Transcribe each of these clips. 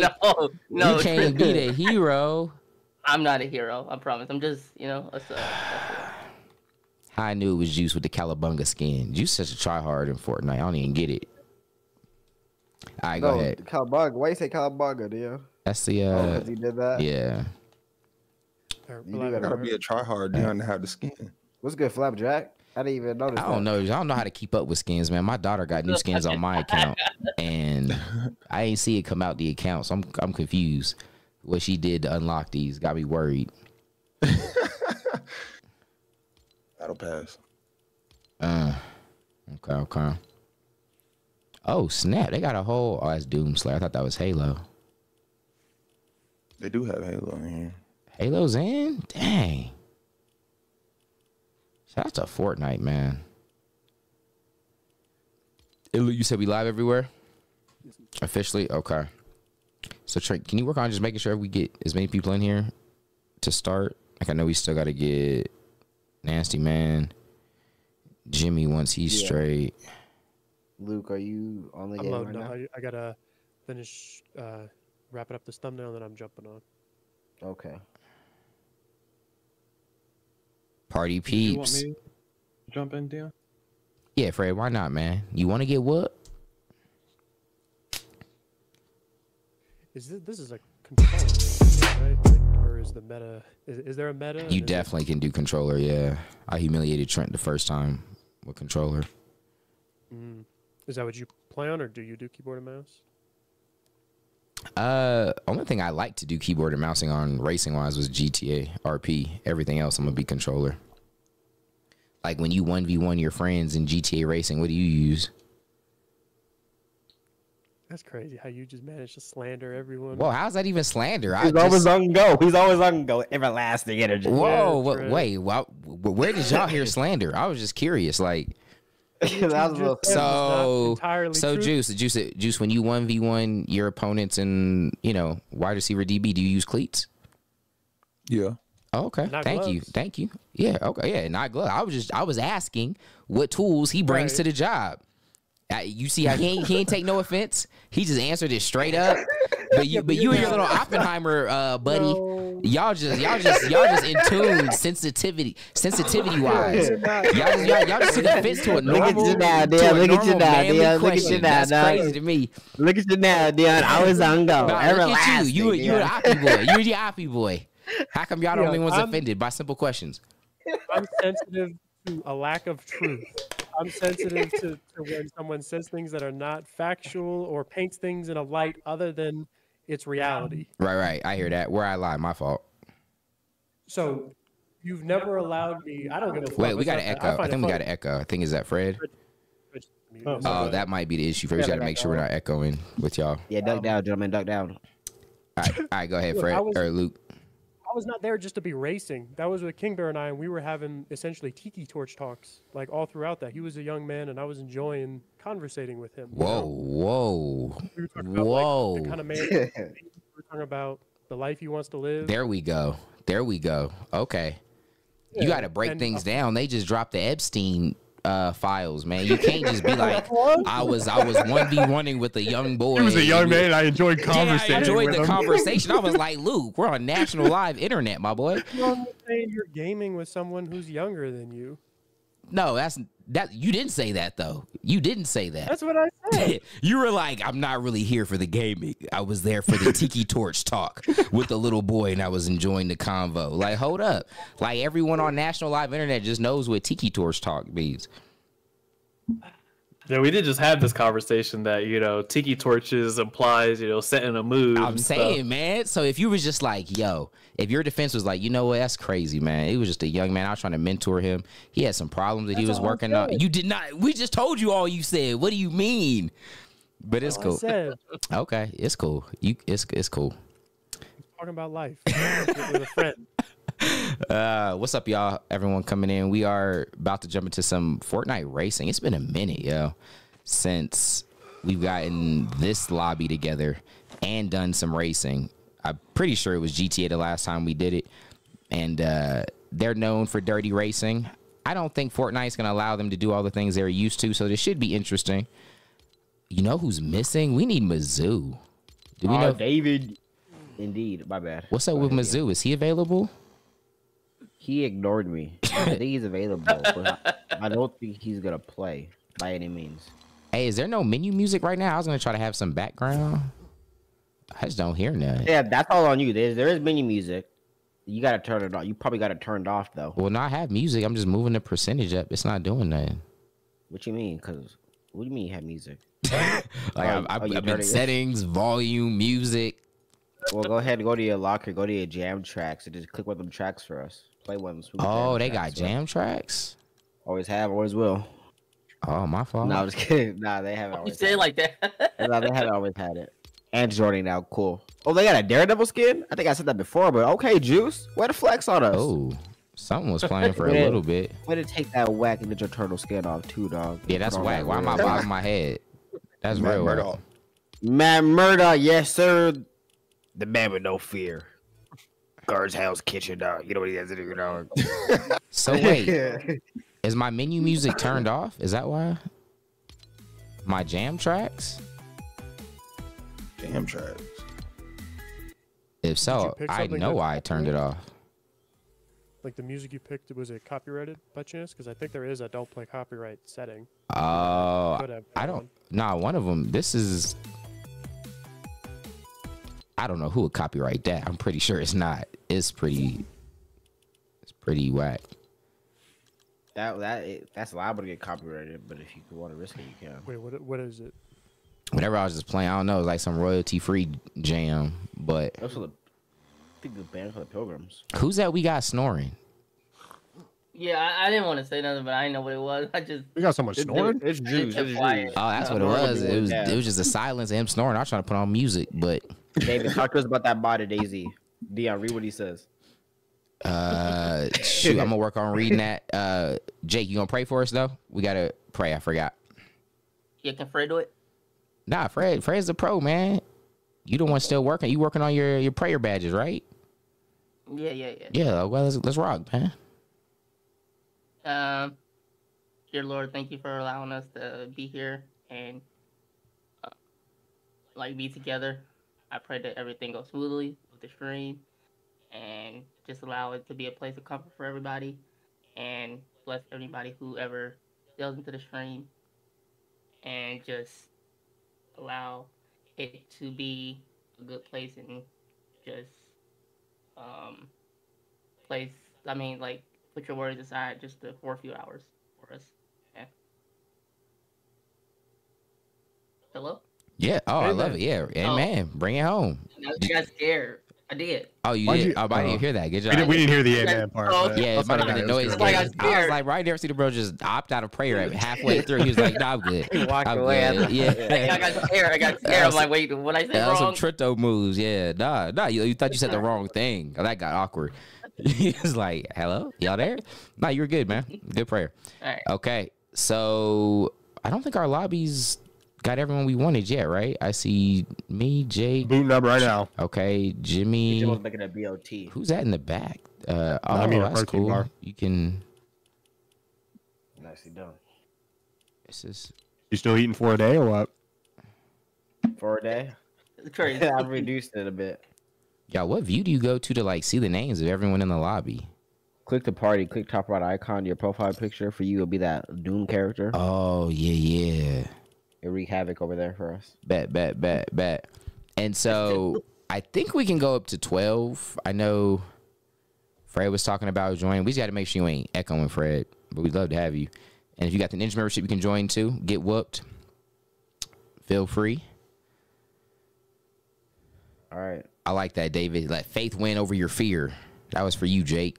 no, no. You can't be the hero. I'm not a hero. I promise. I'm just, you know, a sub. I knew it was Juice with the Cowabunga skin. Juice such a try hard in Fortnite. I don't even get it. All right, go ahead. Cowabunga. Why you say Cowabunga, dear? That's the Oh, uh, 'cause he did that. yeah. You gotta Gotta or- be a tryhard, Dion, to have the skin. What's good, Flapjack? I didn't even notice. I don't that. know. I don't know how to keep up with skins, man. My daughter got new skins on my account, and I ain't see it come out the account, so I'm I'm confused. What she did to unlock these got me worried. That'll pass. Uh, okay, okay. Oh snap! They got a whole. Oh, that's Doomslayer. I thought that was Halo. They do have Halo in here. Halo's in. Dang. Shout out to Fortnite, man. Hey, You said we live everywhere. Officially, okay. So Trent, can you work on just making sure we get as many people in here to start? Like I know we still got to get Nasty Man, Jimmy once he's Yeah. straight. Luke, are you on the I'm game right loading up. now? I, I gotta finish uh, wrapping up this thumbnail, and then I'm jumping on. Okay. Party You want peeps. me to jump in, Dion? Yeah, Fred, why not, man? You want to get what? Is this this is a controller, right? Like, or is the meta? Is, is there a meta? You Is it- definitely can do controller, yeah. I humiliated Trent the first time with controller. Mm. Is that what you play on, or do you do keyboard and mouse? Uh, only thing I like to do keyboard and mousing on racing wise was GTA RP. Everything else, I'm gonna be controller. Like when you one v one your friends in GTA racing, what do you use? That's crazy how you just managed to slander everyone. Whoa, how's that even slander? I He's always just, on go. He's always on go. Everlasting energy. whoa, Yeah, wha- wait, wha- wh- where did y'all hear slander? I was just curious. Like, so entirely so true. juice, juice, juice. When you one v one your opponents and you know wide receiver DB, do you use cleats? Yeah. Oh, okay. Not Thank you. Thank you. Yeah. Okay. Yeah. Not glove. I was just I was asking what tools he brings Right. to the job. Uh, you see how he ain't, he ain't take no offense. He just answered it straight up. But you but you and your little Oppenheimer uh, buddy, No. y'all just y'all just y'all just in tune sensitivity sensitivity wise. You're not- Y'all just y'all, y'all just took offense to a Look at normal you now, to Dion. a Look at you normal now, Dion. Look at you question. now, That's dog. crazy to me. Look at you now, Dion. Always on go. Nah, look at Everlasting. you. You you an oppy boy. You the oppy boy. How come y'all the only ones I'm- offended by simple questions? I'm sensitive to a lack of truth. I'm sensitive to, to when someone says things that are not factual or paints things in a light other than its reality. Right, right. I hear that. Where I lie, my fault. So you've never allowed me. I don't give a fuck. Wait, we got not an echo. I find it think we got funny. an echo. I think is that Fred. Oh, Oh, that might be the issue. First, we got to make sure we're not echoing with y'all. Yeah, duck um, down, gentlemen. Duck down. All right, all right. Go ahead, Fred I was- or Luke. I was not there just to be racing. That was with King Bear and I, and we were having essentially tiki torch talks like all throughout that. He was a young man, and I was enjoying conversating with him. you Whoa, know? whoa, We were talking about whoa. like, the kind of man. we were talking about the life he wants to live. There we go. There we go. Okay. You got to break and- things uh, down. They just dropped the Epstein uh, files, man. You can't just be like, I was, I was one v oneing with a young boy. He was a young man. I enjoyed Yeah, I enjoyed the him. conversation. I was like, Luke, we're on national live internet, my boy. You know saying? You're gaming with someone who's younger than you. No, that's that. You didn't say that though. You didn't say that. That's what I said. you were like, I'm not really here for the gaming. I was there for the tiki torch talk with the little boy, and I was enjoying the convo. Like, hold up. Like everyone on national live internet just knows what tiki torch talk means. Yeah, we did just have this conversation that you know tiki torches implies you know setting a mood. I'm and stuff. saying, man. So if you was just like, yo, if your defense was like, you know what, that's crazy, man. He was just a young man. I was trying to mentor him. He had some problems that he was working on. You did not. We just told you all you said. What do you mean? But it's I cool. Okay, it's cool. You, it's it's cool. talking about life with a friend. Uh, what's up, y'all? Everyone coming in. We are about to jump into some Fortnite racing. It's been a minute, yo, since we've gotten this lobby together and done some racing. I'm pretty sure it was GTA the last time we did it, and uh, they're known for dirty racing. I don't think Fortnite's gonna allow them to do all the things they're used to, so this should be interesting. You know who's missing? We need Mizzou. Do we Oh, know David? Indeed, my bad. what's up with ahead, Mizzou? Is he available? He ignored me. I think he's available, but I don't think he's gonna play by any means. Hey, is there no menu music right now? I was gonna try to have some background. I just don't hear none. Yeah, that's all on you. There, there is mini music. You gotta turn it off. You probably got it turned off though. Well, no, I have music. I'm just moving the percentage up. It's not doing nothing. What you mean? Cause what do you mean you have music? Like Oh, I've, I'm, oh, I'm in turn it- settings, volume, music. Well, go ahead and go to your locker, go to your jam tracks, and just click one of them tracks for us. Play one. of them Oh, they got tracks, bro. jam tracks. Always have, always will. Oh, my fault. No, I'm just kidding. Nah, they haven't You say had it like that. it. Nah, they haven't always had it. And Jordan now, cool. Oh, they got a Daredevil skin. I think I said that before, but okay, Juice, Where the flex on us. Oh, something was playing for a little bit. Way to take that whack Ninja Turtle skin off too, dog. Yeah, that's Put whack. that Why am I real- bobbing my head? That's Matt real. whack. Murdock. Matt Murdock, yes sir. The man with no fear. Guards Hell's Kitchen, dog. You know what he has to do, dog. So wait, is my menu music turned off? Is that why? My jam tracks? Damn tracks. If so, I know why I turned it off. Like the music you picked, was it copyrighted by chance? Because I think there is a don't play copyright setting. Oh, Could have I don't. one. Nah, one of them. This is. I don't know who would copyright that. I'm pretty sure it's not. It's pretty. It's pretty whack. that that that's liable to get copyrighted, but if you want to risk it, you can. Wait, what? What is it? Whenever I was just playing, I don't know, it's like some royalty free jam. But That's for the. I think the band for the Pilgrims. who's that we got snoring? yeah, I, I didn't want to say nothing, but I didn't know what it was. I just We got someone snoring. It's Juice. It's quiet. Juice. Oh, that's what it was. It was Yeah. it was just a silence of him snoring. I was trying to put on music, but David, talk to us about that body, Daisy. Dion, read what he says. uh shoot, I'm gonna work on reading that. Uh Jake, you gonna pray for us though? We gotta pray, I forgot. yeah, can Fred do it? Nah, Fred, Fred's the pro, man. You the one still working. You working on your your prayer badges, right? Yeah, yeah, yeah. Yeah, well let's let's rock, man. Um, dear Lord, thank you for allowing us to be here and uh, like be together. I pray that everything goes smoothly with the stream and just allow it to be a place of comfort for everybody and bless everybody who ever delves into the stream and just allow it to be a good place and just um place I mean like put your worries aside just to, for a few hours for us. Yeah. Hello? Yeah. Oh, I love it. Yeah. Amen. Bring it home. I got scared. I did. Oh, you Why'd did? you- oh, I didn't oh. hear that. Good We job. didn't, we didn't hear the Yeah. amen part. Oh, but Yeah, it might have been the noise. It Like, I was I was like, right there, see the bro just opt out of prayer at halfway through. He was like, "Nah, I'm good. He walked I'm away. good." after- Yeah. I got scared. I got scared. I'm like, wait, what I say That was some wrong? Trito moves. Yeah, nah, nah. You, you thought you said the wrong thing. Oh, that got awkward. he was like, "Hello, y'all there?" Nah, you were good, man. Good prayer. Alright. Okay, so I don't think our lobbies got everyone we wanted yet, right? I see me, Jake. Booting up right now. Okay, Jimmy. Jim making a BOT. Who's that in the back? Uh, oh, I mean, a that's cool. bar. You can. Nicely done. This is You still eating for a day or what? For a day, It's crazy. I've reduced it a bit. y'all. What view do you go to to like see the names of everyone in the lobby? Click the party. Click top right icon. Your profile picture for you will be that Doom character. Oh yeah, yeah. It wreak havoc over there for us. Bet, bet, bet, bet. And so I think we can go up to 12. I know Fred was talking about joining. We just got to make sure you ain't echoing, Fred, but we'd love to have you. And if you got the ninja membership, you can join too. Get whooped. Feel free. All right. I like that, David. Let faith win over your fear. That was for you, Jake.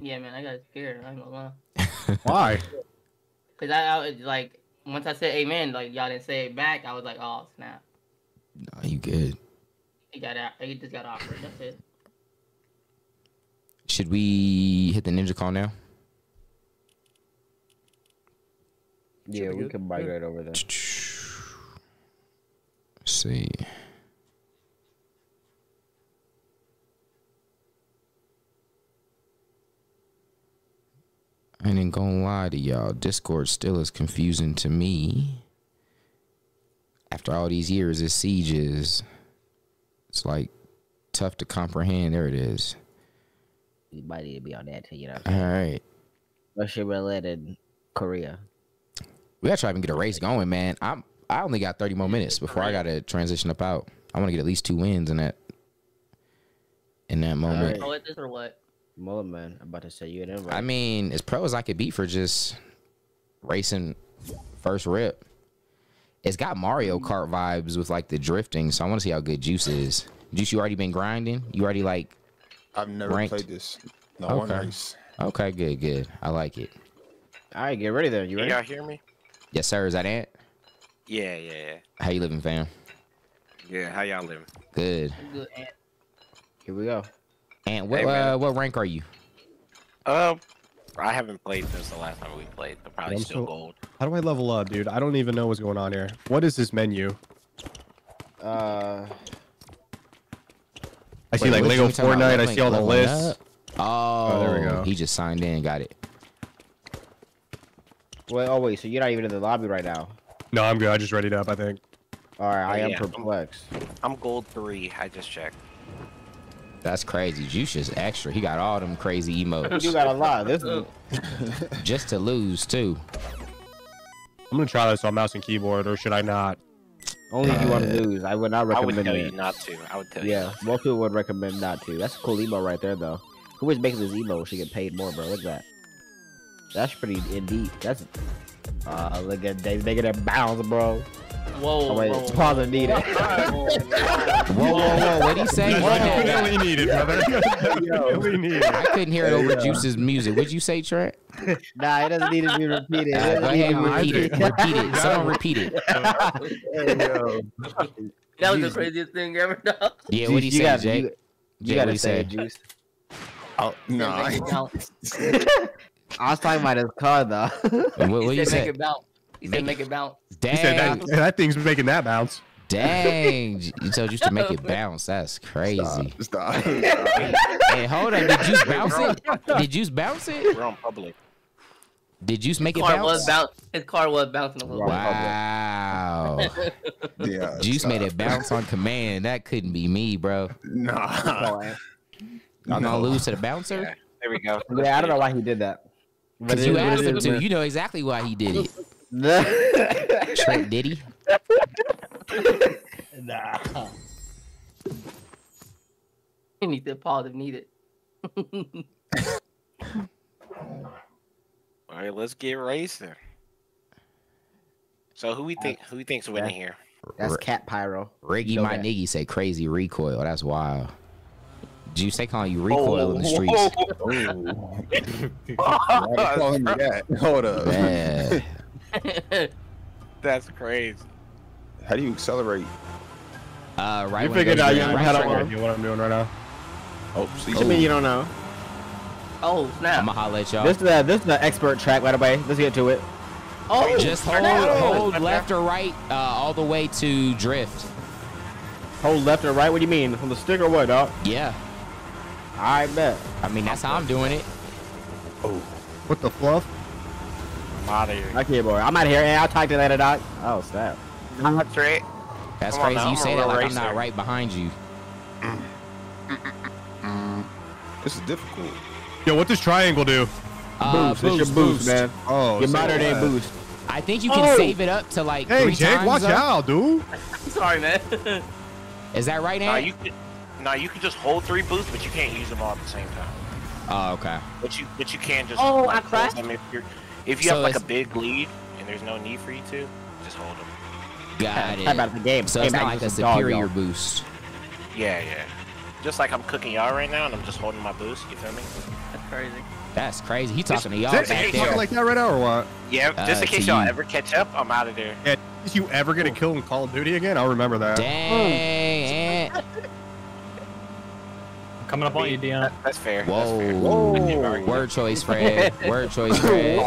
yeah, man, I got scared. I ain't gonna lie. Why? Cause I, I was like, once I said amen, like y'all didn't say it back. I was like, oh snap. No, you good. It got out. It just got awkward. That's it. Should we hit the ninja call now? Yeah, be we good. can Yeah. migrate over there. Let's see. I ain't gonna lie to y'all. Discord still is confusing to me. After all these years, of sieges. It's like tough to comprehend. There it is. You might need to be on that too, you know. All right. Russia related Korea. We gotta try and get a race going, man. I'm I only got 30 more minutes before I gotta transition up out. I wanna get at least two wins in that in that moment. Alright. Oh, it is or what? Mullen man, I'm about to say you an invite. I mean, as pro as I could be for just racing first rip. It's got Mario Kart vibes with like the drifting, so I want to see how good Juice is. Juice, you already been grinding? You already like I've never Ranked. played this. No one Okay. race. okay, good, good. I like it. All right, get ready then. You ready? y'all hear me? Yes, sir. Is that Ant? Yeah, yeah, yeah. How you living, fam? Yeah, how y'all living? Good. Good. And Here we go. Ant, what Hey, uh, what rank are you? Um, I haven't played since the last time we played. but probably I'm still so- gold. How do I level up, dude? I don't even know what's going on here. What is this menu? Uh, I see Wait, like Lego you talking about? Fortnite. I see all the lists. up? Oh, there we go. He just signed in. And got it. Wait, oh wait, so you're not even in the lobby right now. No, I'm good. I just readied up. I think. All right, I Oh, am yeah. perplexed. I'm gold three. I just checked. That's crazy. Juice is extra. He got all them crazy emotes. You got a lot. This just to lose too. I'm gonna try this on mouse and keyboard, or should I not? only if you want to lose. I would not recommend. I would recommend tell you not to. I would tell you. Yeah, not most people would recommend not to. That's a cool emo right there, though. Who is making this emo should get paid more, bro. Look at that. That's pretty indeed. That's uh, look at Dave making that bounce, bro. Whoa, Oh, wait, whoa, pause and need it. whoa, whoa. Whoa, whoa, whoa! What would he say? Run that back. Definitely needed, brother. Definitely needed. I couldn't hear it over Juice's music. What'd you say, Trent? Nah, it doesn't need to be repeated. Uh, It go doesn't need ahead to and be repeat it. Repeat it. Someone repeat it. That was the craziest thing ever done. Yeah, what'd he you say, gotta- Jake? You, Jake, you gotta what'd he say say? it, Juice. Oh, no, I Make ain't- it bounce. I was talking about his car, though. What, what He you said make say? It bounce. He Make said make it bounce. He said Dang, that, that thing's making that bounce. dang! You told Juice to make it bounce. That's crazy. Stop. Stop. Hey, hold up. Did Juice bounce it? Did Juice bounce it? We're on public. Did Juice make His it car bounce? was bounce. His car was bouncing a little bit. Wow. Yeah. Juice made it bounce on command. That couldn't be me, bro. Nah. You gonna lose to the bouncer? Yeah. There we go. yeah, I don't know why he did that. But Because it you asked it him is, to. man. You know exactly why he did it. nah. Trent did he? He needs to pause if needed. All right, let's get racing. So who we think who we think's winning here? That's R- Cat Pyro. Riggy, know my that. niggy say crazy recoil. That's wild. Juice, they calling you recoil in the streets. Oh. Why they calling me that? Hold up. Man. That's crazy. How do you accelerate? Uh, right You when it figured out to you the know right how to what I'm doing right now. Oh, see, What you mean you don't know? oh snap! I'ma holla at y'all. This is a, this is an expert track, by the way. Let's get to it. oh, Just hold, snap. hold left or right uh, all the way to drift. Hold left or right. What do you mean? From the stick or what, dog? Yeah. I bet. I mean, that's how I'm doing it. Oh. What the fluff? I'm out of here. My keyboard. I'm out of here. Hey, I'll talk to you later, Doc. Oh, snap. That's right. That's Come crazy. now, you I'm say that real like I'm not right behind you. This is difficult. Yo, what does triangle do? Uh, boost. It's your boost, man. Oh, Your so modern day what? boost. I think you can Oh. save it up to like Hey, three Jake, times. watch though. out, dude. Sorry, man. Is that right, Nah, you could, nah, you can just hold three boosts, but you can't use them all at the same time. Oh, okay. But you, but you can just. Oh, like, I hold crashed. Them if you're, if you So have like a big lead and there's no need for you to, just hold them. Got How about it. the game? So Came it's not like a with dog, superior boost. Yeah, yeah. Just like I'm cooking y'all right now, and I'm just holding my boost. You feel me? That's crazy. That's crazy. He talking to y'all back there. talking like that right now or what? Yeah. Uh, just in case y'all ever catch up, I'm out of there. Yeah, if you ever get a kill in Call of Duty again, I'll remember that. Dang, Ant. Coming up on you, Dion. That's fair. Whoa. That's fair. Whoa. Word choice, Fred. Word choice, Fred.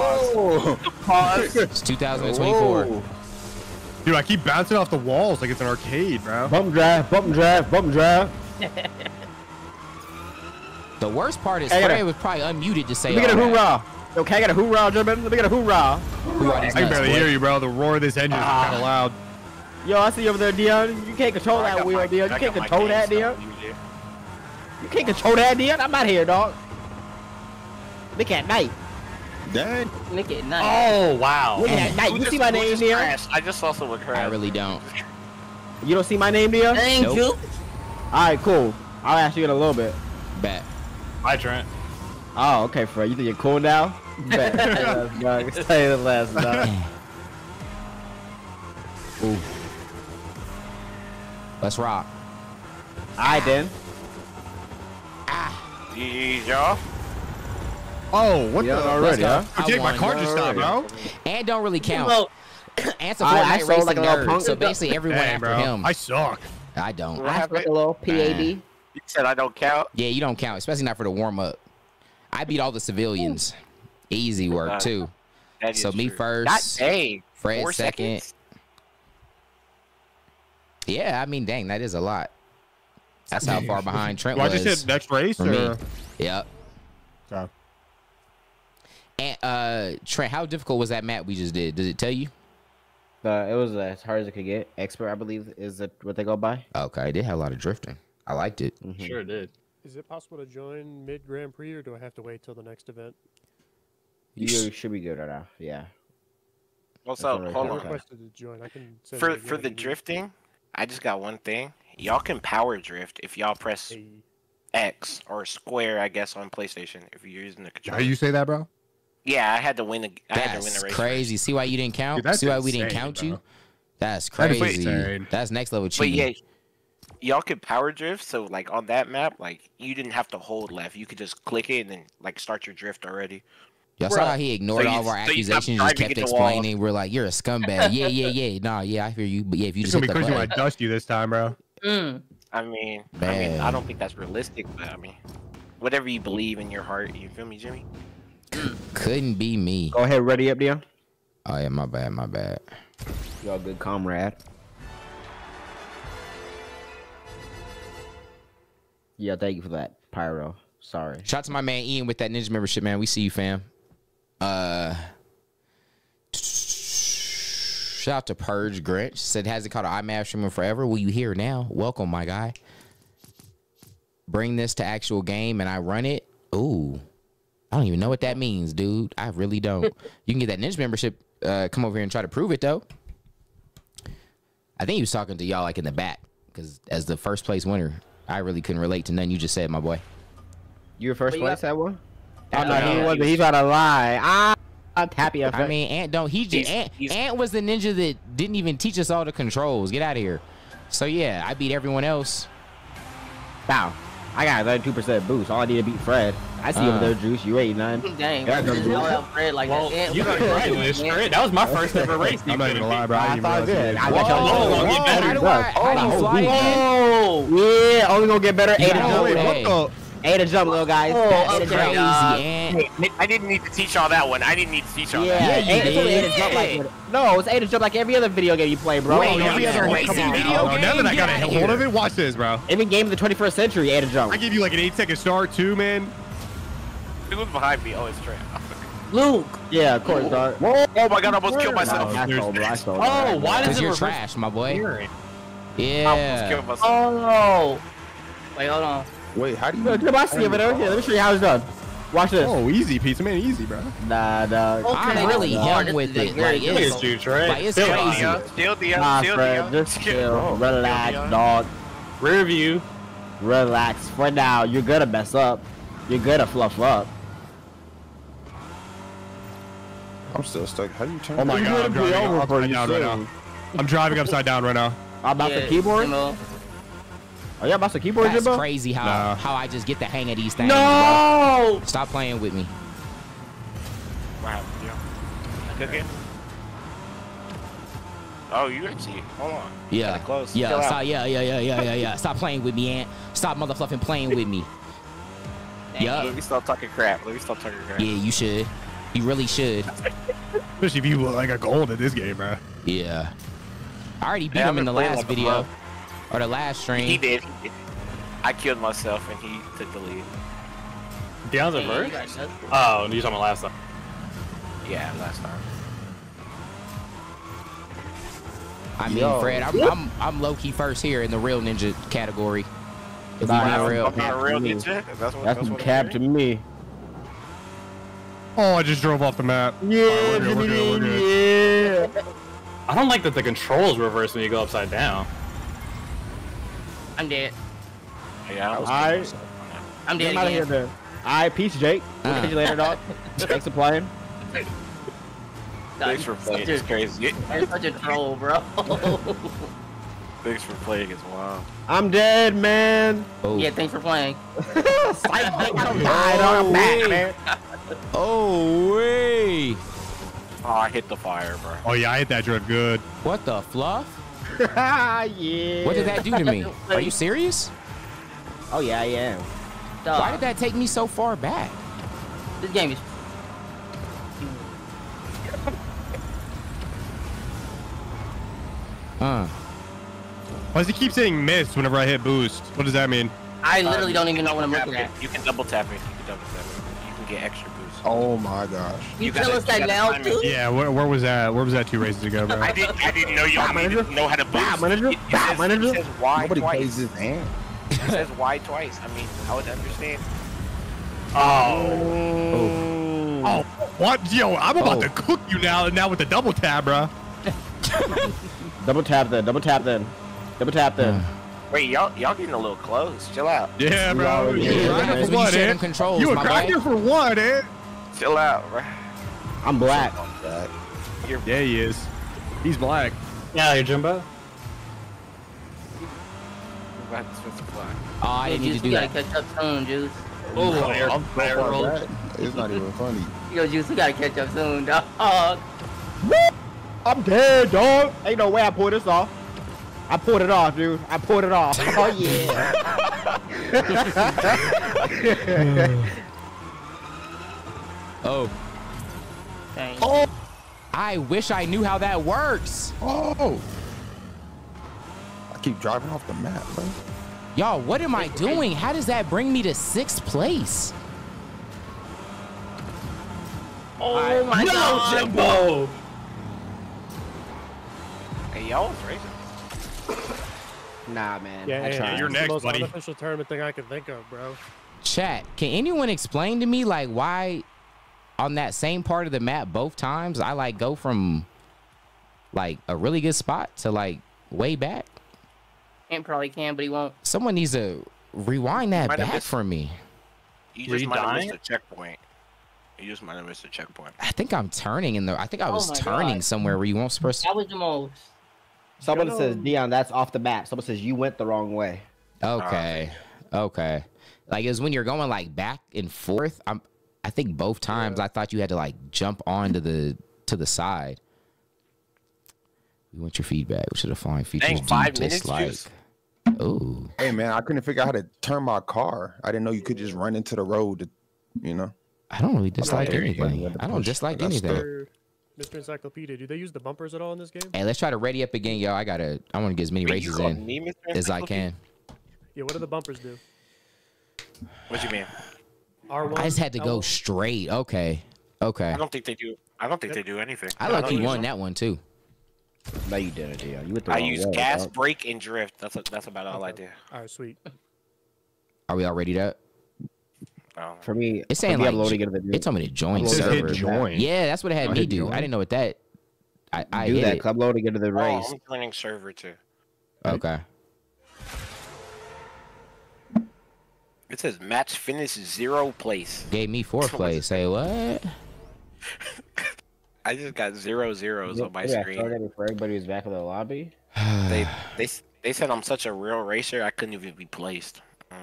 It's 2024. Whoa. Dude, I keep bouncing off the walls like it's an arcade, bro. Bump drive, bump drive, bump drive. The worst part is Hey, I Fred was probably unmuted to say Let me get a all that. hoorah. Okay, I got a hoorah, German. Let me get a hoorah. Who are these I can nuts, barely boy? hear you, bro. The roar of this engine is ah. kind of loud. Yo, I see you over there, Dion. You can't control I that wheel, Dion. You can't control that, Dion. Stuff, you can't control that, Dion. I'm out here, dog. Look at night. Dang. Nick at night. Oh wow. Look at night. You just- see my name, just Dion? crashed? I just saw someone crash. I really don't. You don't see my name, Dion? All Thank Nope. you. right, cool. I'll ask you in a little bit. Bet. Hi, Trent. Oh, okay, Fred. You think you're cool now? Bet. Yes, dog. Say the last, dog. Ooh. Let's rock. All right, then. GG's, y'all. Oh, what Yeah, the? already, huh? I my won. car just stopped, bro. And don't really count. Well, Ant's a I- I Fortnite sold racing like a little nerd, punk. so basically everyone Hey, after bro. him. I suck. I don't. What I have happened? like a little PAD. You said I don't count. Yeah, you don't count, especially not for the warm up. I beat all the civilians. Easy work Uh, too. That is So me true. first, God dang. Fred Four second. seconds? Yeah, I mean, dang, that is a lot. That's how far behind Trent Do I just hit next race for me. Yep. Okay. And uh, Trent, how difficult was that map we just did? Did it tell you? Uh, it was as hard as it could get. Expert, I believe, is it what they go by. Okay, it did have a lot of drifting. I liked it. Mhm. Sure did. Is it possible to join mid Grand Prix, or do I have to wait till the next event? You should be good right now. Yeah. What's That's up? alright, Hold I okay. on. requested to join. I can For for the if you need. drifting, I just got one thing. Y'all can power drift if y'all press X or square, I guess, on PlayStation if you're using the controller. How you say that, bro? Yeah, I had to win. A, I had to win That's the race. crazy. See why you didn't count? Dude, See why we didn't count bro. you? That's crazy. insane. That's next level cheating. But cheating. yeah, y'all could power drift. So like on that map, like you didn't have to hold left. You could just click it and then like start your drift already. Y'all saw how he ignored So all of our so accusations, just kept explaining. We're like, you're a scumbag. yeah, yeah, yeah. Nah, yeah, I hear you. But yeah, if you It's just gonna hit be the crazy when I button. dust you this time, bro. Mm, I mean, I mean, I don't think that's realistic, but I mean, whatever you believe in your heart, you feel me, Jimmy? Couldn't be me. Go ahead, ready up, Dion. Oh yeah, my bad, my bad. You're a good comrade. Yeah, thank you for that, Pyro. Sorry. Shout out to my man Ian with that ninja membership, man. We see you, fam. Uh, shout out to Purge Grinch. Said hasn't caught an iMav streamer forever. Will you hear now? Welcome, my guy. Bring this to actual game and I run it. Ooh, I don't even know what that means, dude. I really don't. you can get that ninja membership. Uh, come over here and try to prove it though. I think he was talking to y'all like in the back because as the first place winner, I really couldn't relate to none you just said, my boy. You were first But place got- that one? Yeah, Oh no, he yeah, wasn't. He's trying to lie. Ah, I'm happy. I mean, Ant don't. He just Ant, Ant was the ninja that didn't even teach us all the controls. Get out of here. So yeah, I beat everyone else. Wow. I got a 32 percent boost. All I need to beat Fred. I see Uh. over there, Juice. You ain't none. dang, Yeah, yeah, just no, held out Fred like Well, that. you got congratulations. That was my first ever race. I'm not even gonna lie, bro. I I, thought didn't good. even I realize got you- y'all. Whoa, going. get better. How do I? How do you Oh, fly dude. again? Oh, Yeah, only gonna get better. Eight to Yeah, jump. wait, Wait, what the? Eight to jump, little guys. Oh, Eight to okay. jump. Crazy, uh, Ant. Hey, Nick, I didn't need to teach y'all that one. I didn't need to teach y'all Yeah, that. Yeah, you eight, it's only did. eight to jump like no, it's eight to jump like every other video game you play, bro. Wait, Oh, every other Come racing video Oh, now that I got a hold of it, watch this, bro. Every game of the 21st century, eight to jump. I give you like an eight second start too, man. Who was behind me? Oh, it's Trent. Luke. Yeah, of course, dog. Oh my god, I almost killed No, myself. I stole, bro. I stole. Oh, why does it you're trash, my boy. gearing? I almost killed myself. Oh. Wait, hold on. Wait, how do you? Look, I see over there. Yeah, let me show you how it's done. Watch this. Oh, easy, pizza man, easy, bro. Nah, dog. Okay, I'm really this hard. him with it. Like, Look it's, at you, Trey. like, it's Still crazy. Dion, Still Dion. Nah, Still Fred, Dion. just chill. Relax, Dion. dog. Rear view. Relax. For now, you're gonna mess up. You're gonna fluff up. I'm still stuck. How do you turn? Oh my God, I'm driving upside down right now. I'm driving upside down right now. I'm about Yeah, the keyboard. you know, Oh yeah, about the keyboard, That's Jimbo. crazy how Nah. how I just get the hang of these things. bro. No. Stop playing with me. What happened, Dion? Cooking? Oh, you actually. Hold on. Yeah. Close. Yeah. Stop, yeah. Yeah. Yeah. Yeah. Yeah. Yeah. Stop playing with me, Ant. Stop motherfucking playing with me. yeah. Let me stop talking crap. Let me stop talking crap. Yeah, you should. You really should. Especially if you look like a gold at this game, bro. Yeah. I already beat Hey, I've him in the last video month. Or the last stream. He did. I killed myself and he took the lead. Dion's a man, you verse? Oh, you talking about last time. Yeah, last time. I mean, Yo. Fred, I'm, I'm I'm low key first here in the real ninja category. If we Nah, being real, I'm not real ninja. That's what. That's That's, what cap to me. Oh, I just drove off the map. Yeah, Alright, we're good, we're good, we're good. yeah. I don't like that the controls reverse when you go upside down. I'm dead. Yeah. I was Alright. I'm Get dead him out of here again. then. Alright, peace, Jake. We'll Uh. catch you later, dog. Thanks for playing. Thanks for playing. It's crazy. You're such a troll, bro. Thanks for playing as well. I'm dead, man. oh, yeah, thanks for playing. Psych, I don't die, dog. I'm back, man. oh way! Oh, I hit the fire, bro. Oh yeah, I hit that drift good. What the fluff? Yeah. What did that do to me? Are you serious? Oh yeah, I am. Dog, Why did that take me so far back? This game is. Uh, Why does he keep saying miss whenever I hit boost? What does that mean? I literally don't even know what I'm Tap looking at. You can double tap it. You can double tap it. You can get extra boost. Oh my gosh. You, You tell gotta- us that now, time too? Yeah, where, where was that? Where was that two races ago, bro? I didn't. I didn't know y'all manager. needed to know how to boost. Bah, manager. It, it Bah, says, manager. It says Y Nobody twice. plays his hand. It says Y twice. I mean, I would understand. Oh. Oh, what? Yo, I'm about Oh. to cook you now. Now with the double tab, bro. Double tap then. Double tap then. Double tap then. Wait, y'all y'all getting a little close. Chill out. Yeah, We bro. already- You Yeah, a man. grinder Because for when you what, share eh? them controls, You a my grinder boy. for what, eh? Chill out, bro. I'm black. You're Yeah, he is. He's black. Yeah, you Jimbo. about to switch the flag. Oh, I didn't need Juice, to do we gotta that. catch up soon, Juice. Oh, oh I'm air, so air far roll. It's not even funny. Yo, Juice, we gotta catch up soon, dog. I'm dead, dog. Ain't no way I pulled this off. I pulled it off, dude. I pulled it off. Oh yeah. Uh, Oh, Dang. Oh. I wish I knew how that works. Oh! I keep driving off the map, bro. Y'all, what am I doing? How does that bring me to sixth place? Oh my No, god. Jimbo. Hey, y'all was racing. nah, man. Yeah, I yeah, tried. You're It's next, the most buddy. unofficial tournament thing I can think of, bro. Chat, can anyone explain to me like why on that same part of the map both times I like go from like a really good spot to like way back? Ant probably can, but he won't. Someone needs to rewind that Might back missed- for me. You just you might have missed a checkpoint. You just might have missed a checkpoint. I think I'm turning in the I think I Oh was my turning God. somewhere where you weren't supposed to That was the most. Someone says Dion, that's off the map. Someone says you went the wrong way. Okay. Okay. Like it was when you're going like back and forth. I'm I think both times I thought you had to like jump onto the to the side. We want your feedback. We should have flying features. Dang, do five minutes, dislike. Juice? Ooh. Hey man, I couldn't figure out how to turn my car. I didn't know you could just run into the road. To, you know. I don't really dislike there you go. You anything. I don't dislike anything. Mr. Mr. Encyclopedia, do they use the bumpers at all in this game? Hey, let's try to ready up again, yo. I gotta I want to get as many Wait, races in me as I can. Yeah, what do the bumpers do? What do you mean? R1. I just had to go L1? straight. Okay. Okay. I don't think they do. I don't think they do anything. I don't lucky won them. that one too. No, you didn't, Dion. You went the I use way. gas, dog. brake, and drift. That's that's about all I do. All right, sweet. Are we all ready up? Um, For me, It's saying me, like I'm loading jo- into the it told me to join It It server. join. Yeah, that's what it had Oh, me do. join. I didn't know what that. I I do hit that. it. Club loading into the race. oh. I'm joining server too. Okay. It says match finish zero place. Gave me fourth place. Say what? I just got zero zeros on my yeah, screen. started before everybody was back in the lobby. They they they said I'm such a real racer. I couldn't even be placed. Mm.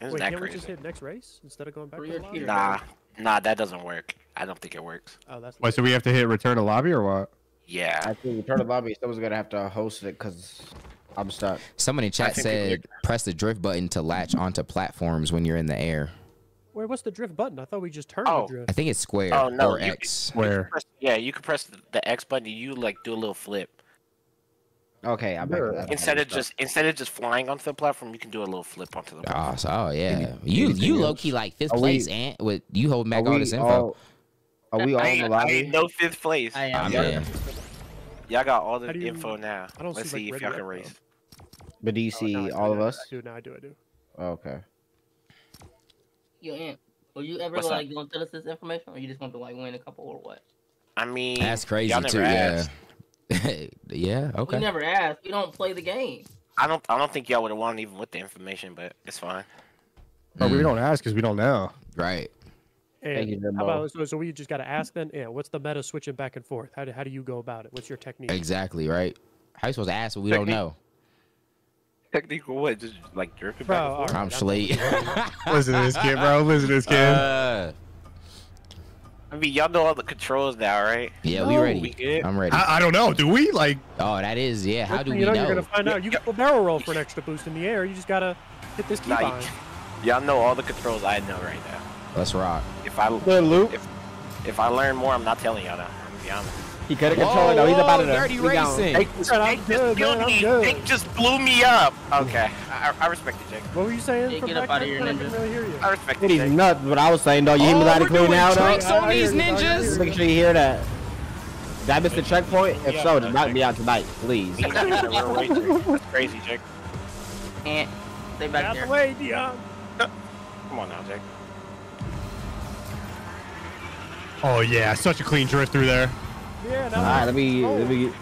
Isn't Wait, that can't we just hit next race instead of going back to the lobby? Nah, nah, that doesn't work. I don't think it works. Oh, that's Wait, so we have to hit return to lobby or what? Yeah. I think return to lobby. Someone's gonna have to host it because I'm stuck. Someone in chat said press the drift button to latch onto platforms when you're in the air. Wait, what's the drift button? I thought we just turned Oh. the drift. I think it's square Oh, no, or you- X. Where? Press, yeah, you can press the, the X button. and You like do a little flip Okay, I'm back. I'm instead of stuck. just instead of just flying onto the platform. You can do a little flip onto the platform. Oh, so, oh yeah. You anything you low key like fifth Are we- place, and with you holding back all this info. all- Are we all I in the ain't, I ain't no fifth place. I I am. mean, Y'all got all the How you- info now. I don't Let's see, see like, if y'all can race. But do you Oh, no, see all do, of I us? do, no, I do, I do. Okay. Yo, Ant, will you ever What's go, up? like, don't tell us this information, or you just want to like win a couple or what? I mean, That's crazy y'all too. never Yeah. asked. yeah. Okay. We never asked. We don't play the game. I don't. I don't think y'all would have won even with the information, but it's fine. But we Mm, don't ask because we don't know. Right. Thank you, how about so, so we just got to ask then? Yeah, what's the meta switching back and forth? How do, how do you go about it? What's your technique? Exactly. Right. How you supposed to ask what we don't know? Technical what? Just like drifting Bro, back and forth. right, I'm I'm Slate. Listen to this kid, bro. Listen to this kid. Uh, I mean, y'all know all the controls now, right? yeah, we No, ready. we. I'm ready. I, I don't know. Do we like? Oh, that is yeah. How do thing we know, know? you're gonna find out. You got a barrel roll for an extra boost in the air. You just gotta hit this key Nah. Y'all know all the controls I know right now. Let's rock. If I Good loop. if if I learn more, I'm not telling y'all that. I'm gonna be honest. He could have controlled it though. He's about to dirty racing. Jake, Fred, I'm good, just killed man, me. Jake just blew me up. Okay, I, I respect you, Jake. What were you saying? Hey, from get up back outta there? here, I ninja. couldn't really hear you. I respect you, He's Jake. nuts. What I was saying though, you hear me Oh, loud we're and clear doing now though. tricks I- on these hear you, I hear ninjas. you. Make sure you hear that. Did I miss the checkpoint? If so, just knock me out tonight, please. That's crazy, Jake. Ant, stay Out back the there. way, Dion. Come on now, Jake. Oh yeah, such a clean drift through there. Yeah, now All right, let me Oh. let me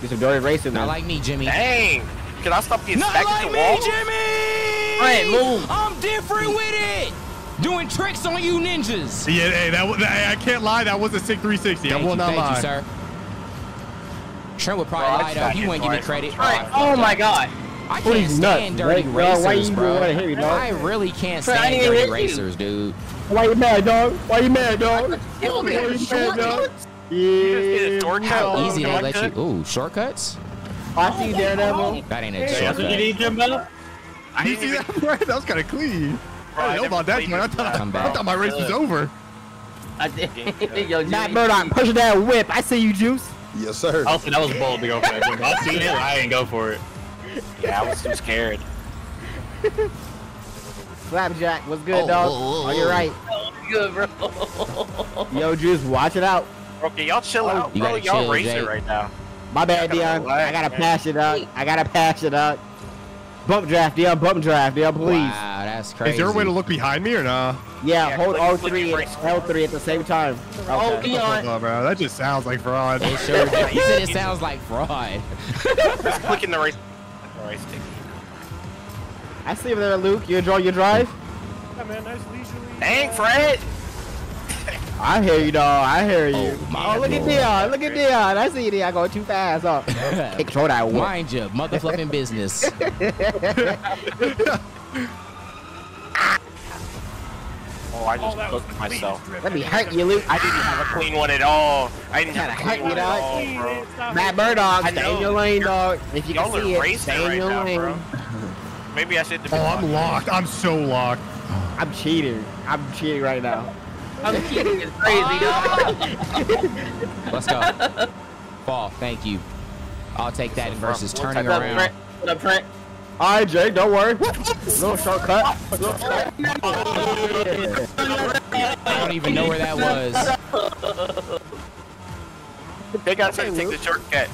get some dirty racing Not now. like me, Jimmy. Dang! Can I stop getting Not stacked like the me, wall? Jimmy. Fred, move. I'm different with it. Doing tricks on you ninjas. Yeah, hey, that, wa- that I can't lie. That was a sick 360. I will you, not thank lie. you, sir. Trent would probably Bro, I lie though. tried He it wouldn't give me credit. Right. Oh, oh my god. I can't is nuts, stand dirty Blake, racers, you bro. wanna hit me, dog? I really can't stand dirty racers, dude. Why you mad, dog? Why you mad, dog? Kill me. Why you mad, Short dog? cuts. just get a Yeah. How Oh, easy they let you? Ooh, shortcuts. I see oh, you, Daredevil. Oh. That ain't a Hey, shortcut. Jimbo? I You see even. that? Right? That was kind of clean. Bro, I I don't know about that played one. I thought, map, Come bro. back. I thought my race was over. I did. Yo, Matt Jimmy. Murdock pushing that whip. I see you, Juice. Yes, sir. Also, that was bold to go for that. Jimbo. I seen it. I didn't go for it. Yeah, I was too scared. Flapjack, what's good, Oh, dog? oh, oh, Oh, you're oh. right. Good, bro. Yo, Juice, watch it out. Okay, y'all chill out, You bro. gotta Y'all chill, racing right now. My bad, I Dion. I gotta pass it up. I gotta pass it up. Bump draft, Dion. Bump draft, Dion, please. Wow, that's crazy. Is there a way to look behind me or nah? Yeah, Yeah, hold click- click R3 and. L3 at the same time. Oh, Dion. Oh, bro, that just sounds like fraud. It sure does. He said it sounds like fraud. Just clicking the race. The race stick. I see you there, Luke. You enjoy your drive? Yeah, man, nice leisurely. Dang, uh, Fred! I hear you, dog. I hear you. Oh, my Oh, look at lord. Dion. Look at Dion. I see you, Dion. Going too fast. Oh. Hey, control that whip. Mind your motherfucking business. Oh, I Oh, just that was cooked myself. Let me hurt you, Luke. I didn't have a clean one at all. I didn't have a clean one at all, bro. Matt it. Murdock, stay in your lane, dog. If you can see it, racing stay in right your now, lane. Bro. Maybe I should. Oh, I'm locked. I'm so locked. I'm cheating. I'm cheating right now. I'm kidding. It's crazy, dog. Let's go. Fall. Thank you. I'll take that versus turning What up, around. Trent? What up, Trent? All right, Jake, don't worry. Little shortcut. Little shortcut. I don't even know where that was. They gotta try to take the shortcut.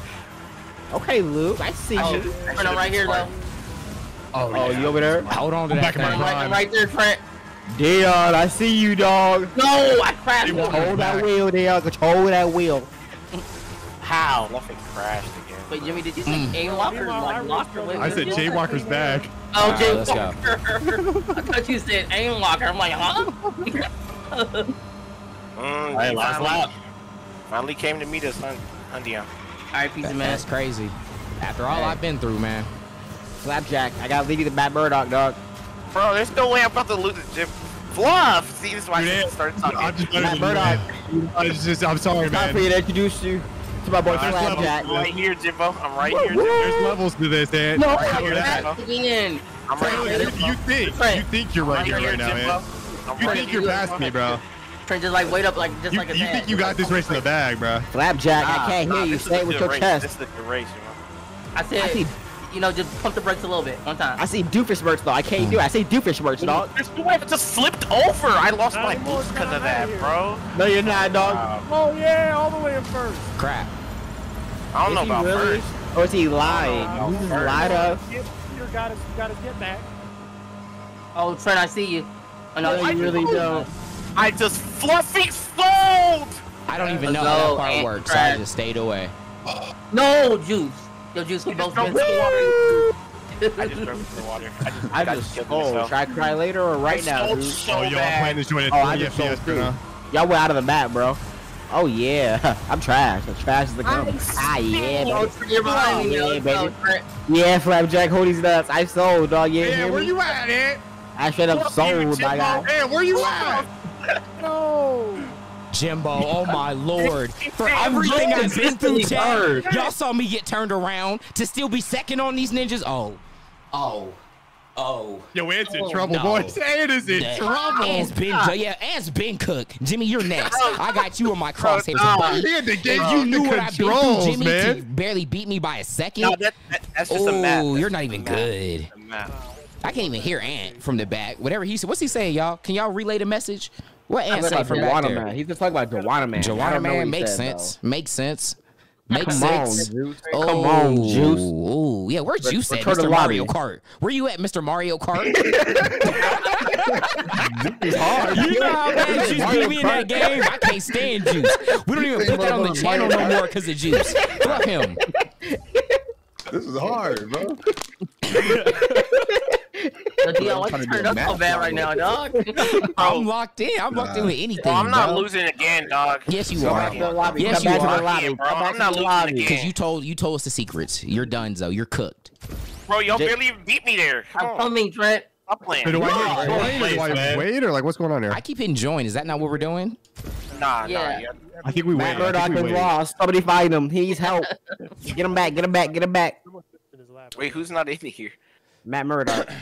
Okay, Luke, I see Oh, you. Trent, I'm right here, though. Oh, Oh, you over there? Hold on to I'm that back in my thing. I'm right, I'm right there, Trent. Dion, I see you, dog. No, I crashed. Control that wheel, Dion. Control that wheel. How? Nothing crashed again. Wait, Jimmy, did you say A Walker? I Like Locker? I said Jay Walker's back. Oh, Alright, Jay let's go. Walker. I thought you said aim locker. I'm like, huh? Mm, Hey, last finally, lap. finally came to meet us, hun, Hundion. All right, piece of man. That's crazy. After all Hey. I've been through, man. Slapjack, I gotta leave you to Matt Murdock, dog. Bro, there's no way I'm about to lose the gym. Fluff! See, this is why I Dude, talking. I'm just Matt than Murdock, you. I just, I'm sorry, time for man. you to introduce you to my boy I'm right here, Jimbo. I'm right here, Jimbo. There's levels to this, Ant. No, I know you're that. not. I'm right here, You, Jimbo. you think, you think you're right here right now, Jimbo. man. I'm You right think you're past me, bro. Trent just like wait up like just You, like a you dad. think you got this race in the bag, bro. Slapjack, Nah, I can't nah, hear you. this is Say it with your race. chest. This is a good race, Jimbo. I I said, see, you know, just pump the brakes a little bit. One time. I see doofus merch though. I can't do it. I see doofus merch, dog. There's no way I just slipped over. I lost my anymore, boost because of that, here. bro. No, you're not, dog. Wow. Oh yeah, all the way in first. Crap. I don't Is know he about really? first. Or is he lying? know. He just lied up. Peter got his, got his get back. Oh, Trent, I see you. Oh, no, No, I you really don't. I just fluffy fold. I don't even know No, how that part works. So I just stayed away. No, Juice. Yo, Juice, we both jumped been the water. I just jumped in the water. I just, I I just killed myself. Should I cry later or right I now, so Oh, yo, I'm playing this joint at Oh, I just stole FPS right Y'all went out of the map, bro. Oh yeah, I'm trash. I'm trash as the I'm come. Ah yeah, Oh, baby. you're behind. Yeah, baby. Yeah, Flapjack, hold these nuts. I sold, dog. Yeah, Yeah, where you at, Ant? I straight up sold, my guy. Hey, where you at? Jimbo, oh my lord. For everything I've been through, consistently Chad, y'all saw me get turned around to still be second on these ninjas. Oh. Oh. Oh. Yo, Ant's in Oh, trouble, no. boys. Ant is in That- trouble. Ant's been, yeah, Ant's been cooked. Jimmy, you're next. Oh, I got you on my crosshairs. no. But He had to get if you you knew the what I've been through, controls, Jimmy, to man. barely beat me by a second. No, that, that, that's just a map. Oh, you're not even map. good. I can't even hear Ant from the back. Whatever he said. What's he saying, y'all? Can y'all relay the message? What Ant say from back Joanna there? man. He's just talking about Joanna man. I Joanna don't know what man makes said, sense. Makes sense. Makes Come on, sense. Juice. Oh, Come on, oh, Juice. Oh, yeah. Where's Re- Juice at, Mr. Mario lobby. Kart? Where you at, Mr. Mario Kart? hard. you know how bad Juice beat me in that game? I can't stand Juice. We don't even put that on the channel no more because of Juice. Fuck him. This is hard, bro. Yo, Dion, why you turned up so bad right now, dog? I'm locked in. I'm locked in with anything. Bro, I'm not bro. losing again, dog. Yes, you are. back to the lobby. Yes, you are. lobby. Bro, I'm not losing again. Because you told you told us the secrets. You're done, Zoe. You're cooked. Bro, y'all barely even beat me there. Come I'm coming, Trent. Stop playing. So do I No. hit join or do I man. wait or like what's going on here? I keep hitting join. Is that not what we're doing? Nah, Yeah. nah. Yeah. I think we wait. Matt I Murdock think we is lost. Somebody find him. He's help. Get him back. Get him back. Get him back. Someone sits in his lap. Wait, who's not in here? Matt Murdock.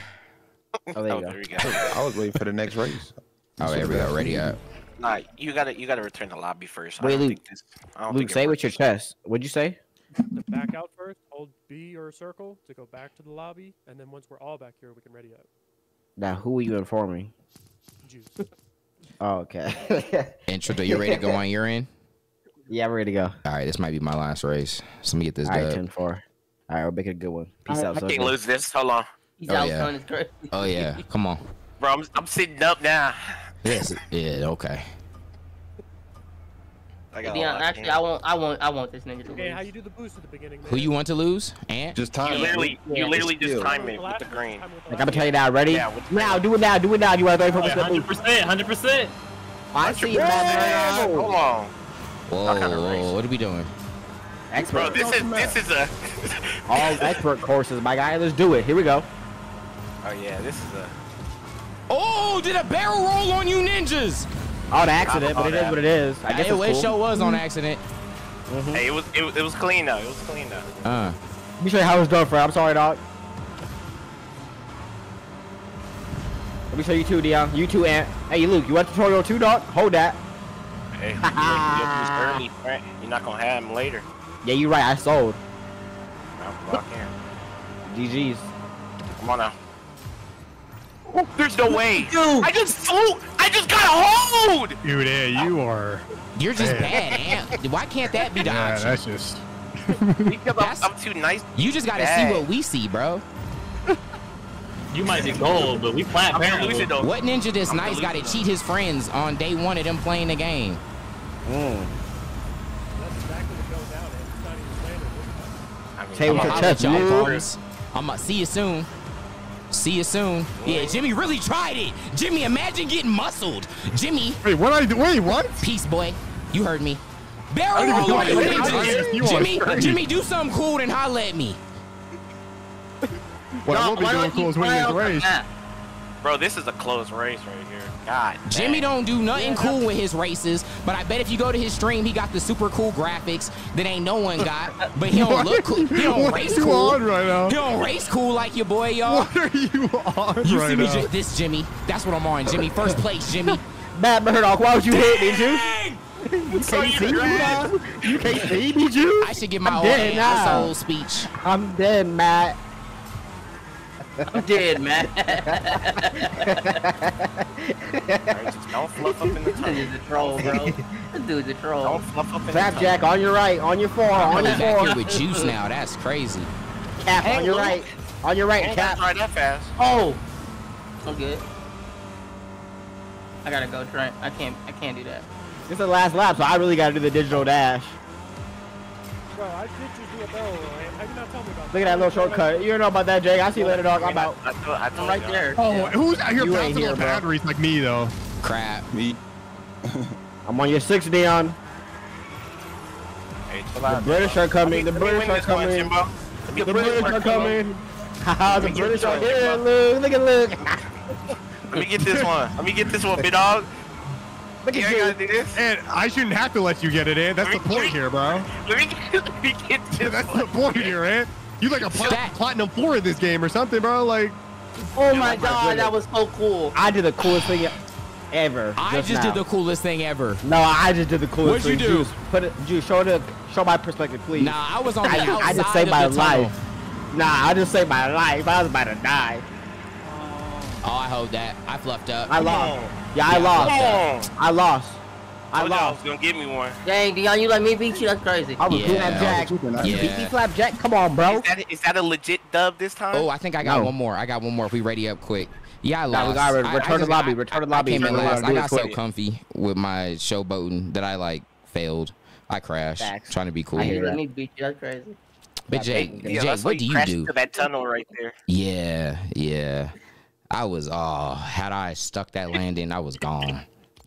Oh, there Oh, you go. there we go. I was waiting for the next race. Oh, there we go. Ready up. Nah, you gotta you gotta return the lobby first. I Wait, don't Luke. think this- I don't Luke, think say it with your chest. What'd you say? To back out first, hold B or circle to go back to the lobby, and then once we're all back here, we can ready up. Now, who are you informing? Juice. Oh, okay. Intro, you ready to go on your end? yeah, we're ready to go. All right, this might be my last race. So let me get this All right, dub. 10 4. All right, we'll make it a good one. Peace out. I out, can't soldier. lose this. Hold on, He's Oh, out yeah. telling his crazy. Oh yeah, come on. bro. I'm I'm sitting up now. Yes, yeah, okay. I got Dion, actually, I want, I want, I want this nigga to Okay, how you do the boost at the beginning? Who you want to lose? Ant? Just time. You it. literally, you literally just skill. time it with the green. Like, I'm gonna tell you now. Ready? Yeah, now, do it now. Do it now. You want to 34 percent Hundred percent, hundred percent. I see you, Matt Hold on, Whoa, kinda whoa, what are we doing? Expert. bro. This is this is a. All expert courses, my guy. Let's do it. Here we go. Oh yeah, this is a. Oh, did a barrel roll on you ninjas? On accident, but it is that. what it is. I guess it, it's it cool. sure was on accident. Hey, it was it, it was clean though. It was clean though. Uh, Let me show you how it's done, Fred. I'm sorry, dog. Let me show you two, Dion. You two, Ant. Hey, Luke, you want tutorial too, dog? Hold that. Hey, you, you just early, right? You're not gonna have him later. Yeah, you're right. I sold. I'm locked. GG's. Come on now. There's no way. I just flew. I just got a hold. Dude, yeah, you are. you're just Man. bad, Ant. Why can't that be the Yeah, option? that's just. That's- I'm, I'm too nice. You just gotta see what we see, bro. You might be gold, but we plant I'm gonna apparently. lose it though. What ninja this I'm nice gotta cheat his friends on day one of them playing the game? Mm. That's exactly what goes out. and It's not even landed. I mean, Tay I'm with your chest, y'all, Luke. bums. I'm gonna see you soon. See you soon. Yeah, Jimmy really tried it. Jimmy, imagine getting muscled. Jimmy, Wait, what I do? Wait, what? peace boy. You heard me. Barrel roll on even you do anything. I just- you ninjas. are Jimmy. Jimmy, do something cool and holler at me. What I will be doing cool is winning this the race. Bro, this is a close race right God. Jimmy dang. don't do nothing cool with his races, but I bet if you go to his stream, he got the super cool graphics that ain't no one got. But he don't look cool. He don't what race are you cool. on right now? He don't race cool like your boy, y'all. What are you on You right see me now? this, Jimmy. That's what I'm on, Jimmy. First place, Jimmy. Matt Murdock, why would you hit me, Juice? You can't see me, dog. You can't see me, Juice. I should give my I'm old dead soul speech. I'm dead, Matt. I'm dead, man. Alright, just don't fluff up in the This tunnel. dude's a troll, bro. This dude's a troll. Don't fluff up in the Flapjack tunnel. on your right, on your four, I'm on really your back four. here with juice now. That's crazy. Cap Hey, on your Luke. right, on your right, Ain't cap. try that fast. Oh, I'm good. I gotta go, Trent. I can't. I can't do that. This is the last lap, so I really gotta do the digital dash. Bro, I did just do a barrel roll. man. How you not tell me about Look at that little shortcut. You don't know about that, Jake. I see you later, dog. I'm out. I, I, I am right there. Oh, Yeah. who's out here You ain't bouncing here, on bro. batteries like me though? Crap. Me. I'm on your six, Dion. Hey, chill The. British are coming. The British are coming. Jimbo. The British are Jimbo. coming. Haha, the Let me get British are here. Look, look at look. Let me get this one. Let me get this one, big dog. Look at ain't you. do this. And I shouldn't have to let you get it in. That's the point here, bro. Let me, let me get this That's one. the point here, man. You like a plat- That- platinum four in this game or something, bro? Like, Oh my my god, that was so cool. I did the coolest thing ever. I just now. did the coolest thing ever. No, I just did the coolest What'd you thing. do? Juice, put it, Juice, show the, show my perspective, please. Nah, I was on the I, outside I just saved of my the tunnel. life. Nah, I just saved my life. I was about to die. Oh, I hold that. I fluffed up. I lost. Yeah, I lost. I lost. I oh, Told y'all lost. was gonna give me one. Dang, Dion, you let me beat you? That's crazy. I was Yeah, flapjack. I was You beat me Yeah. flapjack. Come on, bro. Is that, is that a legit dub this time? Oh, I think I got No. one more. I got one more. If we ready up quick. Yeah, I Nah, lost. we gotta re- I- I to just- lobby, I- return to lobby, I came in last. I got so comfy with my showboating that I like failed. I crashed Facts. trying to be cool. I You hear that. me beat you? That's crazy. But Yeah, Jake, yeah, Jake, that's what do you do? that tunnel right there. Yeah, yeah. I was. Oh, had I stuck that landing, I was gone.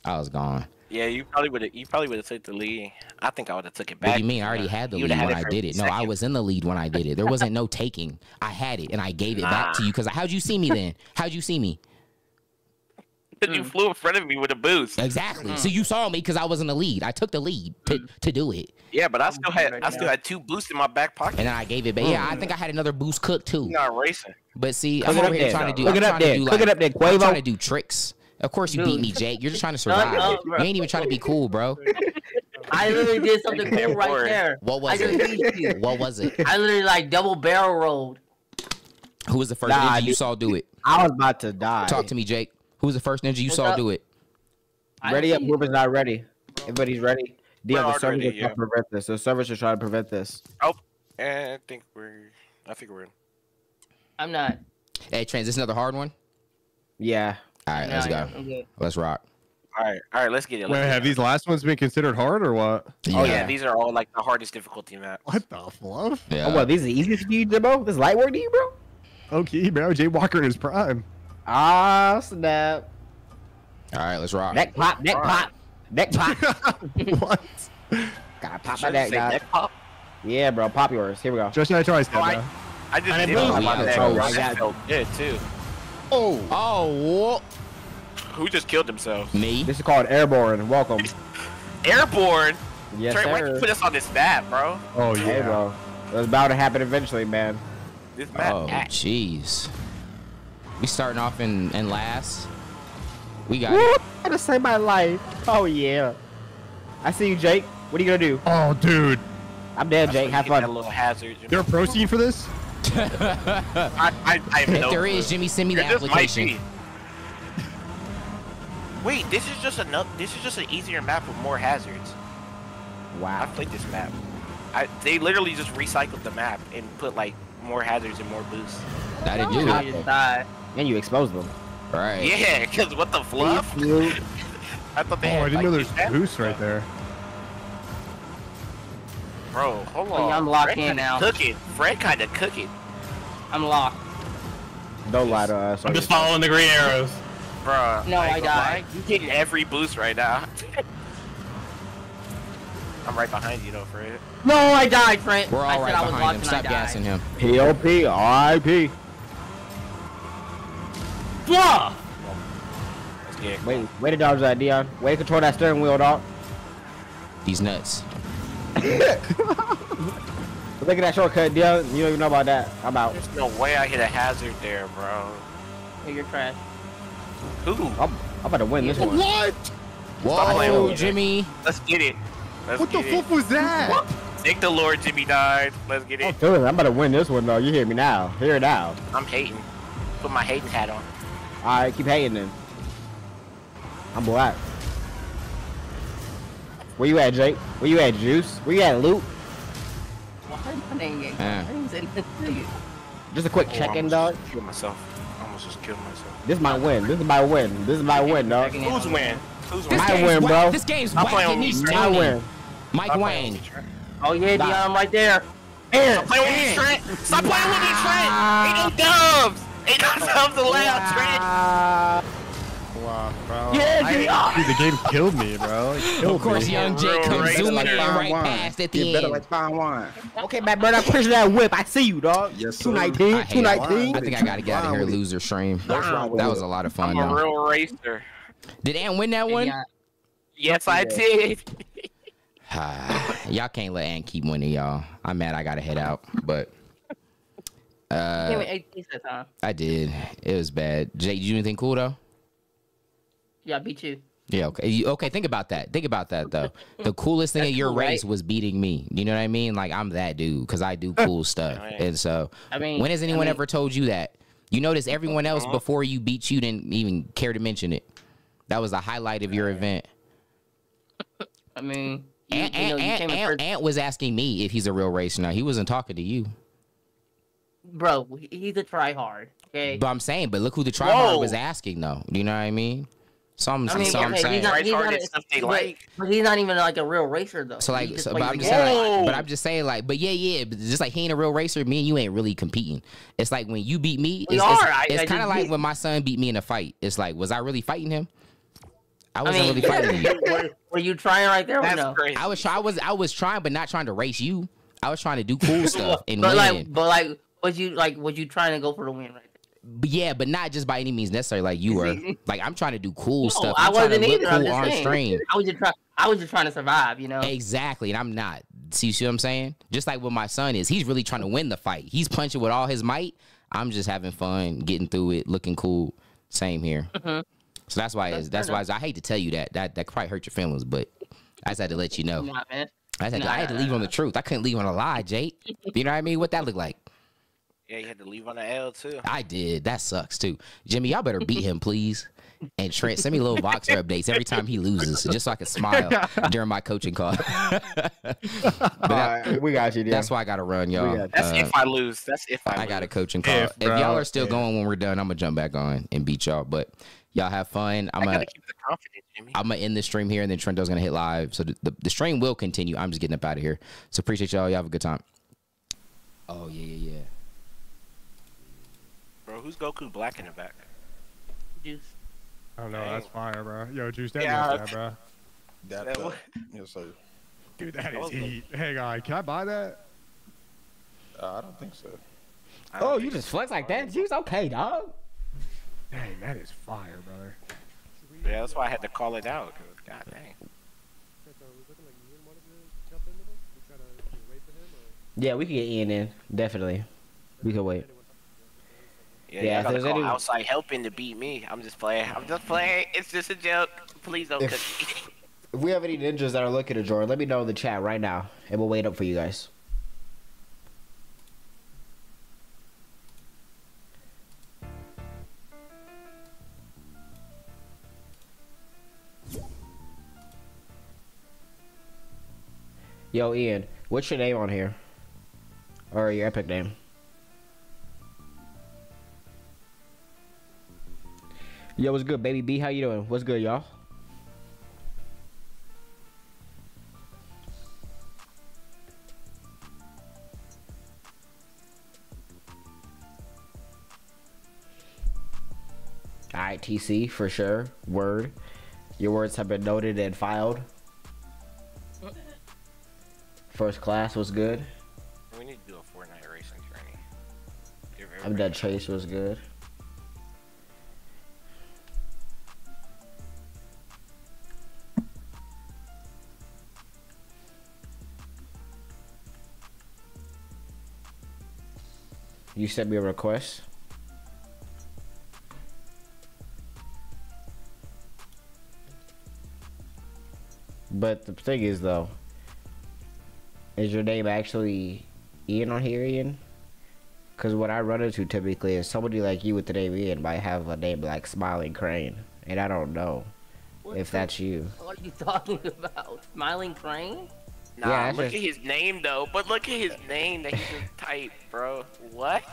I was gone. Yeah, you probably would have. You probably would have took the lead. I think I would have took it back. What do you mean? I already had the You lead when I did it. No, I was in the lead when I did it. There wasn't no taking. I had it and I gave it back to you because how'd you see me then? How'd you see me? Because you mm. flew in front of me with a boost. Exactly. Mm. So you saw me because I was in the lead. I took the lead to, mm. to do it, Yeah, but I still had. right I still now. had two boosts in my back pocket. and then I gave it back. Yeah, I think I had another boost cooked too. You're not racing. But see, Cook I'm it over up here there, trying to do. Cook I'm it up trying to there. do Cook it like- up there, I'm trying to do tricks. Of course you beat me, Jake. You're just trying to survive. up, bro. You ain't even trying to be cool, bro. I literally did something Damn cool right bored. there. What I was just it? beat you. What was it? I literally like double barrel rolled. Who was the first Nah, ninja you dude. saw do it? I was about to die. Talk to me, Jake. Who was the first ninja you What's saw up? do it? Ready up, see. whoever's not ready. Everybody's ready. Dion, the already servers ready, are trying to prevent this. The servers are trying to prevent this. Oh, and I think we're. I think we're in. I'm not. Hey, Trans, this another hard one? Yeah. All right, No, let's go. I'm. Let's rock. All right, all right. Let's get it. Let's have get it. these last ones been considered hard or what? Oh yeah, these are all like the hardest difficulty map. What the fluff? Yeah. Oh, well, these are the easiest for you, Jimbo? This light work to you, bro? Okay, bro. Jay Walker in his prime. Ah, snap. All right, let's rock. Neck pop, neck pop, neck pop. what? Gotta pop my Should neck, guys. neck pop? Yeah, bro, pop yours. Here we go. Just try try step, Oh, I- bro. I just And did blew pop my neck. bro. bro. I That got- felt good too. Oh, Oh, whoa. Who just killed himself? me? This is called airborne. Welcome. Airborne. Yes, Trey, why'd you put us on this map, bro? oh Hey, yeah. bro. It's about to happen eventually, man. This map. Oh, ass. jeez. We starting off in, in last. We got Woo! it. I had to save my life. Oh, yeah. I see you, Jake. What are you gonna do? Oh, dude. I'm dead, Jake. when Have you get That little hazard. There a protein for this? I, I, I have If no there clue. is, Jimmy, send me the There just might application. Wait, this is just another. This is just an easier map with more hazards. Wow. I Wow. played this map. I, they literally just recycled the map and put like more hazards and more boosts. I didn't do I it. just died. And you exposed them. Right. Yeah, because what the fluff? I thought they Oh, had. I didn't like, know there's hazards. boost right there. Bro, hold on. yeah, I'm locked Fred in now. Cooking. Fred kind of cooking, I'm locked. Don't lie to us. I'm just following the green arrows. bro. No, I died. You getting every boost right now. I'm right behind you though, Fred. No, I died, Fred. We're all I said right I was behind him. Stop I gassing him. P.O.P. R.I.P. Fluff! Let's get it. Wait, to dodge that, Dion. Way to control that steering wheel, dog. These nuts. Look at that shortcut, Dion. You don't even know about that. I'm out. There's no way I hit a hazard there, bro. Hey, you're trash. Who? I'm, I'm about to win this one. What? Whoa. Jimmy. Let's get it. Let's What the get fuck was that? it. Thank the Lord Jimmy died. Let's get I'm it. feeling it. I'm about to win this one, though. You hear me now. Hear it now. I'm hating. Put my hating hat on. All right, keep hating then. I'm black. Where you at, Jake? Where you at, Juice? Where you at, Luke? Why my name get Yeah. names in this thing? Just a quick Oh, check-in, dog. just Killed myself. I almost just killed myself. This is my win. This is my win. This is my win, dog. Checking in Who's on win? Who's This win? My game's win, bro. This game's I'm playing It on needs me. My tuning. win. Mike Wayne. Oh yeah, Dion right there. Stop playing with me, Trent. Stop playing with me, Trent. Ain't no dubs. Ain't no dubs allowed, Trent. Ah, Wow, bro. Yeah, Dion. Dude, the game killed me, bro. It killed Of course, me. young Jake Real comes race zooming like in right wine. past at the better end. like fine wine. okay, Matt Bird, I'm pushing that whip. I see you, dog. Yes, sir. 219, I hate it. 219. I think I gotta get out of here, loser stream. What's wrong with That was a lot of fun. I'm a though. real racer. Did Ant win that one? Dion. Yes, I did. y'all can't let Ant keep winning, y'all. I'm mad I gotta head out, but Can't uh, wait eight that time. I did. It was bad. Jake, did you do anything cool though? Yeah, I beat you. Yeah, okay. You- Okay, think about that. Think about that though. The coolest thing That's in your cool, right? race was beating me. You know what I mean? Like I'm that dude because I do cool stuff. Right. And so, I mean, when has I anyone mean- ever told you that? You notice everyone else Uh-huh. before you beat you didn't even care to mention it. That was the highlight of your event. I mean, you, Ant, you know, Ant, you Ant, came in Ant was asking me if he's a real racer. Now he wasn't talking to you. Bro. He's a try hard. Okay. But I'm saying, but look who the tryhard Whoa. was asking though. You know what I mean? So I'm, mean, so I'm okay, saying. he's not, he's not, is stuff they but, like. but he's not even like a real racer though. So like, so, but I'm just saying, like, but I'm just saying, like, but yeah, yeah, but just like he ain't a real racer, me and you ain't really competing. It's like when you beat me, We it's, are. it's, it's kind of like beat- when my son beat me in a fight. It's like, was I really fighting him? I I wasn't mean, really fighting you. were, were you trying right there? or That's no? crazy. I was, I was, I was trying, but not trying to race you. I was trying to do cool stuff and but win. like, but like, was you like, was you trying to go for the win right there? But yeah, but not just by any means necessary like you were. Like I'm trying to do cool No, stuff. I I'm trying to wasn't look either. Cool on stream. I was just trying. I was just trying to survive. You know. Exactly, and I'm not. See, see what I'm saying? Just like what my son is, he's really trying to win the fight. He's punching with all his might. I'm just having fun, getting through it, looking cool. Same here. Mhm. So that's why. It's, that's why I hate to tell you that. That that probably hurt your feelings, but I just had to let you know. Nah. I had, to, Nah, I had to leave nah, on the truth. I couldn't leave on a lie, Jake. You know what I mean? What that look like? Yeah, you had to leave on the L too. I did. That sucks too. Jimmy, y'all better beat him, please. And Trent, send me little Voxer updates every time he loses, just so I can smile during my coaching call. But that- Alright, we got you, dude. that's why I got to run, y'all. That's Uh, if I lose. That's if I. I got a coaching call. If, If, y'all are still if. going when we're done, I'm gonna jump back on and beat y'all. But y'all have fun. I'm gonna gotta keep the confidence, Jimmy. I'm gonna end the stream here, and then Trento's gonna hit live. So the, the, the stream will continue. I'm just getting up out of here. So appreciate y'all. Y'all have a good time. Oh yeah, yeah, yeah. Bro, who's Goku Black in the back? Juice. I don't know. That's fire, bro. Yo, juice that Yeah. yeah. that, bro. That, That uh, yes, sir. Dude, that That is was the- heat. Hang on, can I buy that? Uh, I don't think so. Don't Oh, think you just flex like that? Juice? Okay, dog. Dang, that is fire, brother. Yeah, that's why I had to call it out. 'cause God dang. Yeah, we can get Ian in. Definitely. We can wait. Yeah, Yeah, if there's any- outside helping to beat me. I'm just playing. I'm just playing. It's just a joke. Please don't If-. If we have any ninjas that are looking to join, let me know in the chat right now, and we'll wait up for you guys. Yo, Ian, what's your name on here? Or your epic name? Yo, what's good, baby B? How you doing? What's good, y'all? Alright, TC, for sure. Word. Your words have been noted and filed. First class was good. We need to do a Fortnite racing journey. I'm dead Chase was good. You sent me a request. But the thing is though, is your name actually Ian on here, Ian? Cause what I run into typically is somebody like you with the name Ian might have a name like Smiling Crane, and I don't know What if the- that's you. What are you talking about? Smiling Crane? Nah, Yeah, look just- at his name though. But look at his name that he just typed, bro. What?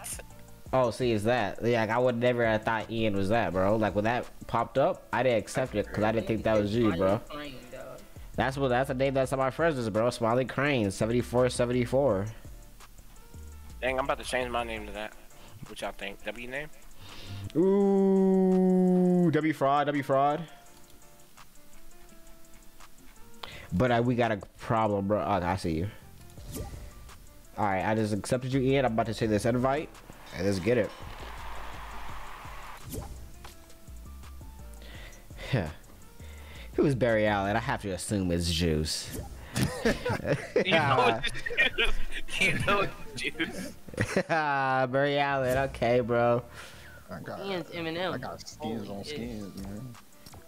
Oh, see, is that? Yeah, like, I would never have thought Ian was that, bro. Like when that popped up, I didn't accept it because I didn't think that was you, bro. Smiling Crane, dog. That's what that's the name that's on my friends is, bro. Smiley Crane, 7474. Dang, I'm about to change my name to that. What y'all think? W name? Ooh, W fraud, W fraud. But uh, we got a problem, bro. Oh, I see you. All right, I just accepted you, Ian. I'm about to say this invite, and let's get it. Yeah. Who's Barry Allen? I have to assume it's Juice. You know it's juice. You know it's juice. Barry Allen. Okay, bro. I got, Ian's Eminem. I got skins Holy on shit. skins, man.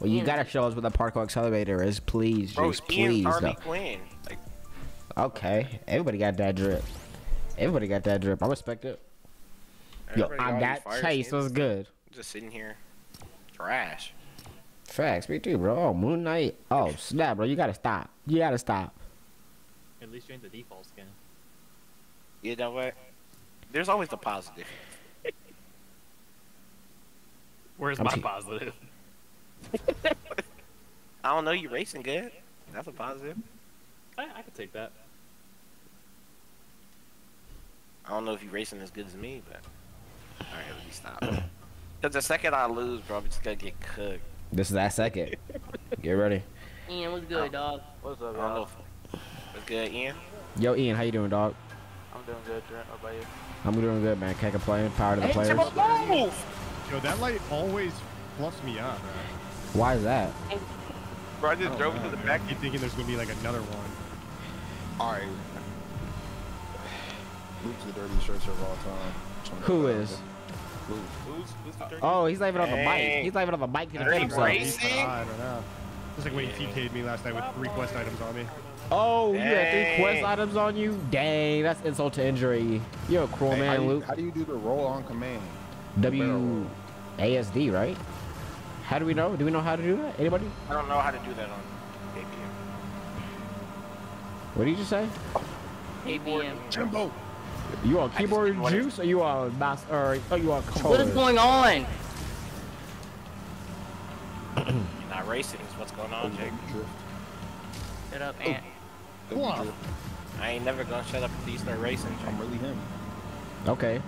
Well, you gotta show us what the parkour accelerator is, please, Bro, Juice. Please, Harley though. Quinn. Like, Okay, everybody got that drip. Everybody got that drip. I respect it. Yo, everybody got I, all that chase skins. was good. Just sitting here, trash. Facts, me too, bro. Oh, Moon Knight. Oh, snap, bro. You gotta stop. You gotta stop. At least you're in the default skin. You know what? There's always the positive. Where's I'm my positive? I don't know. You racing good. That's a positive. I, I could take that. I don't know if you racing as good as me, but all right, let me stop. Cause the second I lose, bro, I'm just gonna get cooked. This is that second. Get ready. Ian, what's good, dog? What's up, don't know. y'all? If, what's good, Ian? Yo, Ian, how you doing, dog? I'm doing good, Trent. How about you? I'm doing good, man. Can't complain. Power to the players. Yo, that light always fluffs me up, man. Why is that? Bro, I I just don't drove know, into the man. back. I keep thinking there's gonna be like another one. All right. Luke's the dirtiest shirt of all time. Just wanna Who put that out is? there. Luke. Who's, who's the dirty? Oh, he's not even on the mic. He's not even on the mic to Dirty defend himself. He's Racing? I don't know. Just like when he TK'd me last night with three quest items on me. Oh, you had three quest items on you? Dang, that's insult to injury. You're a cruel Hey, man, do you, Luke. how do you do the roll on command? W A S D, right? How do we know? Do we know how to do that? Anybody? I don't know how to do that on APM. What did you just say? ABM. Jimbo. You on keyboard juice or you on mouse or oh, you on What controller? is going on? You're not racing. Is what's going on, Jake? Shut up, oh, Ant. Double drift. I ain't never gonna shut up until you start racing. Jake. I'm really him. Okay.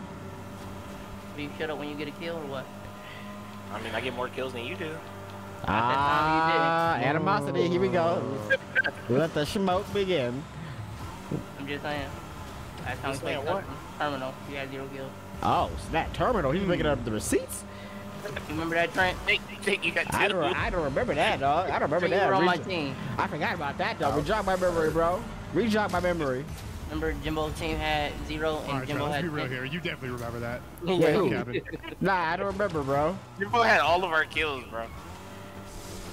Do you shut up when you get a kill or what? I mean, I get more kills than you do. Ah, animosity. Here we go. Let the smoke begin. I'm just saying. Last time we Just played what? Terminal, you had zero kills. Oh, snap! Terminal. He's making up the receipts. You remember that, Trent? Jake, Jake, you got two. I don't. I don't remember that, dog. I don't remember Trent, you that. were on my team. I forgot about that, dog. Rejog my memory, bro. Rejog my memory. Remember Jimbo's team had zero and Alright, Jimbo bro, let's had be real 10. here. You definitely remember that. Yeah, who? Captain. Nah, I don't remember, bro. Jimbo had all of our kills, bro.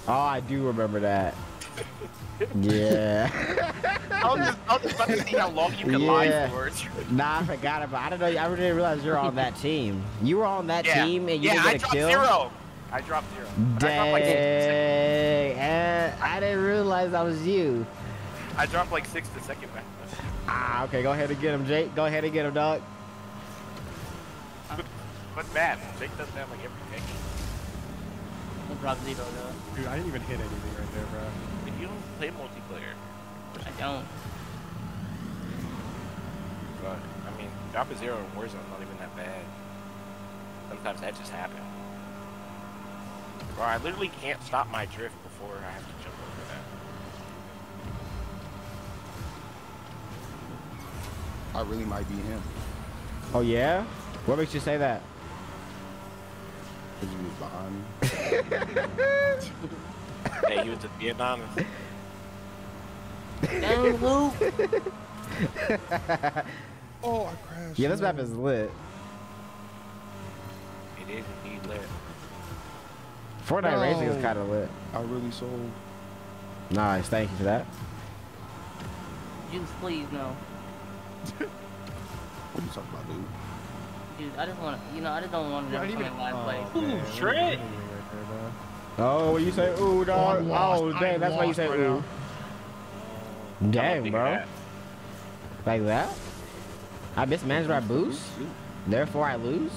Oh, I do remember that. Yeah. I was just, I was just about to see how long you could lie for. nah, I forgot about. I don't know. I didn't realize you're on that team. You were on that Yeah, team and you yeah, I didn't get a dropped kill. zero. I dropped zero. I dropped Dang, like six to second. Eh, and I didn't realize that was you. I dropped like six to second back. Ah, okay, go ahead and get him, Jake. Go ahead and get him, dog. What's bad? Jake does that like every pick. We'll drop zero, though. Dude, I didn't even hit anything right there, bro. If you don't play multiplayer, I don't. but I mean, dropping zero in Warzone not even that bad. Sometimes that just happens. Bro, I literally can't stop my drift before I have to jump over that. I really might be him. Oh yeah? What makes you say that? Cause he was behind me. hey, you was just being honest. Dang, Luke. Oh, I crashed. Yeah, this map is lit. It is indeed lit. Fortnite Racing is kind of lit. I really sold. Nice, thank you for that. Juice, please, no. What are you talking about, dude? dude, I just want to, you know, I just don't want to Not come even- in last place. Oh, Ooh, man, Shred. Oh, what you say? Ooh, dog. I'm Oh, lost. dang, that's why you say right ooh. Dang, bro. hat. Like that? I mismanaged my boost, therefore I lose.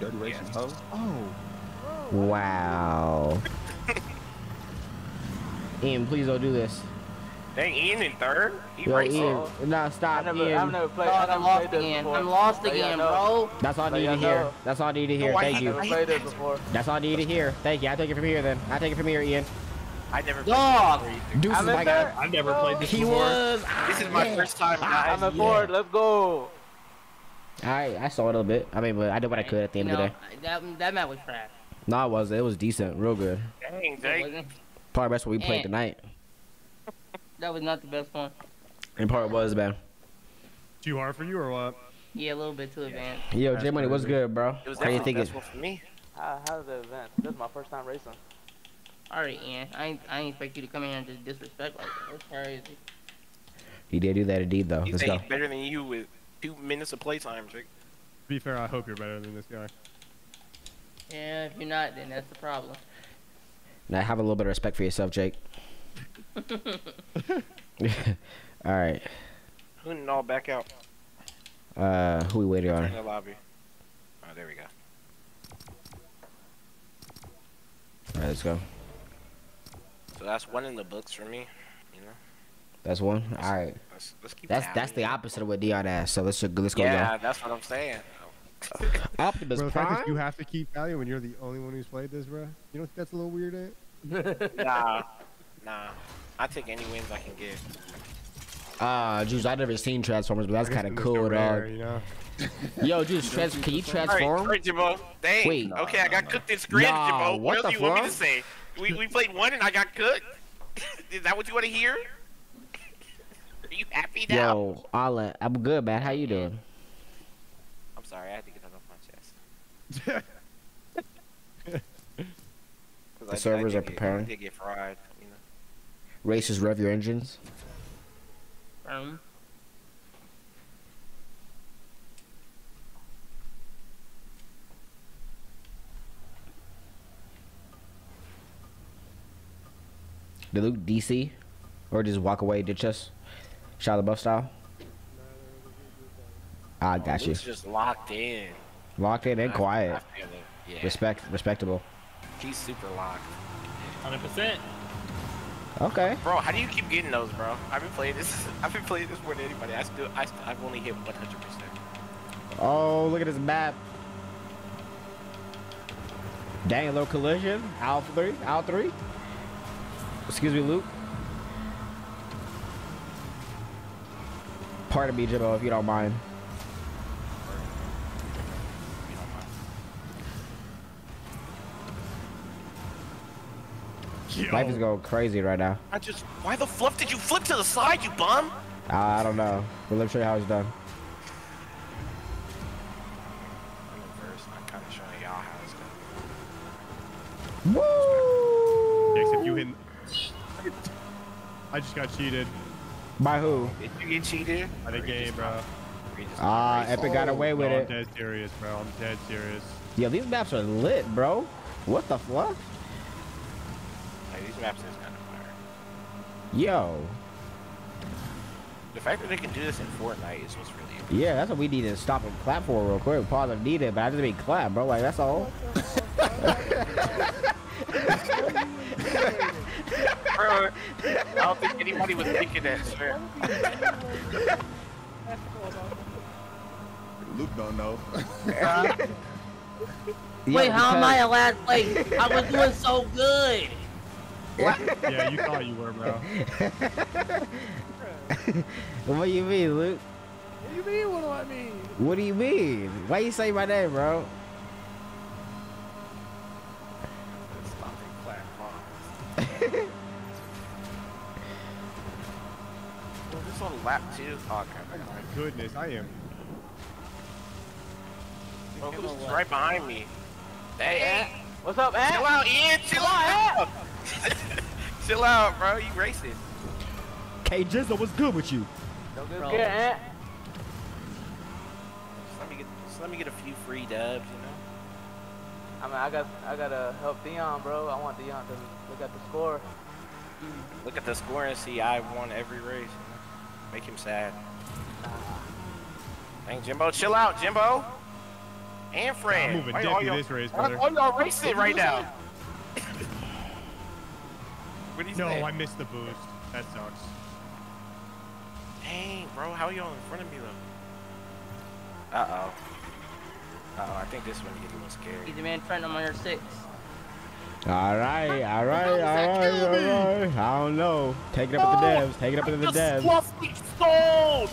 Dirty racist hoe. Oh, Wow. Ian, please don't do this. Dang, Ian in third? He Yo, racing. Ian, nah, I stop, never, I've Ian. never played. Dog, I I'm never lost played this again. before. I'm lost Let y'all again, know. bro. That's all I Let need to hear. know. That's all I need to hear. why Thank I you. never played this before. That's all I need to hear. Thank you. I take it from here then. I take it from here, Ian. I never. Dog. Deuces, I'm in my guy. I've never played this He before. was. This is my first time. I'm guys. in fourth. Let's go. I I saw it a little bit. I mean, but I did what I could at the end you of the know, day. That that map was trash. No, it was. It was decent. Real good. Dang, It Jake. wasn't. Part of that's what we played tonight. That was not the best one. And part was, man. too hard for you or what? Yeah, a little bit too advanced. Yo, That's J Money, what's good, bro? It was How you definitely think best it? one for me. How, how's the event? This is my first time racing. All right, Ian. I ain't, I ain't expect you to come in here and just disrespect like that. That's crazy. He did do that indeed, though. He's Let's go. better than you with two minutes of playtime, Jake. To be fair, I hope you're better than this guy. Yeah, if you're not, then that's the problem. Now have a little bit of respect for yourself, Jake. All right. Who didn't all back out Uh, who we waiting on? in on? the lobby? Oh, there we go. All right, let's go. So that's one in the books for me. You know, That's one. All right. let's, let's keep. That's that's the opposite of what Dion asked. So let's let's go, Yeah, that's what I'm saying. y'all. Optimus Bro, the fact that Prime. you have to keep value when you're the only one who's played this, bro. You don't think that's a little weird, eh? Nah, nah. I take any wins I can get. Ah, Juice, I've never seen Transformers, but that's kind of cool, Mr. Rare, dog. You know? Yo, Juice, trans- can you All right, all transform? right, Jimbo. Dang. Wait. Okay, I got cooked in scrims, Nah, Jimbo. what What, else the do you want me to say? We, we played one and I got cooked. Is that what you want to hear? Are you happy now? Yo, Alan, I'm good, man. How you doing? I'm sorry, I had to get that off my chest. The I- I servers did are preparing. I did get fried, you know. Racers, rev your engines. Um, Did Luke DC, or just walk away, ditch us? Shot the buff style. I got you. Luke's just locked in. Locked in and I- I quiet. Yeah, Respect, respectable. he's super locked. 100%. Okay. Bro, how do you keep getting those, bro? I've been playing this. I've been playing this more than anybody. I still, I, still, I've only hit 100. percent Oh, look at this map. Dang, a little collision. Out three. Out three. Excuse me, Luke. Pardon me, Jimbo, if you don't mind. Life is going crazy right now. I just, why the fluff did you flip to the side, you bum? I don't know. But let me show you how it's done. I'm in first. I'm kind of showing y'all how it's done. Woo! Except you hit. I just got cheated By who? Did you get cheated? by the game, bro. Or you just Ah, raced? Epic got away with no, it. I'm dead serious, bro. I'm dead serious. Yo, these maps are lit, bro. What the fuck? Like, these maps is kind of fire. Yo. The fact that they can do this in Fortnite is what's really impressive. Yeah, that's what we need to stop and clap for real quick. Pause if needed, but I just mean clap, bro. Like, that's all. Bro, I don't think anybody was thinking that shit. Luke don't know. wait, how am I in last place? I was doing so good. Yeah, you thought you were, bro. What do you mean, Luke? What do you mean? What do I mean? What do you mean? Why you say my name, bro? Stop and clap, huh? Was this on lap two? Oh, okay. never mind. Goodness, I am. Bro, who's right behind me? Hey, hey, What's up, chill out, Ian. Chill out. chill out, bro. You racing? K Jizzle, what's good with you? Don't Bro. get scared, Ant. Let me me get just let me get a few free dubs, you know. I mean, I got I gotta help Dion, bro. I want Dion to look at the score. Look at the score and see I won every race. You know? Make him sad. Dang, Jimbo, chill out, Jimbo. And Fred. I'm moving Why dick all in y'all- this race, why- brother. why y'all racing right now? what do you No, say? I missed the boost. That sucks. Dang, bro, how are y'all in front of me though? Uh oh. Uh oh, I think this one get a little scary. He's the man Trent. I'm on your six. All right, all right, all right, all right. I don't know. Take it up with the devs. Take it up with the devs. Fluffy sold.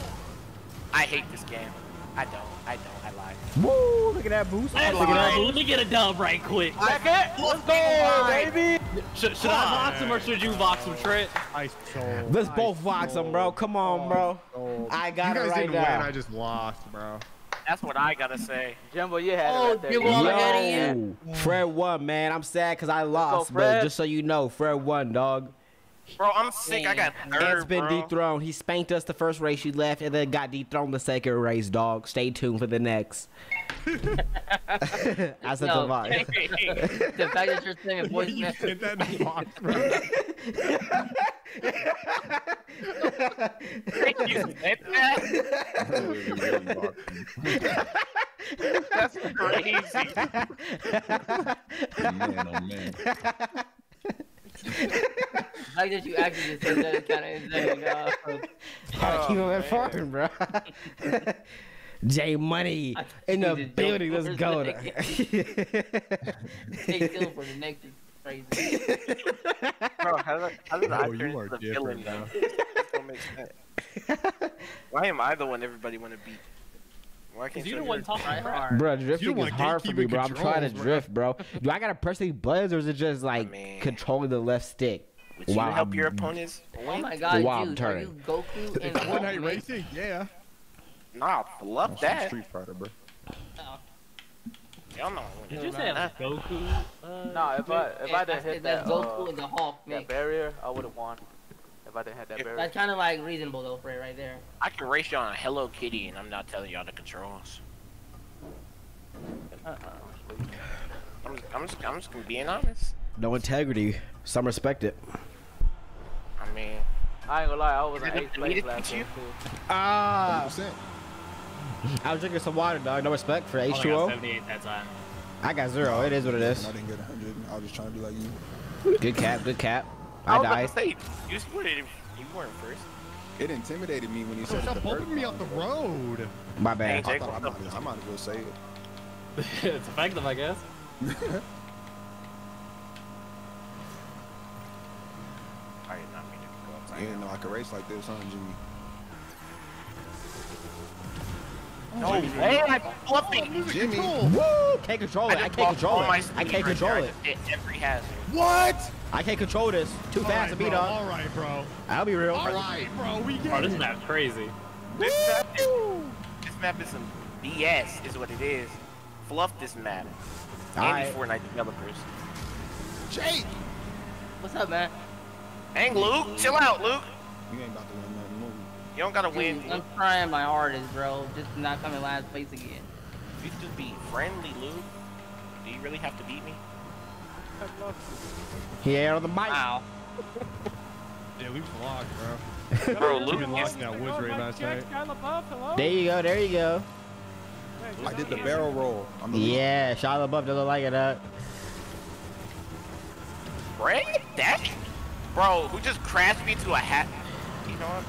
I hate this game. I don't. I don't. I lied. Woo! Look at that boost. Let's Look at that boost. Let me get a dub right quick. Let's go, baby. Should, should I vox him or should you vox him, Trent? I sold. Let's I both vox him, bro. Come on, bro. Sold. I got you it guys right didn't now. win. I just lost, bro. That's what I gotta say. Jumbo, you had Oh, it right there. Jimbo, You I'm got ahead it. of you. Yo, Fred won, man. I'm sad because I lost, but Fred. just so you know, Fred won, dog. Bro, I'm sick. I got Ant's third, been bro. dethroned. He spanked us the first race you left, and then got dethroned the second race, dog. Stay tuned for the next. I said No, the vibe. the fact that you're saying a voice You message. hit that box, bro. You said that? Really, really boxing. That's crazy. man, oh man. The fact that you actually just said that is kind of insane, dog. Gotta keep oh, him Oh, at farm, bro. J Money in the building. Let's go. Stay still for the next is crazy. Bro, how does, how does I turn you are into the different, villain now? Don't make sense. Why am I the one everybody want to beat? Why can't You the one talking hard. Bro, You drifting don't is hard for me, bro. I'm trying to bro. drift, bro. Do I gotta press these buttons, or is it just like man. controlling the left stick? Would you help your opponents Oh my god, Wow, I'm dude, are turning. you Goku in Fortnite Hulk, racing? Yeah. Nah, love That's some that. Street Fighter, bro. Y'all know. Did you say it was Goku? Uh, Nah, if I if I I didn't hit that Goku uh, and the Hulk that mix. barrier, I would have won. If I didn't hit that If barrier. That's kind of like reasonable though, Fred, right there. I can race you on a Hello Kitty, and I'm not telling y'all the controls. Uh-uh. I'm, I'm just, I'm just being honest. No integrity. Some respect it. I mean, I ain't gonna lie, I was in Did it- eighth did place last year too. Ah, I was drinking some water, dog. No respect for I got H2O. 78 that time. I got zero. It is what it is. I didn't get 100. I was just trying to be like you. Good cap. Good cap. I I was about died. to say, you splitted it. You weren't first. It intimidated me when you said stop it the first bumping me off the road. My bad. Hey, I thought I might, I might as well say it. it's effective, I guess. I did not mean to go You didn't know I could race like this, huh, Jimmy? Oh, no, man, I fluffy. Jimmy, Woo! Can't control it. I just can't control it. I can't right control there. It. every hazard. what? I can't control this. Too All fast right, to be, bro. dog. All right, bro. I'll be real. All right, bro. We Oh, get this it. map's crazy. This map, is, this map is some BS, is what it is. Fluff this map. All And right. these Fortnite developers. Jake! What's up, man? Hang, Luke. Chill out, Luke. You ain't about to win nothing, move. You don't gotta win. I'm trying my hardest, bro. Just not coming last place again. You can just be friendly, Luke. Do you really have to beat me? He ain't on the mic. Wow. Yeah, Luke's locked, bro. Bro, Luke Luke been is locked in that woods raid last night. There you go. There you go. I did the barrel roll. I'm the. Yeah, Shia LaBeouf doesn't like it. Uh, Ray? That? Bro, who just crashed me to a hat? You know what?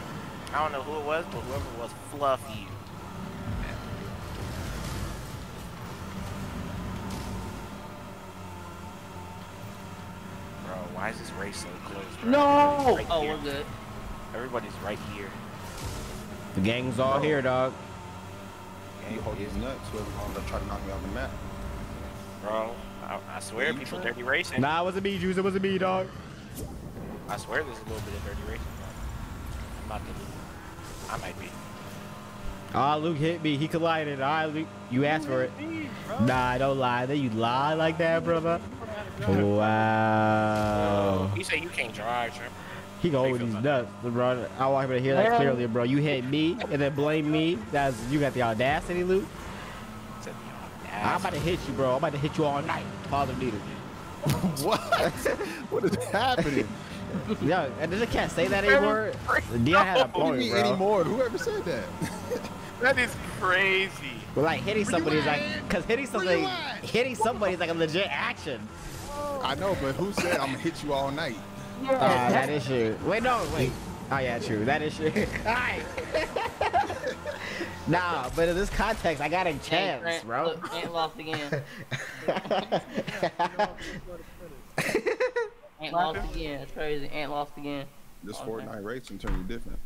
I don't know who it was, but whoever it was, fluffy. Bro, why is this race so close? Bro? No! Everybody's right Oh, here. we're good. Everybody's right here. the gang's all here, dog. You hold his nuts, whoever gonna try to knock me off the map. Bro, I, I swear people dirty racing. Nah, it wasn't me, Juice. It wasn't me, dog. I swear there's a little bit of dirty racing. I'm not the Luke. I might be. Ah, Luke hit me. He collided. All right, Luke. You asked for it. Nah, I don't lie. Then you lie like that, brother. Wow. You say you can't drive, Trevor. He go with these nuts, bro. I want him to hear that clearly, bro. You hit me and then blame me. That's you got the audacity, Luke. I'm about to hit you, bro. I'm about to hit you all night. Father needed. what? what is happening? Yo, and just can't say that anymore. Dion had a What do you point, mean bro. anymore? Whoever said that? That is crazy. But like hitting somebody is like, cause hitting somebody, hitting somebody is like a legit action. I know, but who said I'm gonna hit you all night? Uh, that is true. Wait, no, wait. Oh yeah, true. That is true. Alright. nah, but in this context, I got a Hey, chance, Trent, bro. Look, Ant lost again. Ant lost again. That's crazy. Ant lost again. This Okay. Fortnite racing turned you different.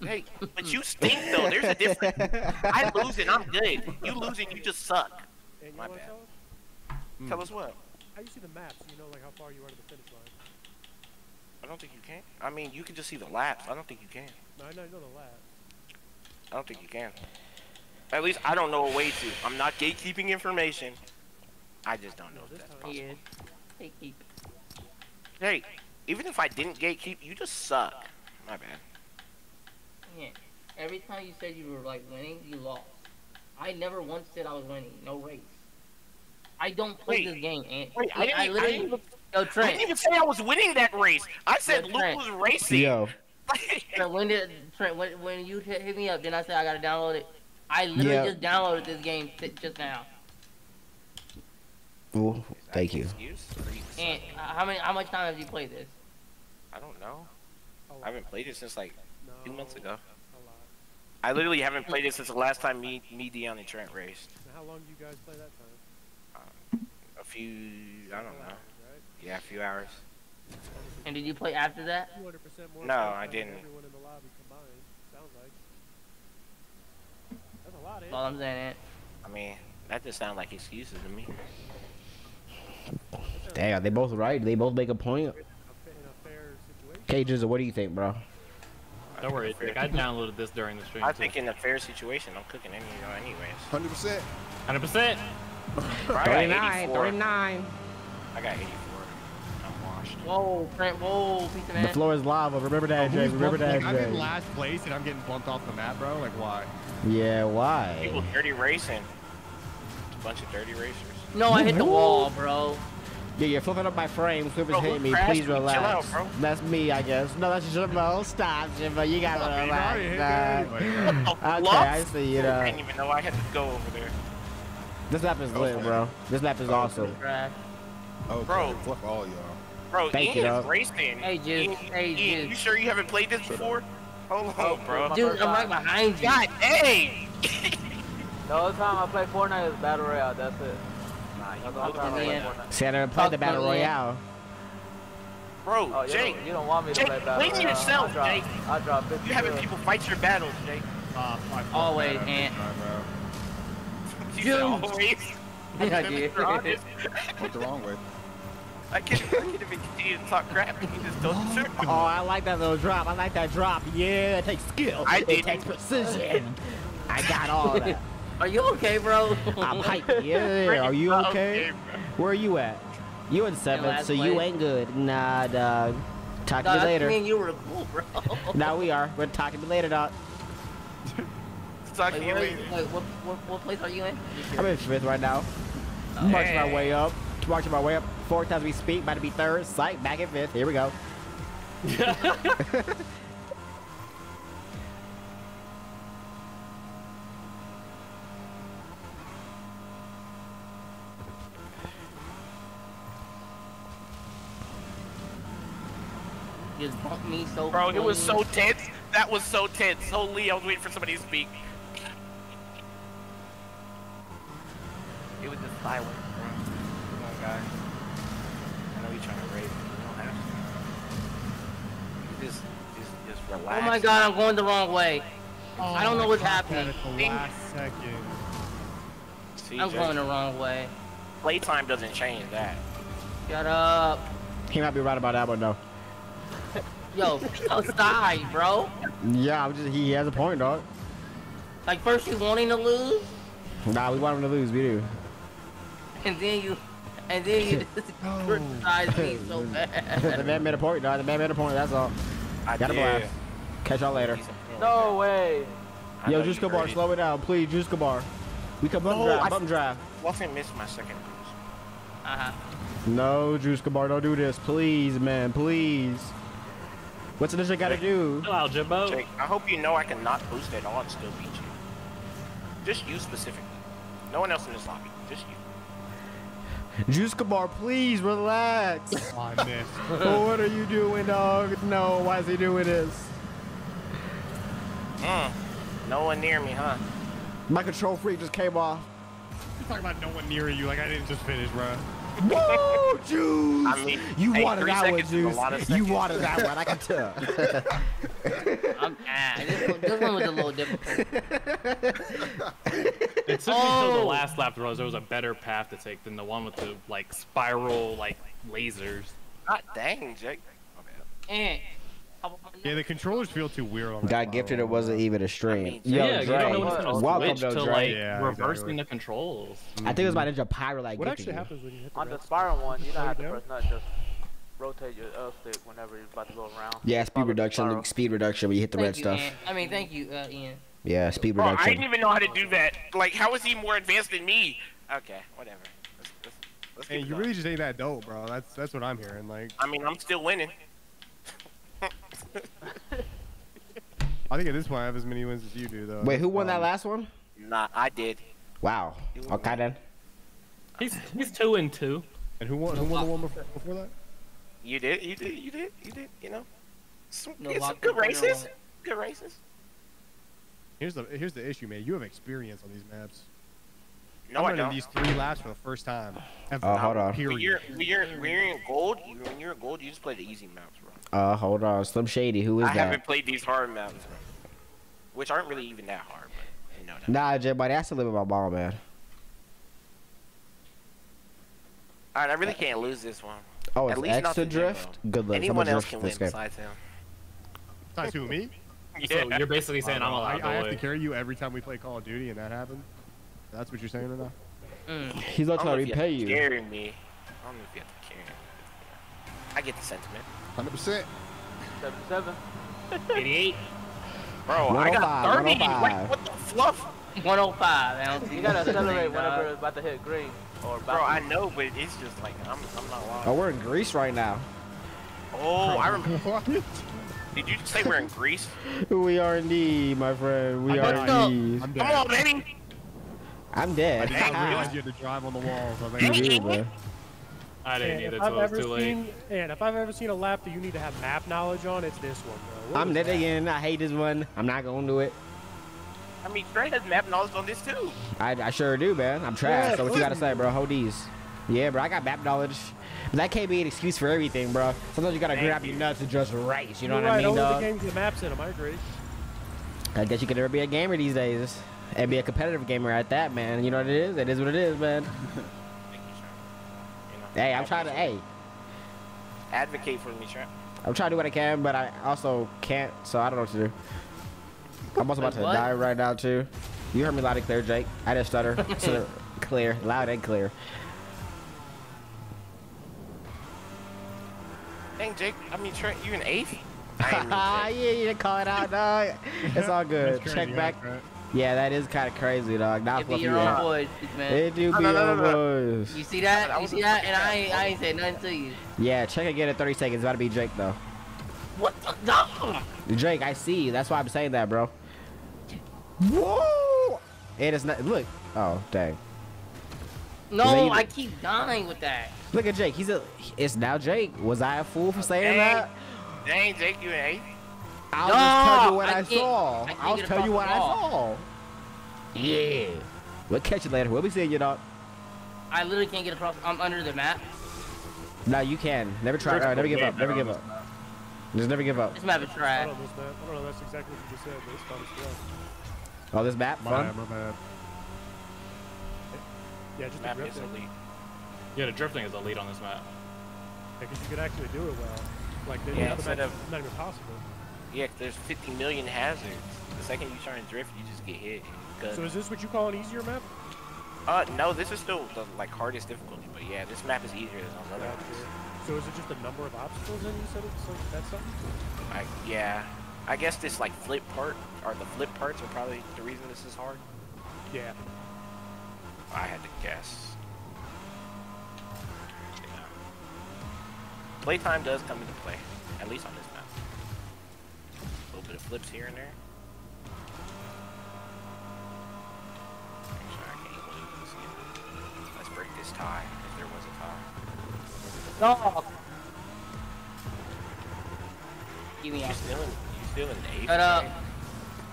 Hey, but you stink though. There's a difference. I lose and I'm good. You lose and you just suck. And you My bad. tell us? Hmm. Tell us what? How you see the maps? you know like how far you are to the finish line? I don't think you can. I mean, you can just see the laps. I don't think you can. No, I know, I know the lap. I don't think you can. At least I don't know a way to. I'm not gatekeeping information. I just don't know if that's He possible. is. Hey, keep. Hey, even if I didn't gatekeep, you just suck. My bad. Yeah. Every time you said you were like winning, you lost. I never once said I was winning. No race. I don't play Wait. this game, Ant. Wait, I didn't, I literally. didn't even, Yo, I didn't even say I was winning that race. I said Yo, Luke was racing. Yo, Trent, when did Trent? When, when you hit, hit me up, then I said I gotta download it. I literally Yeah. just downloaded this game just now. Ooh, thank you. Excuse? Or you suck? And uh, how many? How much time have you played this? I don't know. I haven't played it since like no, two months ago. I literally haven't played it since the last time me, me, Dion, and Trent raced. Now, how long do you guys play that time? A few, I don't know. hours, right? Yeah, a few hours. And did you play after that? more No, I didn't. Everyone in the lobby combined. Sounds like. That's a lot, all eh? I'm saying. Ant. I mean, that just sound like excuses to me. Damn, they both right. They both make a point. A fa- In a fair situation. Cages, what do you think, bro? Don't worry, like, I downloaded this during the stream. I too. think in a fair situation, I'm cooking any, you know, anyways. Hundred percent. 100%. Bro, I got 84. 39. I got 84. I'm washed. Whoa, Trent. Whoa, piece of The floor is lava. Remember that, Jay. Remember that, like, I'm in last place and I'm getting bumped off the map, bro. Like, why? Yeah, why? People dirty racing. A bunch of dirty racers. No, I hit the wall, bro. Yeah, you're flipping up my frame. Whoever's Bro, hitting me, please me? Chill relax. out, bro. That's me, I guess. No, that's Jimbo. Stop, Jimbo. You gotta Fuck me, bro. relax. You hit me dog. anyway, bro. Oh, Okay, Lux? I see you. I didn't even know I had to go over there. This map is lit, bro. This map is oh, awesome. Crash. Okay, Bro. fuck all y'all. Bro, Thank you, Ian dog. is racing. Hey, Jizz. Ian, Hey, Ian, Jizz. you sure you haven't played this before? Hold on, bro. Dude, I'm right behind you. God dang! The only time I play Fortnite is Battle Royale. That's it. See, I never played the Fuck Battle me, yeah. Royale. Bro, Oh, you Jake, don't, you don't want me to Jake, play Battle Royale. yourself, I drop, Jake. I drop 50 you having kills. people fight your battles, Jake. My fault, Always, man. I'm Ant. bro. You Dude. said always. I got you. You're honest. Went the wrong way. I can't, I can't even continue to talk crap. You just told the truth. Oh, I like that little drop. I like that drop. Yeah, it takes skill. I it did. takes precision. I got all that. Are you okay, bro? I'm hyped. Yeah, are you okay? Where are you at? You in seventh, last so you ain't good. Nah, dog. Talk to you I later. mean, you were cool, bro. Now we are. We're talking to you later, dog. Talk Wait, to you later. wait, what, what, what place are you in? I'm in fifth right now. Oh, Marching my way up. Marching my way up. Four times we speak. About to be third. Sight. Back in fifth. Here we go. Just bumped me so Bro, it was so tense. That was so tense. Holy, I was waiting for somebody to speak. It was just silent. Come on, guys. I know you're trying to raise me. You don't have to. You just, just, just relax. Oh my god, I'm going the wrong way. Oh I don't know what's At happening. last second. See, I'm going the wrong way. Playtime doesn't change that. Shut up. He might be right about that one though. Yo, outside, bro. Yeah, I'm just. He has a point, dog. Like, first you wanting to lose, Nah, we want him to lose. We do. and then you, and then you just criticize me so bad. the man made a point, dog. The man made a point. That's all. I Got a did. blast. Catch y'all later. No way. I Yo, know Juice you Bar, slow it down, please. Juice Bar. We can bump No, drive. I- Bump drive. Fluffing missed my second boost. Uh huh. No, Juice Cabar, don't do this. Please, man, please. What's the ninja gotta do? Hello, Jimbo. Jake, I hope you know I cannot boost at all and still beat you. Just you specifically. No one else in this lobby. Just you. Juice Cabar, please relax. Oh, I missed. oh, what are you doing, dog? No, why is he doing this? Mm. No one near me, huh? My control freak just came off. You talking about no one near you like I didn't just finish, bro. Whoa, Juice! I mean, you hey, wanted three that one, seconds is a Juice. You seconds. wanted that one, I can tell. I'm ah, this one, this one was a little difficult. It took me until the Oh. last lap to realize there was a better path to take than the one with the like spiral like lasers. God dang, Jake. My bad. And Yeah, the controllers feel too weird on Got gifted, it wasn't even a stream. mean, Yo, yeah, you Dre, don't know when it's gonna welcome switch to to like Yeah, reversing exactly. the controls. I think it was my Ninja Pyro like What gifted actually you. happens when you hit the On the spiral one, you don't have to down? press nothing. Just rotate your L stick whenever you're about to go around. Yeah, speed Follow the reduction, spiral. speed reduction when you hit the thank red you, stuff. Ian. I mean, thank you, uh, Ian. Yeah, speed Bro, I didn't even know how to do that. Like, how is he more advanced than me? Okay, whatever. Let's, let's, let's Hey, you going. really just ain't that dope, bro. That's that's what I'm hearing. Like, I mean, I'm still winning. I think at this point I have as many wins as you do, though. Wait, who won the that um, last one? Nah, I did. Wow. Okay then. He's he's two and two. And who won? Who won the one before, before that? You did, you did, you did, you did. You know, some, No yeah, some good races. Good races. Here's the here's the issue, man. You have experience on these maps. No, I'm I running don't. these three laps for the first time. Ever. Oh, hold on. When Period. you're, when you're, when you're in gold, when you're in gold, you just play the easy maps, bro. Uh, hold on. Slim Shady, who is I that? haven't played these hard maps, bro. Which aren't really even that hard, but you know that. Nah, Jay, buddy, I still live with my mom, man. Alright, I really can't lose this one. Oh, At least X not to the drift? Good luck. Anyone I'm else drift can this win game. besides him. Talk to me. So you're basically saying I'm Oh, I, allowed I have to to carry you every time we play Call of Duty, and that happens. That's what you're saying right now. Mm. He's not don't know trying if to repay you. carry me. I don't know if you have to carry me. I get the sentiment. 100%. 77. 88. Bro, I oh got 30. What, what the fluff? 105. I You gotta what's the accelerate whenever it's about to hit green. Or about Bro, to- I know, but it's just like, I'm, I'm not lying. Oh, we're in Greece right now. Oh, I remember. Did you just say we're in Greece? We are indeed, my friend. We I are indeed. I'm Come dead. on, baby. I'm I dead. did not Hey, realize you had to drive on the walls. I was like, You do, bro. I didn't And either if I've it was ever too late. seen, and if I've ever seen a lap that you need to have map knowledge on, it's this one, bro. What I'm was dead again. I hate this one. I'm not gonna do it. I mean, Trey has map knowledge on this too. I, I sure do, man. I'm trash. Yeah, so what you gotta say, bro? Hold these. Yeah, bro. I got map knowledge. But that can't be an excuse for everything, bro. Sometimes you gotta Thank grab you. your nuts and just race. You know You're what right, I mean, only dog? the games with maps in them. I agree. I guess you could never be a gamer these days. And be a competitive gamer at that, man. You know what it is? It is what it is, man. Thank you, Trey. You know, Hey, I'm trying to. Hey, advocate for me, Trey. I'm trying to do what I can, but I also can't. So I don't know what to do. I'm also about to what? die right now too. You heard me loud and clear, Jake. I didn't stutter. so clear, loud and clear. Dang, Jake. I mean, Trent, you an eighth? I ain't Ah, yeah, you didn't call it out, dog. It's all good. Check back. huh, Trent? Yeah, that is kind of crazy, dog. Not It be fluffy your own boys, man. It do be no, no, your no, boys. You see that? That You see that? And I ain't, bad I ain't said nothing to you. Yeah, check again in 30 seconds. It's about to be Jake though. What the? No! Drake, I see you. That's why I'm saying that, bro. Whoa! It is not. Look. Oh, dang. No, Lady. I keep dying with that. Look at Jake. He's a. It's now Jake. Was I a fool for saying Dang. that? Dang, Jake, you an eighth? I'll just tell you what I I, saw. I I'll tell you what I saw. Yeah. We'll catch you later. We'll be seeing you, dog. I literally can't get across. I'm under the map. No, you can. Never try. Uh, never give up. Never give up. Just never give up. This map is I trash. don't know this map. I don't know. That's exactly what you just said, but it's fun as well. Oh, this map My fun. bad, my bad. Yeah, just Map is drifting. elite. Yeah, the drifting is the lead on this map. Because you could actually do it well. Like, the Yeah, other instead of- it's not even possible. Yeah, there's 50 million hazards. The second you try and drift, you just get hit. Good. So is this what you call an easier map? Uh, no, this is still the like hardest difficulty, but yeah, this map is easier than those other ones. So is it just the number of obstacles then you said it's like that's something? I, yeah, I guess this like flip part or the flip parts are probably the reason this is hard. Yeah. I had to guess. Yeah. Playtime does come into play, at least on flips here and there. Actually, I can't even see it. Let's break this tie, if there was a tie. No. Give me You a still in, you still in eighth? Shut up. right?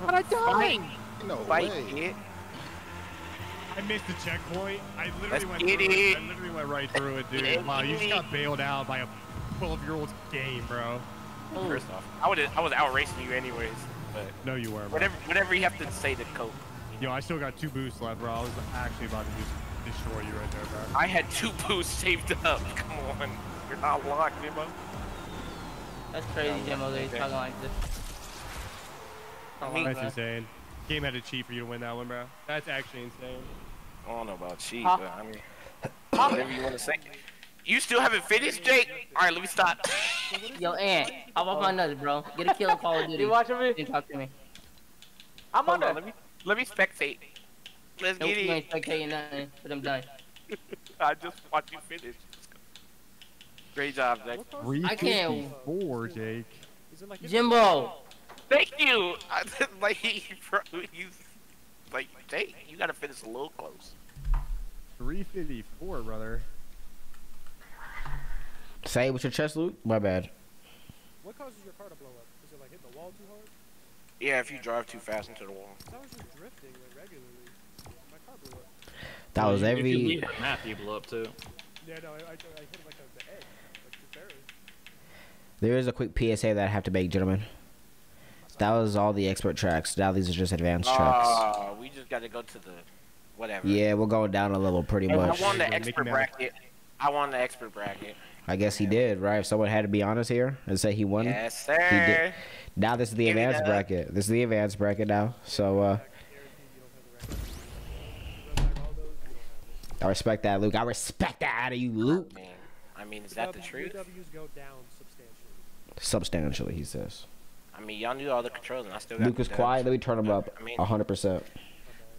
But I died. No Fight, way. kid. I missed the checkpoint. I literally Let's went through it. it. I literally went right through it, dude. Wow, you just got bailed out by a 12-year-old's game, bro. First off, I would I was out racing you anyways, but No, you weren't, bro. whatever whatever you have to say to cope. Yo, I still got two boosts left, bro. I was actually about to just destroy you right there, bro. I had two boosts saved up. Come on, you're not locked, Jimbo. That's crazy, Jimbo. That he's talking like this. I mean, That's insane. Game had to cheat for you to win that one, bro. That's actually insane. I don't know about cheat, Huh? but I mean, whatever you want to say. You still haven't finished, Jake? All right, let me stop. Yo, Ant, hop off my nuts, bro. Get a kill in Call of Duty. You watching me? Then talk to me. I'm Hold on on, let me let me spectate. Let's Nope, get you it. ain't spectating nothing, but I'm done. I just watched you finish. Great job, Jake. I can't- 354, Jake. Like Jimbo. Thank you. I like bro, you like Jake. You gotta finish a little close. 354, brother. Say it with your chest, Luke. My bad. What causes your car to blow up? Is it like hitting the wall too hard? Yeah, if you drive too fast into the wall. I was just drifting like regularly. My car blew up. That was If you every. leave the map, you blow up too. Yeah, no, I, I, I hit like a, the edge, like just barely. There is a quick PSA that I have to make, gentlemen. That was all the expert tracks. Now these are just advanced tracks. Ah, we just gotta go to the whatever. Yeah, we're going down a level pretty I much. won the expert bracket. I won the expert bracket. I guess he did, right? If someone had to be honest here and say he won. Yes, He did. sir. Now this is the Give advanced bracket. This is the advanced bracket now. So uh I respect that, Luke. I respect that out of you, Luke. Man, I mean, is that the truth? UWs go down substantially. Substantially, he says. I mean, y'all knew all the controls, and I still got. Luke the is quiet. Let me turn him up I mean, hundred percent.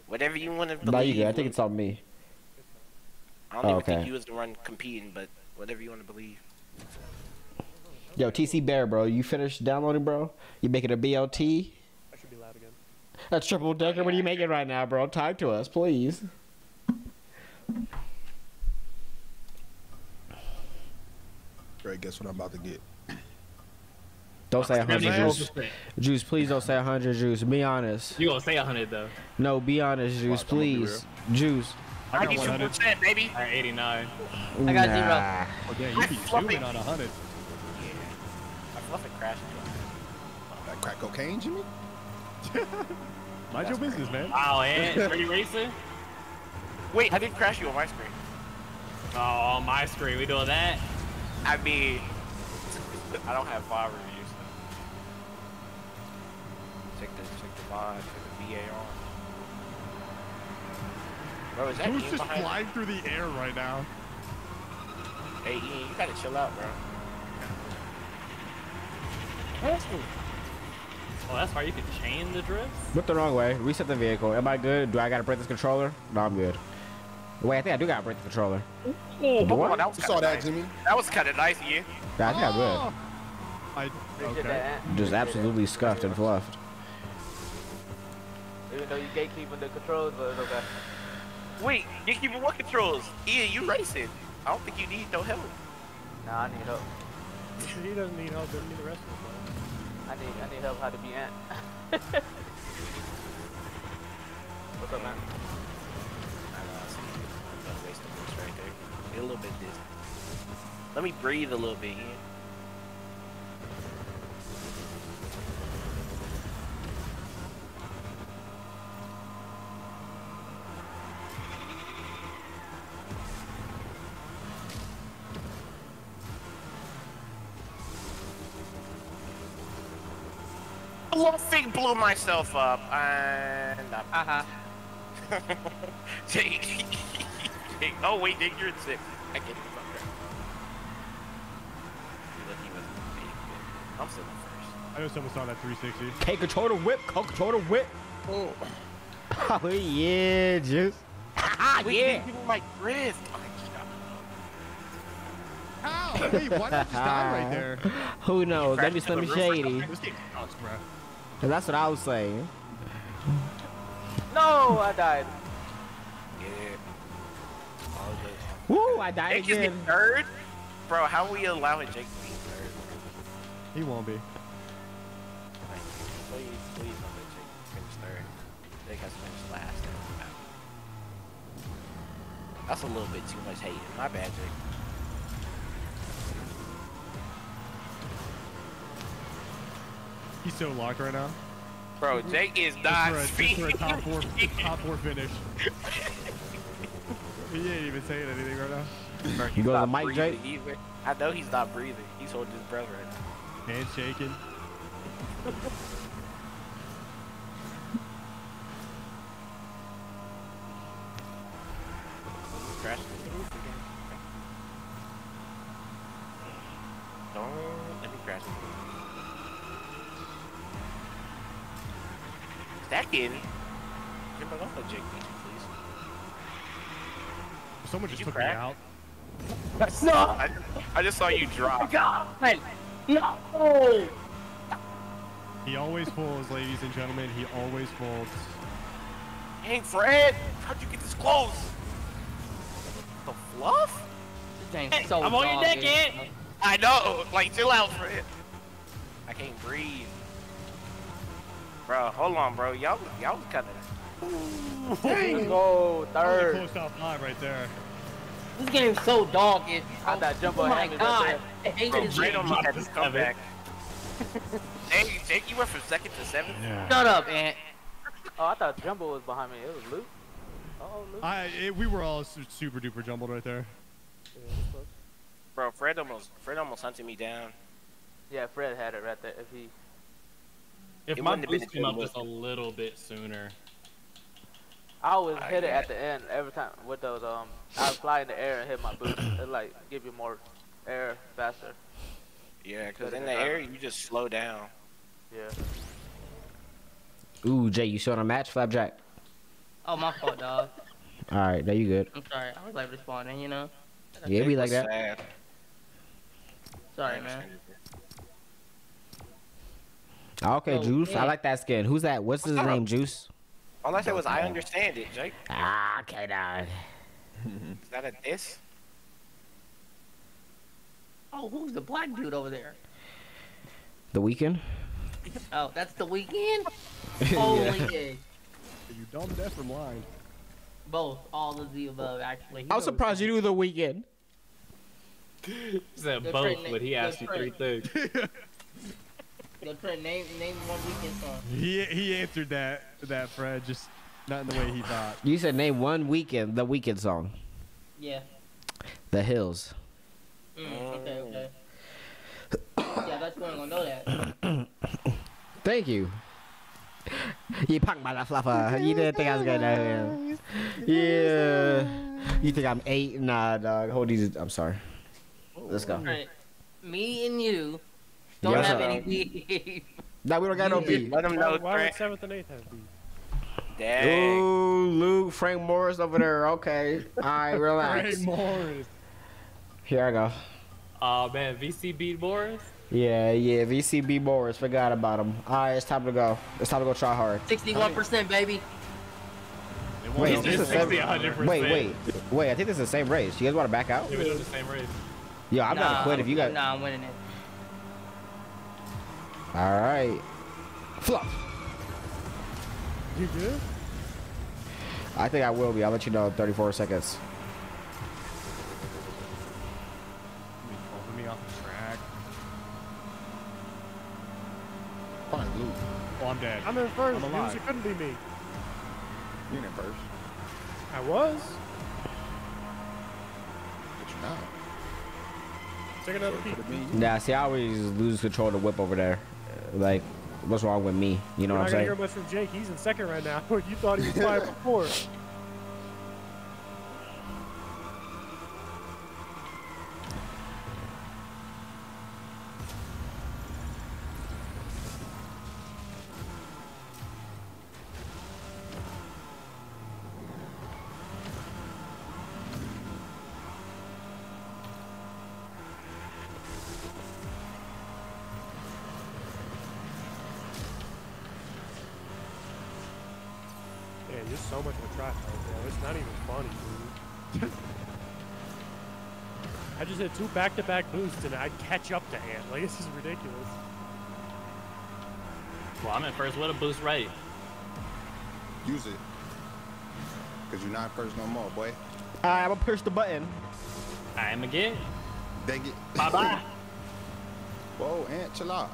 whatever you want to believe. No, you good. I think it's on me. I don't Oh, even okay. think you was the one competing, but whatever you want to believe. Yo, TC Bear, bro, you finished downloading, bro? You making a BLT? I should be loud again. That's triple decker. What are you making right now, bro? Talk to us, please. Great, guess what I'm about to get. Don't say 100, Juice. Juice, please don't say 100, Juice. Be honest. You gonna say 100, though. No, be honest, Juice, please. Juice. 92%, baby. I 89. I got zero. Well, oh, yeah, you be chewing on 100. Yeah. My fluffing crashed. That crack cocaine, Jimmy? Mind your business, man. Wow, and Are you racing? Wait, I didn't crash you on my screen. Oh, on my screen, we doing that? I mean, I don't have five reviews. Check the check the mod, check the VAR. Bro, is that Who's Ian just behind? flying through the air right now? Hey Ian, you gotta chill out, bro. Oh, that's why you can chain the drifts. Went the wrong way. Reset the vehicle. Am I good? Do I gotta break this controller? No, I'm good. Wait, I think I do gotta break the controller. Oh, Do hold on, oh, that was You kinda saw that, nice. Jimmy? That was kind of nice, Ian. Yeah, I think I'm good. Ah! I, Appreciate okay. that, Just absolutely scuffed and fluffed. Even though you gatekeeping the controls, but it's okay. Wait, gatekeeper what controls? Ian, you racing? I don't think you need no help. Nah, I need help. He doesn't need help, doesn't need the rest of us. I need I need help how to be Ant. What's up, man? I know, uh, I see you. I'm gonna waste a boost right there. Get a little bit dizzy. Let me breathe a little bit, Ian. Bluffing blew myself up, and I'm Haha. Jake, Jake, oh wait, Jake, you're in six. I get it. It's okay. You look, he. I'm still in first. I know someone saw that 360. Hey, control the whip. co- Control the whip. Oh, yeah, juice. Ah, wait, yeah. you give me my. Oh, I just got How? Hey, why did I just die right there? Who knows? Maybe Crashed into Slim the roof or Shady. Something. This game sucks, bro. And that's what I was saying. No, I died. Yeah. All good. Woo! I died Jake is again. in third? Bro, how we allowing Jake to be in third? He won't be. Please, please don't let Jake finish third. Jake has to finish last. That's a little bit too much hate. My bad, Jake. He's so locked right now. Bro, Jake is Just not for a, just for a top four, top four finish. he ain't even saying anything right now. Bro, You he's go to the mic, Jake? either. I know he's not breathing. He's holding his breath right now. Hands shaking. Crash into the roof again. Don't let me crash into the roof. Stacking. Jimbo, don't let Jake beat please. Someone just took crack? me out. No! I, I just saw you drop. Oh, God! No! He always falls, ladies and gentlemen. He always falls. Hey, Fred! How'd you get this close? The fluff? This game's so I'm on your dog, neck, Ed. dude. I know. Like, chill out, Fred. I can't breathe. Bro, hold on, bro. Y'all, y'all was kind of. Let's go That was third. close top five right there. This game's so dogged. I thought Jumbo Oh had my me right god. I hate Bro, this Fred game. almost had this comeback. hey, Jake, you went from second to seventh? Shut up, Ant. Oh, I thought Jumbo was behind me. It was Luke. Oh, Luke. I it, we were all su- super duper jumbled right there. Yeah, that's close. Bro, Fred almost, Fred almost hunted me down. yeah, Fred had it right there. If he, If It my wouldn't have been boost came good up look. just a little bit sooner. I always Uh, hit it yeah. at the end every time with those. Um, I would fly in the air and hit my boost. It like give you more air faster. Yeah, because in the air, you just slow down. Yeah. Ooh, Jay, you showing a match, Flapjack? Oh, my fault, dog. All right, now you good. I'm sorry. I was like responding, you know? Yeah, be like that. sad. Sorry, man. Okay, So, Juice. I like that skin. Who's that? What's his name, Juice? All I said was, I understand it, Jake. Ah, okay, dog. Is that a diss? Oh, who's the black dude over there? The Weeknd? Oh, that's the Weeknd? Holy yeah. Are you dumb, deaf, or blind? Both. All of the above, actually. He I'm knows- surprised you knew the Weeknd. He said both, but he asked you three things. Yo, Trent, name, name one Weeknd song. He he answered that that Fred just not in the way he thought. You said name one Weeknd, the Weeknd song. Yeah. The Hills. Mm, okay, okay. yeah, that's going to know that. Thank you. You punk motherfluffer. You didn't think I was gonna know him. Yeah. You think I'm eight? Nah, dog. Hold these. I'm sorry. Let's go. Alright. Me and you don't Yes, have sir. any beef. Nah, we don't got no beef. Let him know, Why, why would Trent. seventh and eighth have beef? Dang. Ooh, Luke, Frank Morris over there. Okay. All right, relax. Frank Morris. Here I go. Oh man, VC beat Boris. Yeah, yeah. VC VCB Morris. Forgot about him. All right, it's time to go. It's time to go try hard. 61%, baby. Wait, help is this you. the same? 60, 100%. Wait, wait, wait. I think this is the same race. You guys want to back out? Yeah, we doing the same race. Yo, I'm nah, gonna quit if you guys. Nah, I'm winning it. All right. Fluff. You good? I think I will be. I'll let you know in 34 seconds. Me off the track. Fine, Luke. Oh, I'm dead. I'm in first. I'm alive. It couldn't be me. You're in first, I was. but you're not. Take another Could peek. have been you. Nah, see, I always lose control of the whip over there. Like, what's wrong with me? You know You're what not I'm gonna hear saying? much from Jake. He's in second right now. you thought he was five before. I two back-to-back boosts and I'd catch up to Ant. Like this is ridiculous. Well, I'm in first with a boost right. Use it. Cause you're not first no more, boy. Alright, I'm gonna push the button. I am again. Dang it. Bye bye. Whoa, Ant, chill out.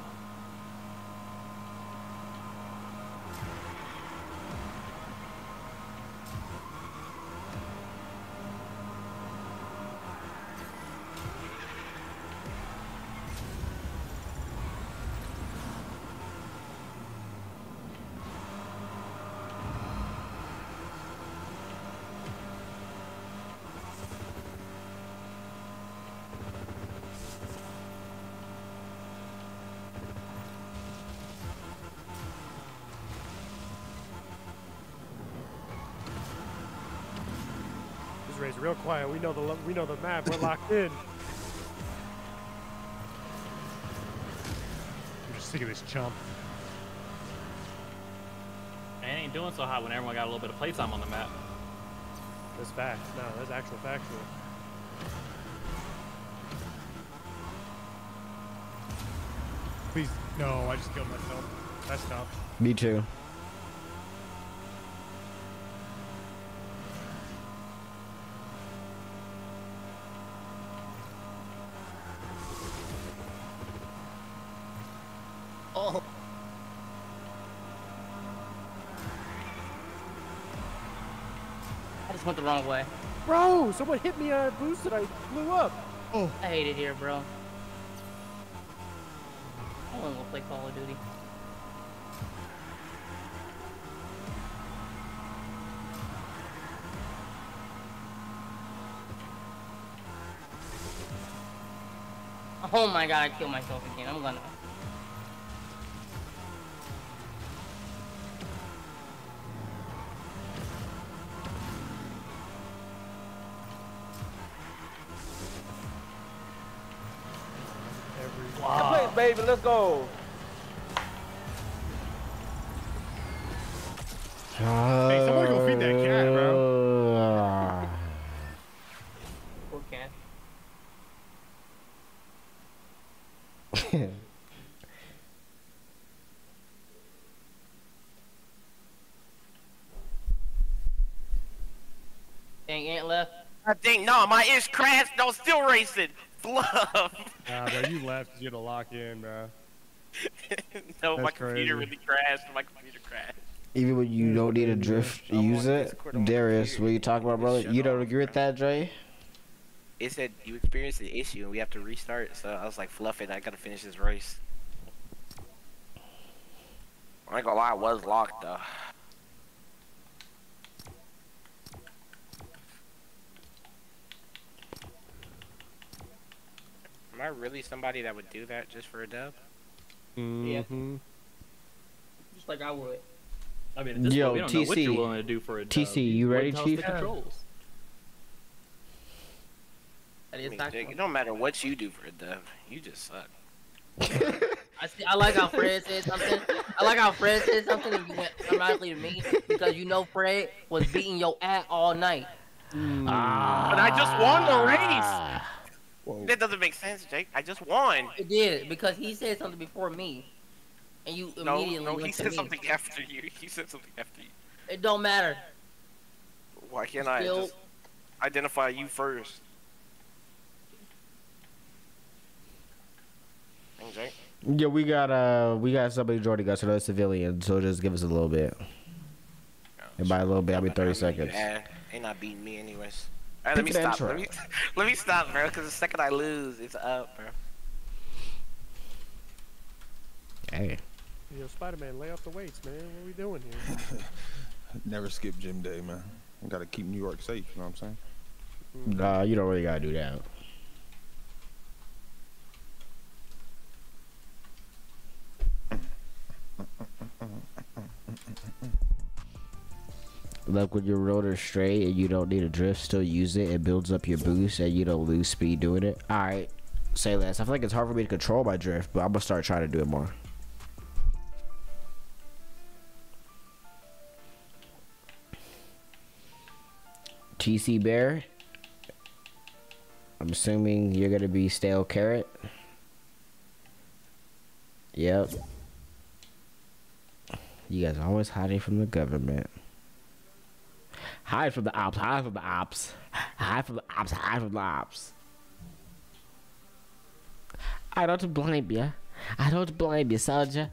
Real quiet. We know the we know the map. We're locked in. I'm just sick of this chump. Man, it ain't doing so hot when everyone got a little bit of playtime on the map. That's fact. No, that's actual factual. Please, no, I just killed myself. That's tough. Me too. Oh. I just went the wrong way. Bro, someone hit me on a boost and I blew up. Oh. I hate it here, bro. I wanna go play Call of Duty. Oh my god, I killed myself again. I'm gonna. Complete, baby. Let's go. Hey, somebody go feed that cat, bro. Poor cat. Dang, Ant left. I think no, my ish crashed. No, still racing. Fluff. Nah, bro, you left 'cause you had to lock in, bro. no, my computer crazy. really crashed. My computer crashed. Even when you don't need a drift, to use it. Darius, what you talking about, brother? You don't agree with that, Dre? It said you experienced an issue and we have to restart. So I was like, fluff it. I gotta finish this race. I ain't gonna lie, I was locked though. Really somebody that would do that just for a dub? Mm-hmm. Just like I would. I mean, at this Yo, point, we don't know what you're TC. willing to do for a dub. TC, you ready, Wait till it's Chief? The controls. I mean, factual. Jake, it don't matter what you do for a dub, you just suck. I see. I like how Fred said something. I like how Fred said something and you went automatically to me because you know Fred was beating your ass all night. But I just won the race. That doesn't make sense, Jake. I just won. It did because he said something before me, and you No, immediately no, went he to said me. something after you. He said something after you. It don't matter. Why can't I Still- just identify you first? Thanks, Jake. Yeah, we got uh, we got somebody joining us, another civilian. So just give us a little bit. And by a little bit, I mean thirty seconds. Yeah, they not beating me anyways. Alright, let me Pick an stop. Let me, let me stop, bro. Because the second I lose, it's up, bro. Hey. Yo, Spider-Man, lay off the weights, man. What are we doing here? Never skip gym day, man. Gotta keep New York safe, you know what I'm saying? Mm. Nah, you don't really gotta do that. Look, when your rotor's straight and you don't need a drift, still use it. It builds up your boost and you don't lose speed doing it. Alright, say less. I feel like it's hard for me to control my drift, but I'm gonna start trying to do it more. TC Bear. I'm assuming you're gonna be stale carrot. Yep. You guys are always hiding from the government. Hide from the ops. Hide from the ops. Hide from the ops. Hide from the ops. I don't blame you. I don't blame you, soldier.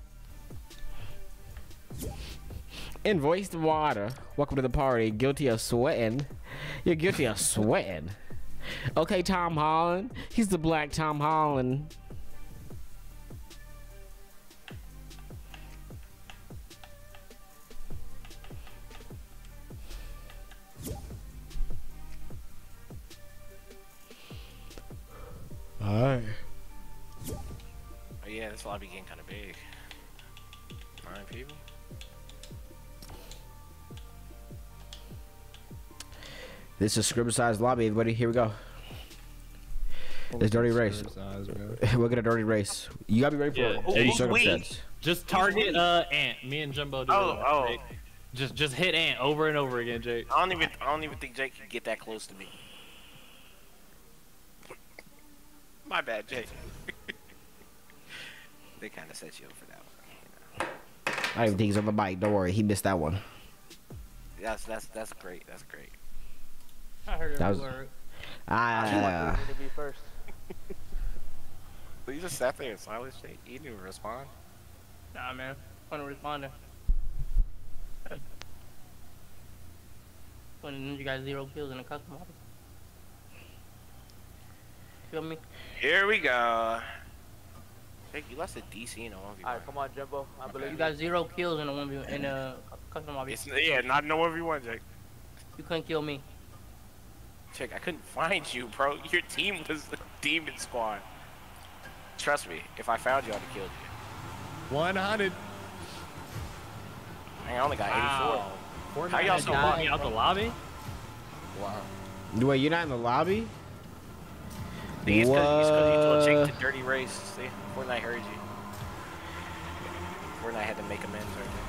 Invoiced water. Welcome to the party. Guilty of sweating. You're guilty of sweating. Okay, Tom Holland. He's the black Tom Holland. Alright. Oh yeah, this lobby getting kind of big. Nine people. This is scribble size lobby, everybody. Here we go. It's dirty race. We're gonna dirty race. You gotta be ready for Yeah. any Who's circumstance. Just target uh Ant. Me and Jumbo do Oh, it. oh. Jake. Just just hit Ant over and over again, Jake. I don't even I don't even think Jake can get that close to me. My bad, Jake. they kind of set you up for that one. I don't even think he's on the mic. Don't worry, he missed that one. That's that's that's great. That's great. I heard That every was- word. Ah, to be first. So you just sat there in silence, Jake. You didn't even respond. Nah, man. Point of responder. When you got zero kills in a custom lobby. Feel me? Here we go. Jake, you lost a DC in a 1v1. Alright, come on, Jumbo. I believe You got zero kills in a one v in a custom lobby. It's, yeah, not no 1v1, Jake. You couldn't kill me. Jake, I couldn't find you, bro. Your team was the demon squad. Trust me, if I found you, I'd have killed you. 100. I only got 84. Wow. How Fortnite y'all had so got me out the lobby? Wow. wait, you're not in the lobby? These because you told Jake to dirty race. See, Fortnite heard you. Fortnite had to make amends right there.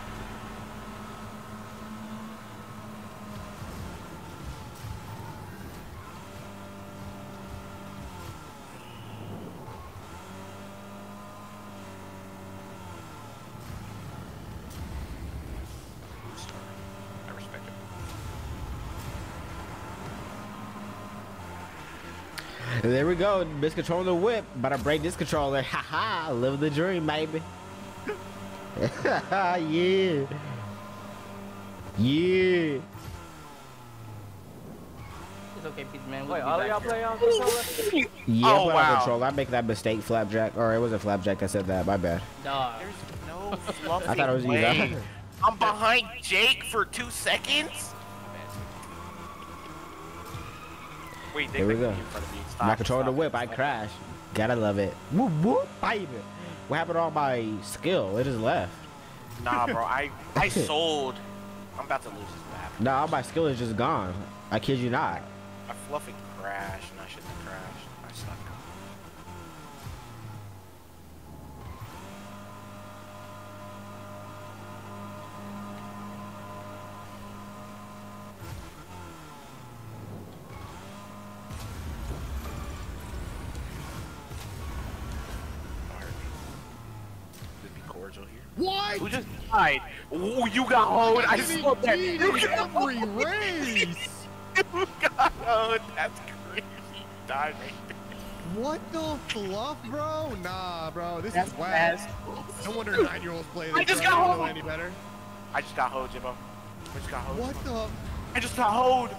I respect it. There we go. Miscontrolling the whip. But I break this controller. Ha ha. Live the dream, baby. yeah. Yeah. It's okay, Pizza Man. We'll Wait, all y'all here. play on controller? Yeah, Oh, I put wow. on control. I make that mistake, Flapjack. Or it wasn't Flapjack that said that. My bad. Dog. There's no I thought it was you. I'm behind Jake for two seconds. Wait, they Here we go. me in front of me. My Stop, controller the whip. I stop. crashed. Gotta love it. Whoop whoop. Baby. What happened to all my skill? It just left. Nah, bro, I I sold. I'm about to lose this map. Nah, all my skill is just gone. I kid you not. I fluffing crashed, here. Who just died? Oh, you got hoed. I saw that. You Beat got every race. You got hoed. That's crazy. You died right there. What the fluff, bro? Nah, bro. This That's is whack. No wonder nine-year-olds play this. I just bro. got They know any better. I just got hoed, Jimbo. I just got hoed. What Jimbo. the? I just got hoed.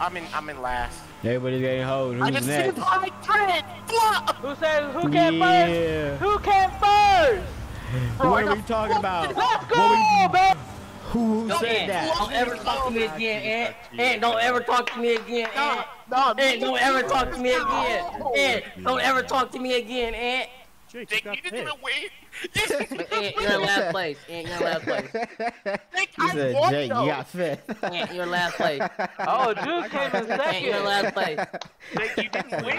I'm in. I'm in last. Everybody's getting hold. Who's I just next? did my thread. Who says who came first? Yeah. Who came first? What oh, are we talking about? Let's What go, man! Who, who Don't, said Ant, that? don't ever talk to me again, Ant. Ant, don't ever talk to me again, Ant. No, Ant, don't ever talk to me again. Ant, don't ever talk to me again, Ant. Jake, you Jake, got you didn't picked. even win. Yes, Ant, you're in last place. Ant, you're in last place. Jake, He I said, won, Jake, though. you got fifth. Ant, you're in last place. Oh, Juice came in Ant, you're in second. last place. Jake, you didn't win.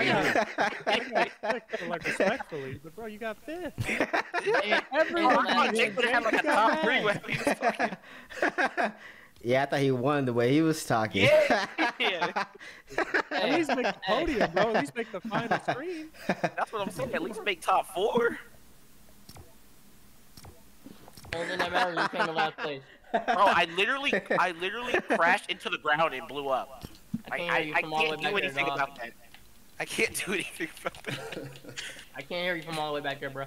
like respectfully, but bro, you got fifth. Ant, Oh, I thought Jake would have had like a top three when he was talking. Yeah, I thought he won the way he was talking. Yeah, yeah. At least make the podium, bro. At least make the final screen. That's what I'm saying. At least make top four. Only that matters you came in last place. Bro, I literally, I literally crashed into the ground and blew up. I I, can't I, hear you I from all the way can't do anything dog. about that. I can't do anything about that. I can't hear you from all the way back there, bro.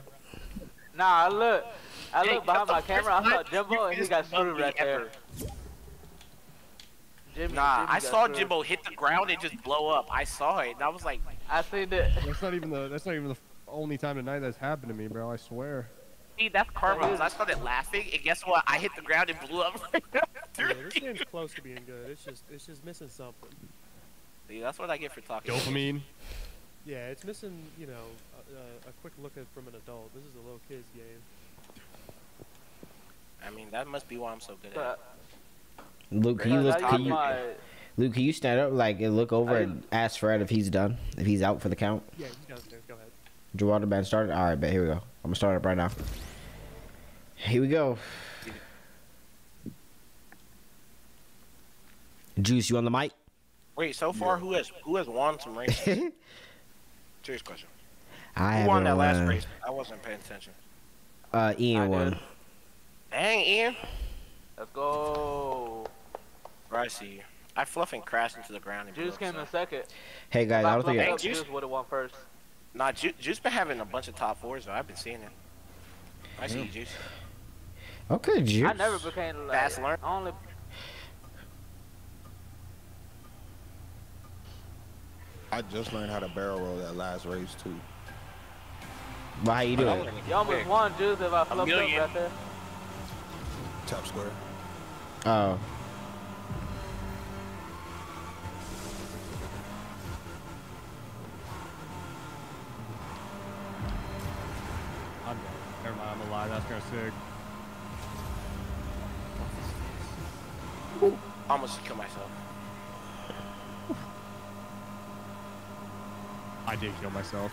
Nah, I look. I Hey, look behind my camera. I saw time Jimbo and he you got finished screwed right ever. there. Jimmy, Nah, Jimmy I saw screwed. Jimbo hit the ground and just blow up. I saw it, and I was like, I seen it. That's not even the. That's not even the only time tonight that's happened to me, bro. I swear. "See, that's karma." 'cause I started laughing, and guess what? I hit the ground and blew up right after. Yeah, this game's close to being good. It's just it's just missing something. See, that's what I get for talking. Dopamine. Yeah, it's missing, you know, a, a, a quick look at from an adult. This is a little kid's game. I mean, that must be why I'm so good at But, it. Luke, can you look? Can you you, my- Luke, can you stand up, like, and look over I- and ask Fred if he's done, if he's out for the count? Yeah, he's downstairs. Go ahead. Geraldo band started. All right, bet here we go. I'm gonna start up right now. Here we go. Juice, you on the mic? Wait, so far, who has who has won some races? Serious question. I Who won that last won. race? I wasn't paying attention. Uh, Ian I won. did. Dang, Ian. Let's go. Bro, I see you. I fluff and crashed into the ground. And blew Juice came so- in second. Hey guys, If I don't think. fluffed I, up, Juice- Juice would have won first. Nah, Ju- Juice been having a bunch of top fours though. I've been seeing it. I see you, Juice. okay, Juice. I never became like. Fast learn. I only. I just learned how to barrel roll that last race too. But how you But I doing? wasn't You almost quick. won, Juice, if I fluffed up million. right there. Tap square. Oh, Never mind. I'm alive. That's kind of sick. I almost kill myself. I did kill myself.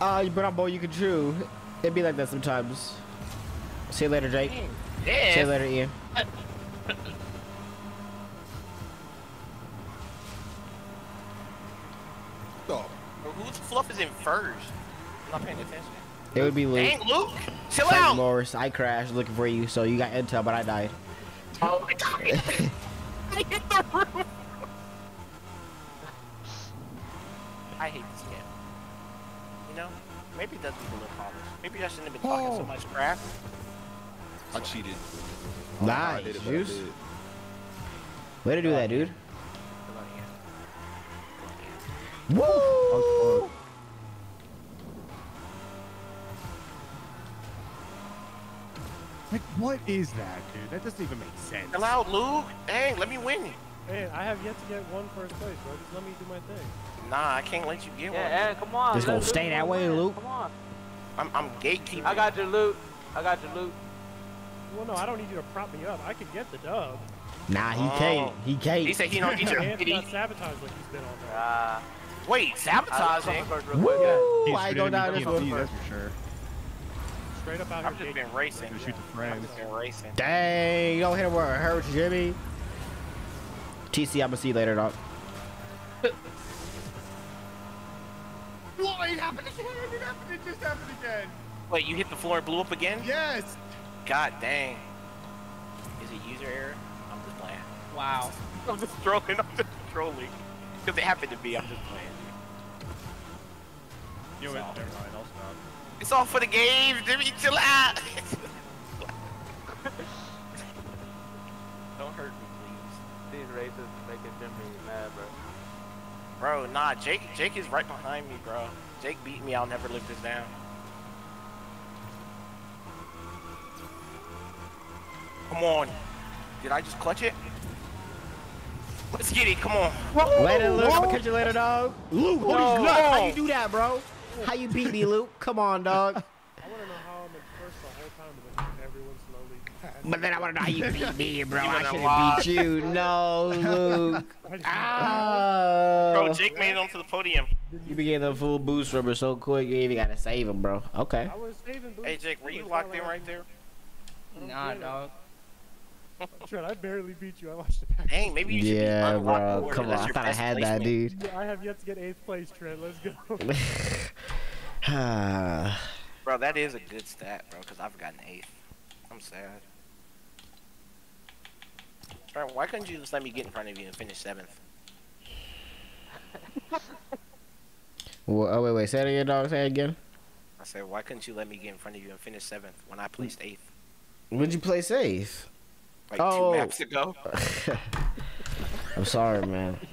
uh, you brought boy, you can chew. It'd be like that sometimes. See you later, Jake. See you later, Ian. Oh, Who's fluff is in first? I'm not paying attention. It would be Luke. Dang, Luke, chill Frank out. Morris. I crashed looking for you, so you got intel, but I died. Oh my god. I hit the roof. I hate this game. You know, maybe it does need a little polish. Maybe I shouldn't have been talking so oh. much crap. I cheated. I Nice, did I Juice. Way to do that, dude. Come on, Ian. Woo! Like, what is that, dude? That doesn't even make sense. Chill out, Luke. Dang, let me win. Hey, I have yet to get one first place, bro. Just let me do my thing. Nah, I can't let you get one. Yeah, Aaron, come on. Just gonna stay that way, Luke. Come on. I'm, I'm gatekeeping. I got your loot. I got your loot. Well, no, I don't need you to prop me up. I could get the dub. Nah, he Oh. can't. He can't. He said he don't need your Ant pity. got sabotaged like he's been on there. Ah. Wait, I sabotaging? first real quick. yeah. I ain't go down me this TNT, one. That's for sure. Straight up out I've here. just been racing. Gonna shoot the I've friends. just been racing. Dang, you don't hit him where it hurts, Jimmy. TC, I'm gonna see you later, dog. What? It happened again. It happened. It just happened again. Wait, you hit the floor and blew up again? Yes. God dang. Is it user error? I'm just playing. Wow. I'm just trolling. I'm just trolling. Because it happened to be. I'm just playing. You know what? Never mind. I'll stop. It's all for the game. Jimmy, chill out. Don't hurt me, please. These races making Jimmy mad, bro. Bro, nah, Jake Jake is right behind me, bro. Jake beat me, I'll never live this down. Come on. Did I just clutch it? Let's get it, come on. Later, Luke. I'm gonna catch you later, dog. Luke, what is No. nuts? How you do that, bro? How you beat me, Luke? Come on, dog. I want to know how I'm in first the whole time, but then everyone slowly passed. But then I wanna know how you beat me, bro. I should lie. have beat you. No, Luke. I just- Ah. Bro, Jake made it onto the podium. You became the full boost rubber so quick, you even gotta save him, bro. Okay. I was saving boots. Hey, Jake, were you locked in right there? Nah, dog. Trent, I barely beat you. I watched the pack. Dang, maybe you should Yeah, be unlocked bro. more. Come on, That's I thought I best had that, dude. Yeah, I have yet to get eighth place, Trent. Let's go. Bro, that is a good stat, bro, because I've gotten eighth. I'm sad. Bro, why couldn't you just let me get in front of you and finish seventh? well, oh wait, wait. Say it again, dog. Say it again. I said, why couldn't you let me get in front of you and finish seventh when I placed eighth? When'd you play safe? Like Oh. two maps ago? I'm sorry, man.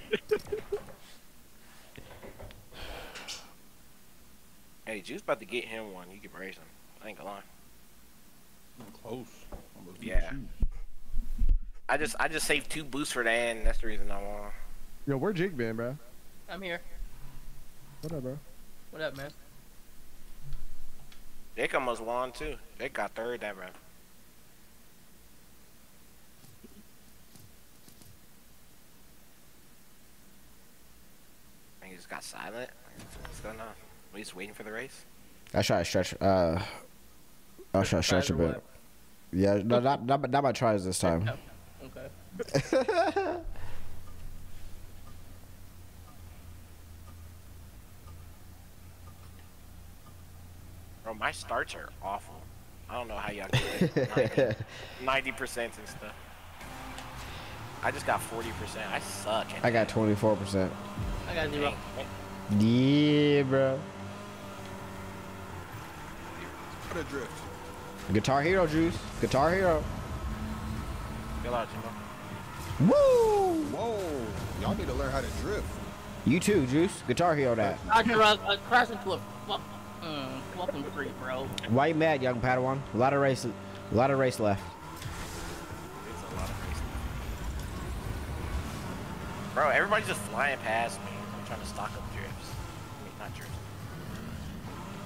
Hey, Juice about to get him one. You can raise him. I ain't gonna lie. I'm close. I'm gonna Yeah. I just I just saved two boosts for the end. That's the reason I won. Yo, where Jake been, bro? I'm here. What up, bro? What up, man? Jake almost won too. Jake got third that round. He just got silent. What's going on? We just waiting for the race? I try to stretch. Uh, I'll try to stretch a Tries or bit. Yeah, no, not not not my tries this time. Okay. Bro, my starts are awful. I don't know how y'all get ninety percent and stuff. I just got forty percent. I suck. I got 24 percent. I got zero. Yeah, bro. What a drift. Guitar Hero juice. Guitar Hero. Chill out, Jimbo. Woo! Whoa. Y'all need to learn how to drift. You too, juice. Guitar Hero that. I crossed, I crossed into a wel- mm, welcome free, bro. Why you mad, young Padawan? A lot of race, a lot of race left. It's a lot of racing. Bro, everybody's just flying past me. I'm trying to stock up drifts. I mean, not drifts.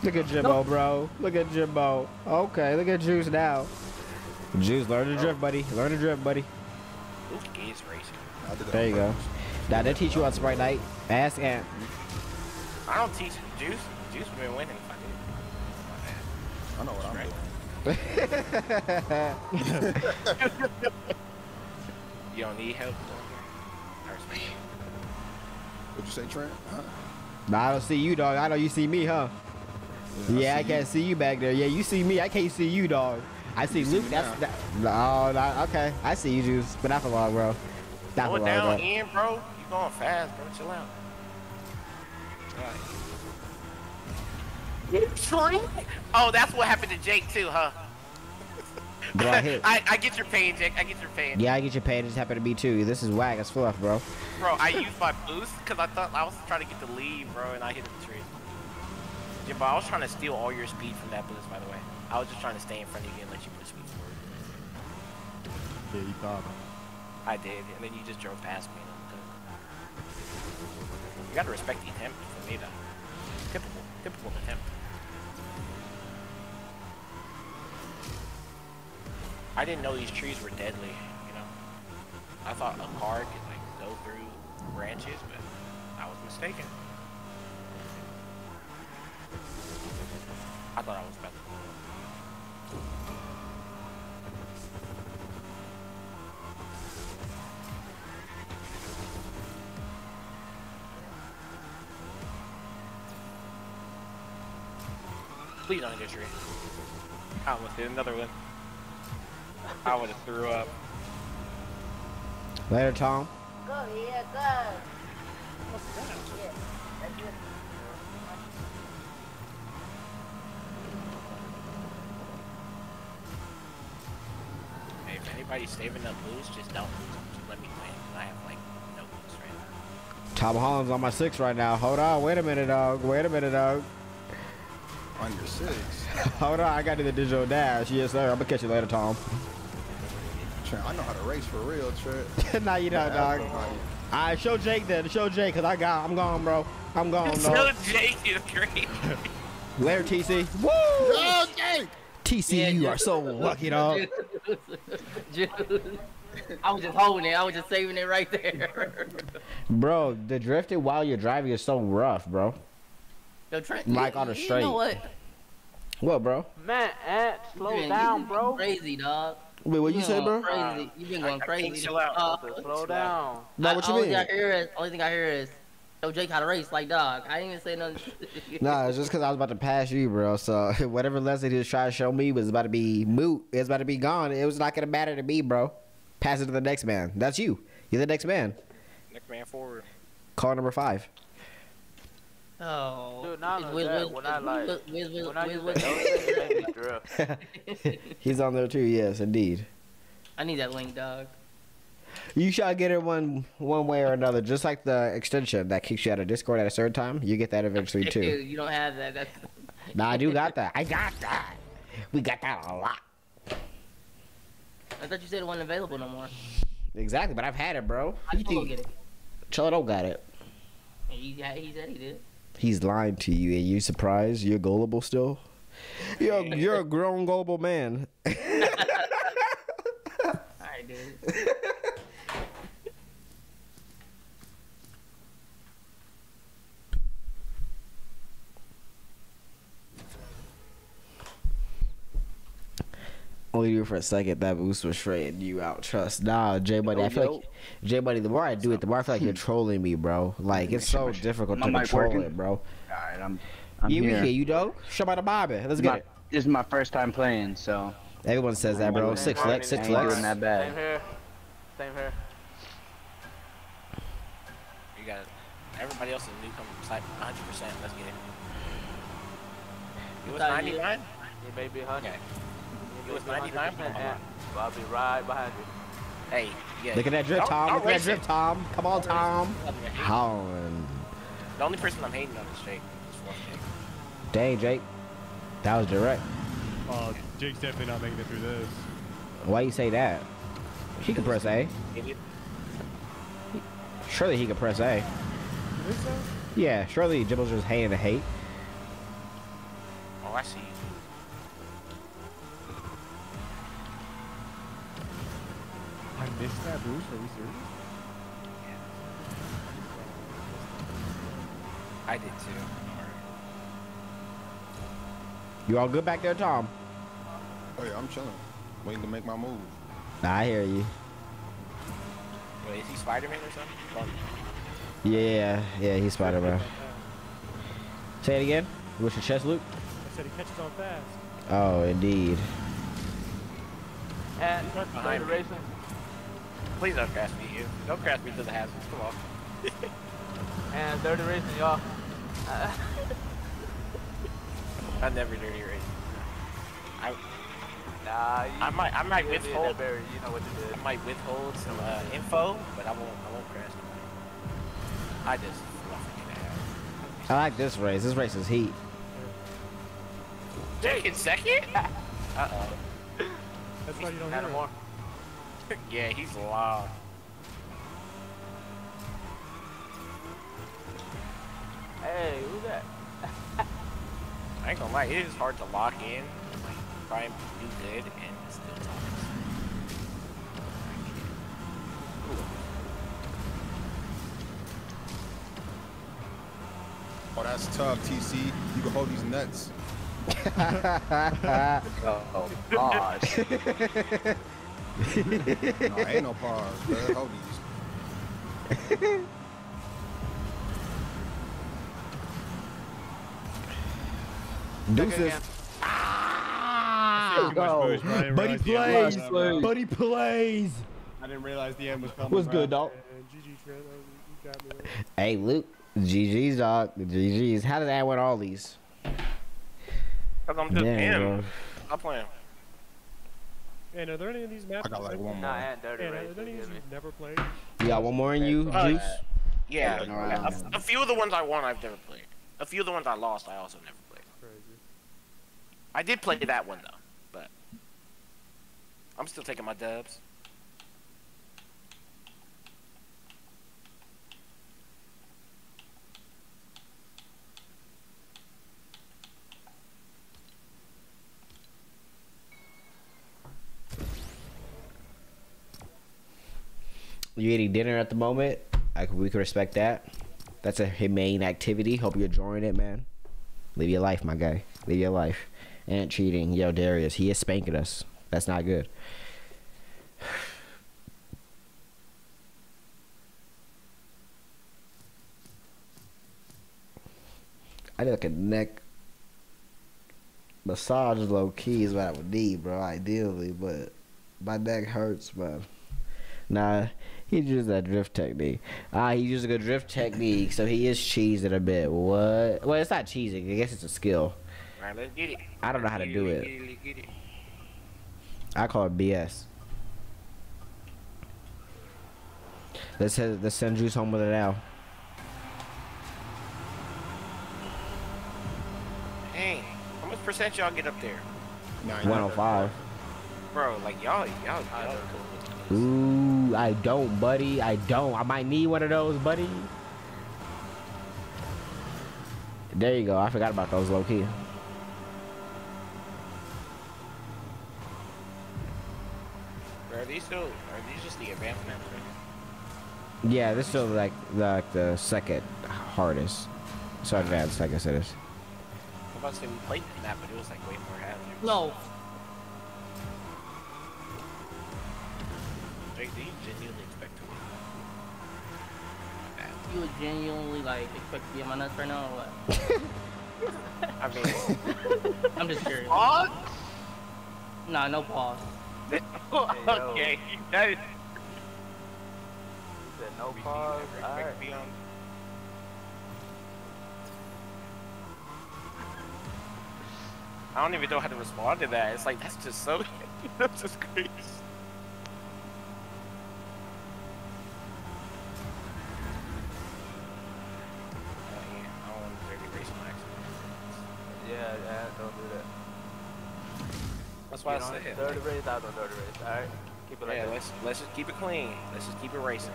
Look at Jimbo, bro. Look at Jimbo. Okay, look at Juice now. Juice, learn to drift, buddy. Learn to drift, buddy. Who is racing? I did it There you go. Now they teach you on Sprite Night. Ask Ant. I don't teach Juice. Juice would have been winning if I did. I know what I'm doing. You don't need help? I respect you. What'd you say, Trent? Huh? Nah, I don't see you, dog. I know you see me, huh? Yeah, I, see can't see you back there. Yeah, you see me. I can't see you, dog. I see You see Luke. That's that. No, no, okay. I see you, Juice, but not for long, bro. Not Slow for long, down, bro. Bro. You going fast, bro. Chill out. Right. Oh, that's what happened to Jake too, huh? Bro, I hit. I, I get your pain, Jake. I get your pain. Yeah, I get your pain. It just happened to me too. This is whack as fluff, bro. Bro, I used my boost because I thought I was trying to get the lead, bro, and I hit the tree. Jimbo, I was trying to steal all your speed from that boost, by the way. I was just trying to stay in front of you and let you push me forward. Yeah, you thought. I did, and then you just drove past me. And I'm good. You gotta respect the attempt for me, though. Typical, typical attempt. I didn't know these trees were deadly, you know. I thought a car could like go through branches, but I was mistaken. I thought I was to. Please don't hit a tree. I almost hit another one. I would have threw up. Later, Tom. Go, yeah, go. Yeah, that's. Hey, if anybody's saving up boost, just don't. Just let me win. 'cause I have like no boost right now. Tom Holland's on my six right now. Hold on. Wait a minute, dog. Wait a minute, dog. On your six. Hold on. I got to the digital dash. Yes, sir. I'm gonna catch you later, Tom. Trent, I know how to race for real, Trent. nah, you don't, Yeah, dog. All right, show Jake then. Show Jake, cause I got. I'm gone, bro. I'm gone, So dog. Jake is great. Later, TC. Woo! Oh, Jake! TC, Yeah, you are so lucky, dog. Juice. I was just holding it. I was just saving it right there. Bro, the drifting while you're driving is so rough, bro. Yo, Trent, Like you- on a You straight. know what? What, bro? Man, Ant, slow You down, bro. Crazy, dog. Wait, what you been say, bro? Crazy. You been going I- I can't crazy. chill out. Uh, Slow down. Nah, what you only mean? Thing I hear is, only thing I hear is, yo, Jake how to race like dog. I ain't even say nothing. Nah, it's just because I was about to pass you, bro. So whatever lesson he was trying to show me was about to be moot. It was about to be gone. It was not gonna matter to me, bro. Pass it to the next man. That's you. You're the next man. Next man forward. Call number five. Oh. Dude, not only Wiz- that, Wiz- when I like, Wiz- Wiz- Wiz- when I Wiz- use Wiz- the L6, it make me drift. He's on there too. Yes, indeed. I need that link, dog. You shall get it one one way or another. Just like the extension that kicks you out of Discord at a certain time, you get that eventually too. you don't have that. That's Nah, I do got that. I got that. We got that a lot. I thought you said it wasn't available no more. Exactly, but I've had it, bro. How you gonna get it? Cholo don't got it. He, he said he did. He's lying to you, and you surprised? You're gullible still. You're you're a grown gullible man. Alright, dude. Only you for a second. That boost was straighting you out. Trust. Nah, J Buddy. I oh, feel like J Buddy. The more I do it, the more I feel like you're hmm. trolling me, bro. Like it's so difficult My to mic control working? it, bro. Alright, I'm I'm yeah, we here. hear you, dog. Show by the Bobby. Let's This is get my- it. This is my first time playing, so Everyone says that, bro. Six flex, six I ain't flex. doing that Same bad. here. Same here. You got everybody else is newcomer. Like 100. percent Let's get it. You was Thought you- 99. He may be 100. Okay. He You was be 99. 100%, I'll be right behind you. Hey, yeah. Look at that drift, Tom. Look at that race drift, it. Tom. Come on, Tom. Don't race it. Holland. The only person I'm hating on is Jake. Is fourth Jake. Dang, Jake. That was direct. Oh, Jake's definitely not making it through this. Why you say that? He can press A. Surely he can press A. You think so? Yeah, surely Jibble's just hating the hate. Oh, I see. I missed that boost. Are we serious? I did too. You all good back there, Tom? Oh yeah, I'm chilling, waiting to make my move. Nah, I hear you. Wait, is he Spider-Man or something? Well, Yeah, yeah, he's Spider Man. Say it again. What's your chest, Luke? I said he catches on fast. Oh, indeed. And He's behind me. racing. Please don't crash me, you. Don't crash me to the hazards. Come on. And third racing, y'all. Uh, I never dirty race. I nah, you, I might I might you did that, withhold Barry. You know what you did. I might withhold some uh, info, but I won't I won't crash nobody. I just fluffing it out. I like this race. This race is heat. Jake in second? uh oh. That's why you don't Not hear more. Him. yeah, he's loud. Hey, who's that? I ain't gonna lie, it is hard to lock in, like try and do good and still talk. Oh, that's tough, TC. You can hold these nuts. Oh, gosh. No, ain't no pause, bro. Hold these. Deuces. Ah! much push, bro. Buddy plays. end was coming, bro. Buddy plays. I didn't realize the end was coming. What's bro. good, dog? And GG Trent, you got me. there. Hey, Luke. GG's, dog. GG's. How did that win all these? Cause I'm just Damn, him. bro. I'm playing. And are there any of these maps? I got like one never- Nah, more. and dirty And are there any of these you've never played? You got one more in you, Uh, Juice? Yeah, Yeah, a, a few of the ones I won I've never played. A few of the ones I lost I also never played. Crazy. I did play that one though, but I'm still taking my dubs. You eating dinner at the moment? I, we can respect that. That's a humane activity. Hope you're enjoying it, man. Live your life, my guy. Live your life. And cheating. Yo, Darius, he is spanking us. That's not good. I need like a neck massage low key is what I would need, bro, ideally, but my neck hurts, man. Nah, he uses that drift technique. Ah, he uses a good drift technique, so he is cheesing a bit. What? Well, it's not cheesing. I guess it's a skill. Alright, let's get it. I don't know how to do Let's it. get Let's get it. I call it BS. Let's head, let's send Juice home with it now. Dang, how much percent y'all get up there? 105. Bro, like y'all, y'all, y'all. Ooh, I don't, buddy. I don't. I might need one of those, buddy. There you go. I forgot about those low key. Bro, are these still, are these just the advanced maps. Yeah, this is like the, like the second hardest. So advanced, I guess it is. I'm about to say we played this map, but it was like way more hazardous. No. You would genuinely like expect to be on my nuts right now or what? I mean, I'm just curious. Pause? Nah, no pause. okay, that is. Said no pause. Alright. I don't even know how to respond to that. It's like that's just so that's just crazy. Uh, yeah, I don't want to dirty race Max. Yeah, yeah, don't do that. That's why I You know, said. Dirty race, I don't dirty race. Alright? Keep it like yeah, that. let's let's just keep it clean. Let's just keep it racing.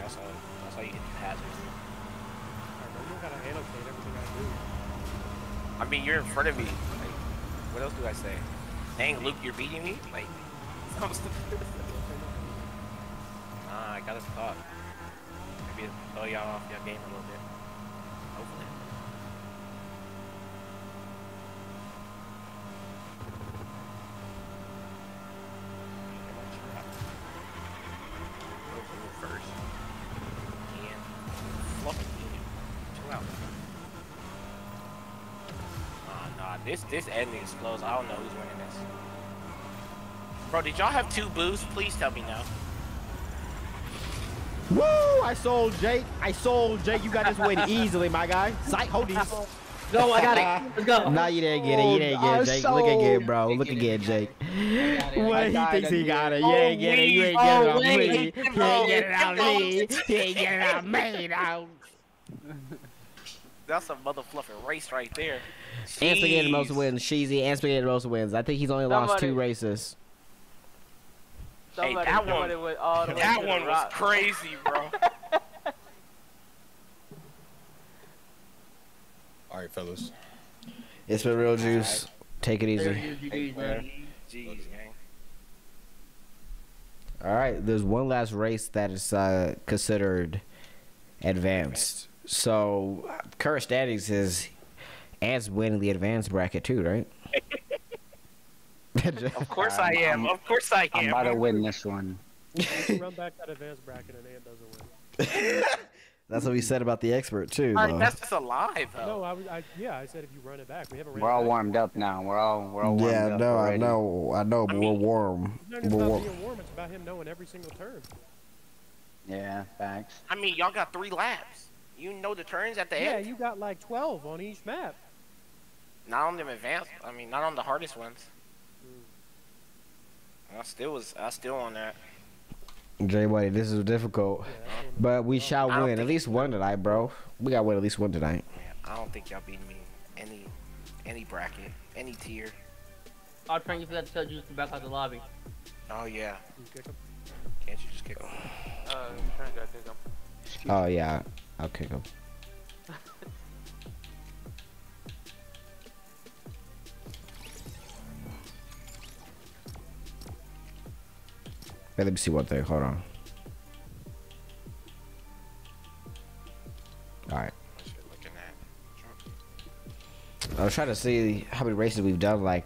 That's how that's how you hit the hazard. Alright, you gotta annotate everything I do. I mean, you're in front of me. Like, what else do I say? Dang, Luke, you're beating me. Like, I'm stupid. Nah, I gotta talk. Maybe throw y'all off your game a little bit. Hopefully. First. And fluff it. Chill out. Oh, nah, this this ending is close. I don't know who's winning this. Bro, did y'all have two boosts? Please tell me no. Woo! I sold Jake. I sold Jake. You got this win easily, my guy. Psych, hold these. Go, I got it. Let's go. Nah, you didn't get it. You didn't get it, Jake. Look again, bro. Look again, Jake. What he thinks he got it. You ain't get it. You ain't get it on me. You ain't get it on me. You ain't get it on me, dog. That's a mother fluffing race right there. Ants getting the most wins. Sheezy, Ants getting the most wins. I think he's only lost two Somebody- races. Hey, that somebody one- went all the way That the one was rock. crazy, bro. All right, fellas. It's been real juice. Take it easy. Jeez, gang. All right, there's one last race that is uh, considered advanced. So current standings is Ants winning the advanced bracket too, right? Of course I am. Of course I am. I'm about to win this one. Run back that advanced bracket and Ant doesn't win. That's what we said about the expert too. Alright, that's just alive, though. No, I was, I, yeah, I said if you run it back, we haven't ran We're all back. warmed up now. We're all we're all warmed Yeah, up no, I know, I know, but we're warm. It's not We're about warm. being warm, it's about him knowing every single turn. Yeah, facts. I mean, y'all got three laps. You know the turns at the Yeah, end. Yeah, you got like 12 on each map. Not on them advanced. I mean, not on the hardest ones. I still was. I still on that. Jay Buddy, this is difficult, but we shall win. At least one tonight, bro. We got to win at least one tonight. I don't think y'all beat me any any bracket, any tier. I'll train you forgot to tell Juice to back out the lobby. Oh yeah. You. Can't you just kick him? Uh, Trent got kick him. Oh yeah, I'll kick him. Let me see one thing. Hold on. All right. Shit, looking at. I was trying to see how many races we've done, like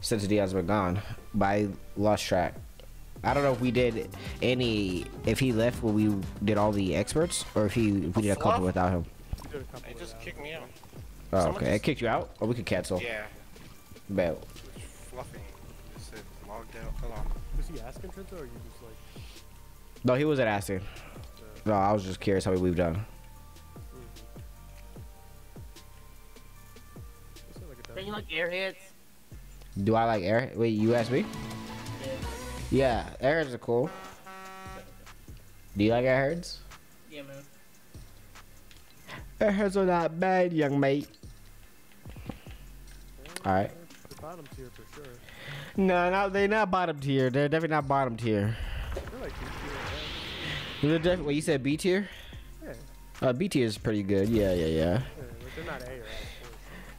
since Dion's been gone, but I lost track. I don't know if we did any. If he left when we did all the experts, or if he if we did a couple without him. They just kicked me out. Oh, Someone okay. It kicked you out, or we could cancel. Yeah. Bet. Fluffing. It said logged out. Hold on. Was he asking Trenta, or you just like? No, he wasn't asking. No, I was just curious how we've done. Don't you like airheads? Do I like air? Wait, you asked me? Yeah, airheads are cool. Do you like airheads? Yeah, man. Airheads are not bad, young mate. All right. Bottom tier for sure. No, no, they're not bottom tier. They're definitely not bottom tier. They're like B tier. They're def- what you said, B tier? Yeah. Uh, B tier is pretty good. Yeah, yeah, yeah. Yeah, like they're not A or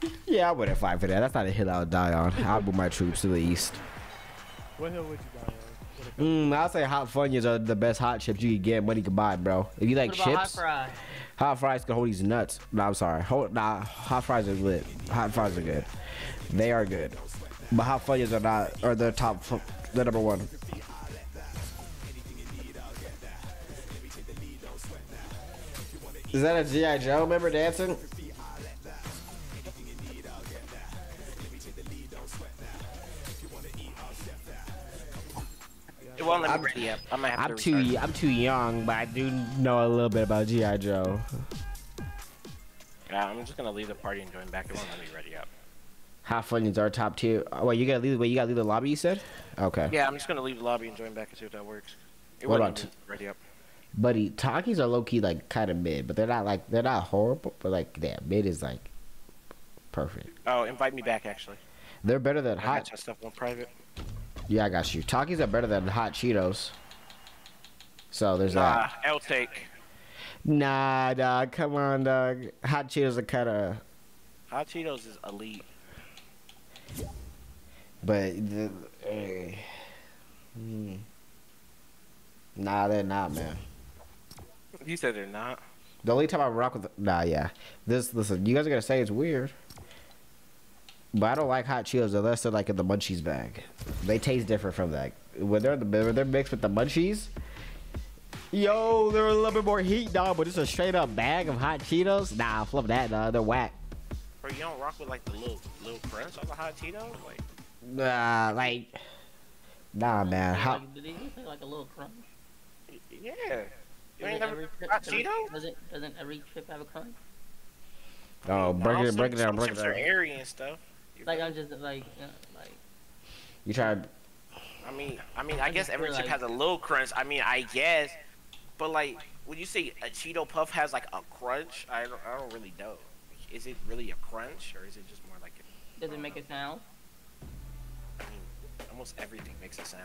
S. Yeah, I wouldn't fight for that. That's not a hill I would die on. I'd move my troops to the east. What hill would you die on? When it comes Mm, I'll say hot funyuns are the best hot chips you can get. Money can buy, bro. If you like about hot chips, fry? hot fries can hold these nuts. No, I'm sorry. Hold, nah, hot fries are lit. Hot fries are good. They are good. But hot funyuns are not. Are the top. The number one. Is that a GI Joe member dancing? Won't let me ready. I have I'm to too. I'm too young, but I do know a little bit about GI Joe. Yeah, I'm just gonna leave the party and join back. It won't let me ready up. Hot funyuns are top tier. Oh, wait, you gotta leave. Wait, you gotta leave the lobby. You said. Okay. Yeah, I'm just gonna leave the lobby and join back and see if that works. It What about ready up. Buddy, Takis are low key like kind of mid, but they're not like they're not horrible. But like, damn, mid is like perfect. Oh, invite me back actually. They're better than I hot. got your stuff on private. Yeah, I got you. Takis are better than hot Cheetos. So there's Nah, that. L take. Nah, dog. Come on, dog. Hot Cheetos are kind of, Hot Cheetos is elite. but the, hmm. nah, they're not, man. You said they're not. The only time I rock with, nah, yeah. This, listen, you guys are gonna say it's weird, but I don't like hot Cheetos unless they're like in the munchies bag. They taste different from that. When they're the, when they're mixed with the munchies, yo, they're a little bit more heat, dog. But it's a straight up bag of hot Cheetos. Nah, flip that, dog. They're whack. Bro, you don't rock with like the little little crunch on the hot Cheetos? Like Nah, like, nah, man. Hot. Like, did they say like a little crunch? Yeah. You ain't Doesn't never every chip, hot every- Doesn't doesn't every chip have a crunch? Oh, break it, break it down, break it down. chips are airy and stuff. Like I'm just like uh, like You try. I mean, I mean, I I guess every feel chip like- has a little crunch. I mean, I guess, but like, when you say a Cheeto Puff has like a crunch, I don't, I don't really know. Is it really a crunch or is it just more like? A, does it make a sound? I mean, almost everything makes a sound.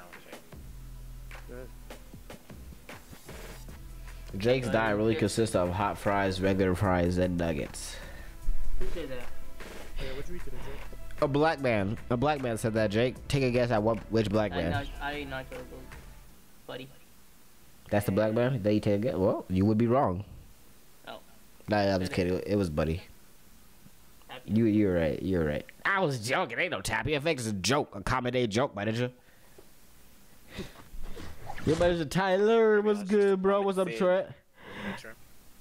right? Jake's diet really consists of hot fries, regular fries, and nuggets. Who said that? Yeah, what you eat today, Jake? A black man. A black man said that. Jake, take a guess at what which black I man. not I ate nacho Boost, buddy. That's the black man. That you take a guess. Well, you would be wrong. Oh. Nah, I'm just kidding. It was Buddy. You you're right. You're right. I was joking. Ain't no tappy effect. It's a joke. A comedy joke, my ninja. Your manager Tyler, what's good, bro? What's up, Trent?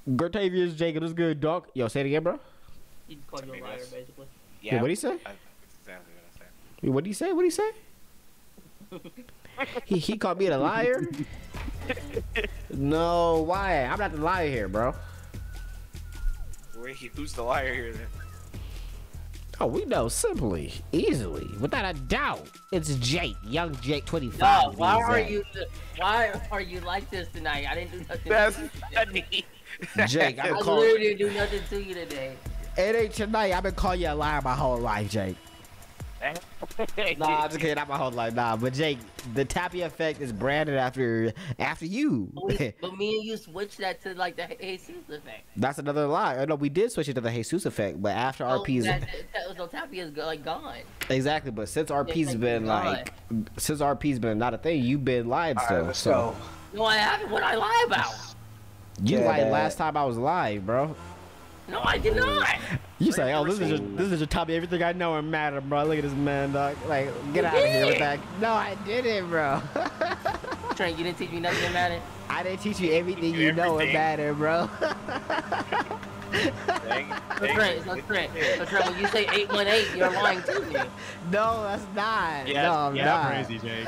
Gertavius Jacob, what's good, dog? Yo, say it again, bro. He called you a liar, basically. Yeah, what'd he say? I- Exactly what I said. Wait, What'd he say? What'd he say? he he called me a liar. no, why? I'm not the liar here, bro. Wait, who's the liar here then? Oh, we know simply, easily, without a doubt. It's Jake, young Jake, 25. No, why are exact. you why are you like this tonight? I didn't do nothing. That's to funny. Jake, I I'm literally didn't do nothing to you today. It ain't tonight. I've been calling you a liar my whole life, Jake. Nah, I'm just kidding. Not my whole life. Nah, but Jake, the Tappy effect is branded after after you. But me and you switched that to like the Jesus effect. That's another lie. Oh, no, we did switch it to the Jesus effect, but after oh, So RP's that, that, so Tappy is like gone. exactly. But since RP's like, been lie. like, since RP's been not a thing, you've been lying still. so No, I haven't. What I lie about? You Yeah, like that- last time I was live, bro. No, I did not. You say, oh, this is just this is just tell me everything I know and matter, bro. Look at this man, dog. Like, get out of here with that. No, I didn't, bro. Trey, you didn't teach me nothing that mattered. I didn't teach you everything you know and everything. matter, bro. Dang, So dang. Trey, so Trey, so Trey, when you say 818, you're lying to me. no, that's not. Yeah, no, I'm Yeah, not. crazy, Jake.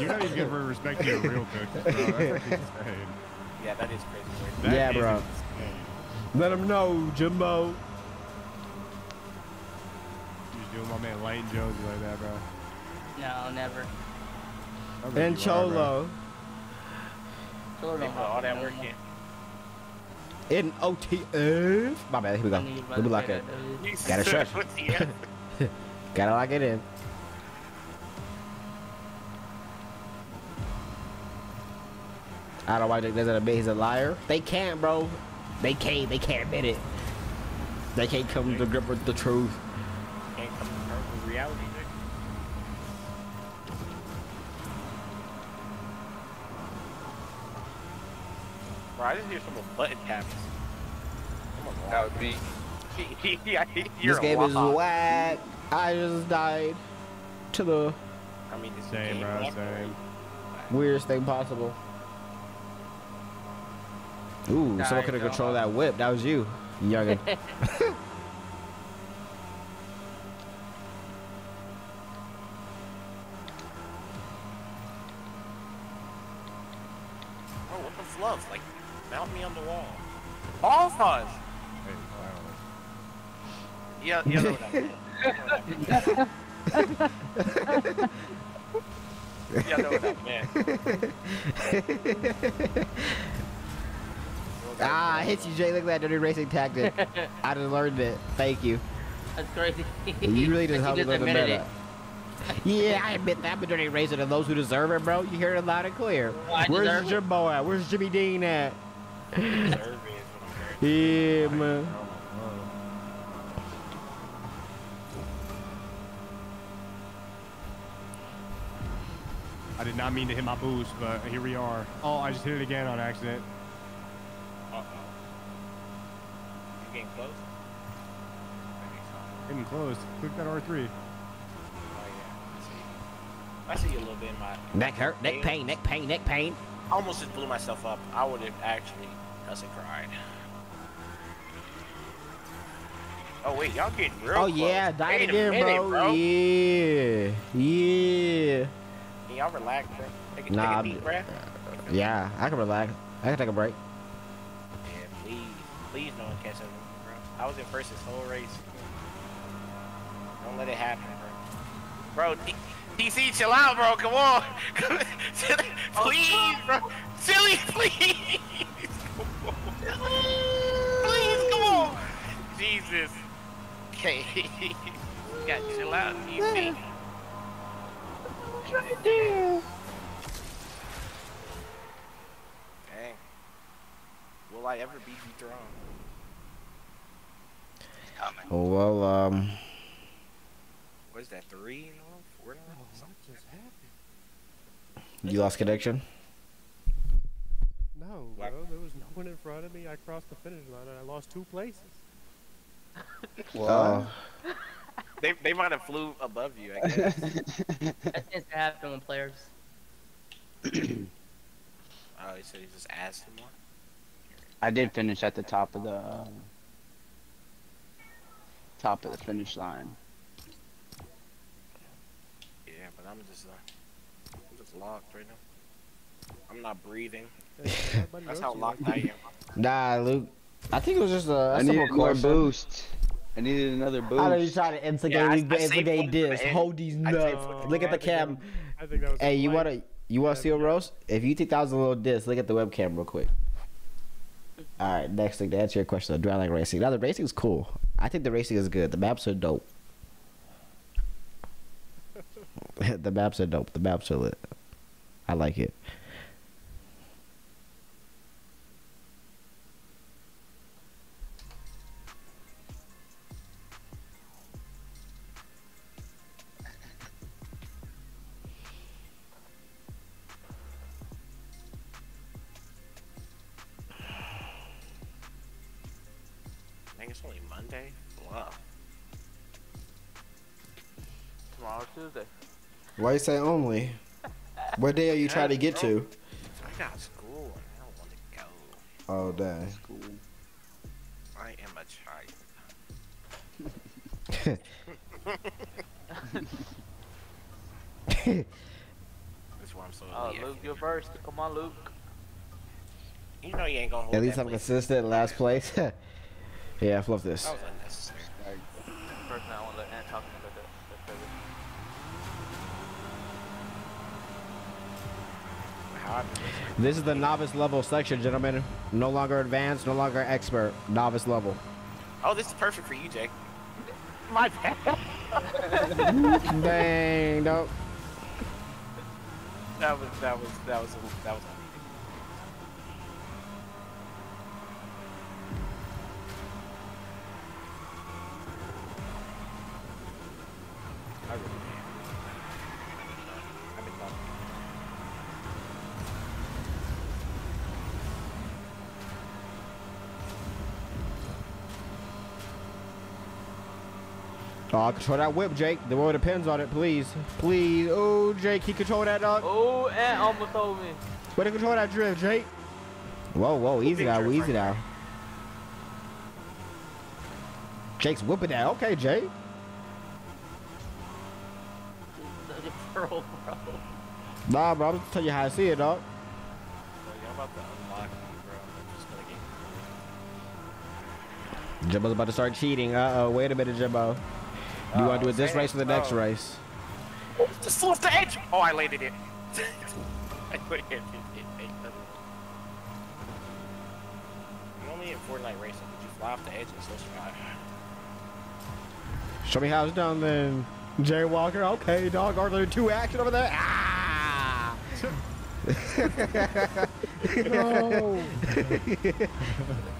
You're not even good for respecting your real coaches, bro. That's insane. Yeah, that is crazy. Word. That Yeah, is bro. insane. Let him know, Jimbo. You just doing my man Lane Jones like that, bro. No, never. I And you are, bro. Cholo. Cholo don't all that work in. In OTF. My bad. Here we go. knew you was about Let me lock say it. Gotta stretch. Gotta lock it in. I don't know why Jake doesn't admit he's a liar. They can't, bro. They can't. They can't admit it. They can't come to grip with the truth. Can't come to terms with reality, Bro, I just hear someone button taps. That would be. yeah, this game a is lock. whack. I just died to the I mean, this Same, bro. Same. weirdest thing possible. Ooh, Die, someone could have dog. controlled that whip. That was you, youngin. Bro, oh, what the fluff? Like, mount me on the wall. Ball fuzz! Hey, wow. Yeah, yeah, know what I meant. Yeah, know what I meant. Ah, I hit you, Jay. Look at that dirty racing tactic. I just learned it. Thank you. That's crazy. You really just You helped me just learn the admitted meta. Yeah, I admit that. I'm a dirty racer to those who deserve it, bro. You hear it loud and clear. Well, I Where's deserve it. Jimbo at? Where's Jimmy Dean at? Survey I'm. Yeah, man. I did not mean to hit my boost, but here we are. Oh, I just hit it again on accident. You getting close? Getting close. Click that R3. Oh, yeah. I see. I see you a little bit in my... Neck hurt, neck pain, neck pain, neck pain. I almost just blew myself up. I would have actually cussed and cried. Oh, wait. Y'all getting real Oh close. yeah, died Wait again, minute, bro. Yeah, yeah. Can y'all relax, bro? Take, a- Nah, take a deep breath. Yeah, I can relax. I can take a break. Yeah, please. Please no one catch up with me, bro. I was in first this whole race. Don't let it happen, bro. Bro, DC, chill out, bro. Come on. please, bro. Silly, please. please, come on. Jesus. Okay. you gotta chill out, DC. Dang. Will I ever beat you throne? Oh, well, um, What is that, three in a row? Four in a row? Something just happened. you lost connection. No, bro. There was no one in front of me. I crossed the finish line and I lost two places. Oh, They, they might have flew above you, I guess. That tends to happen with players. oh, he said he just asked him one? I did finish at the top of the uh, top of the finish line. Yeah, but I'm just, uh, I'm just locked right now. I'm not breathing. That's how locked I am. nah, Luke. I think it was just a, a I simple needed more boost. I needed another boost. I know you trying to instigate Yeah, I- I saved everyday one for the diss. end. Hold these nuts. one Look at the end. I cam. was- I think that was. Hey, you wanna you wanna see a roast? If you think that was a little diss, look at the webcam real quick. All right, next thing to answer your question, do I like racing? Now the racing is cool. I think the racing is good. The maps are dope. the maps are dope. The maps are lit. I like it. Why you say only? What day are you trying to get to? I got school and I don't want to go. Oh dang. School. I am a child. That's why I'm so uh, Oh, elite. Luke, you're first. Come on, Luke. You know you ain't gonna hold At least that I'm place. consistent. Last place. yeah, I fluff this. That was unnecessary. First, I want to let Ant talk to me about that. That's crazy. How I This is the novice level section, gentlemen. No longer advanced, no longer expert. Novice level. Oh, this is perfect for you, Jake. My bad. Dang, no. That was that was that was that was. Oh, control that whip, Jake. The world depends on it, please. Please. Oh, Jake, he control that dog. Oh, Ant almost told me. Way to control that drift, Jake. Whoa, whoa, easy now, easy now. Jake's whipping that. Okay, Jake. Such a pro, bro. Nah, bro, I'm just telling you how I see it, dog. Bro, about to unlock you, bro. I'm just gonna get. Jimbo's about to start cheating. Uh oh, wait a minute, Jimbo. You want to do it this race or the next Oh. race? Just flew off the edge. Oh, I landed it. I landed it. Normally in Fortnite racing, did you fly off the edge and still survive? Show me how it's done then. Jay Walker, okay, dog. Are there two action over there? Ah! No.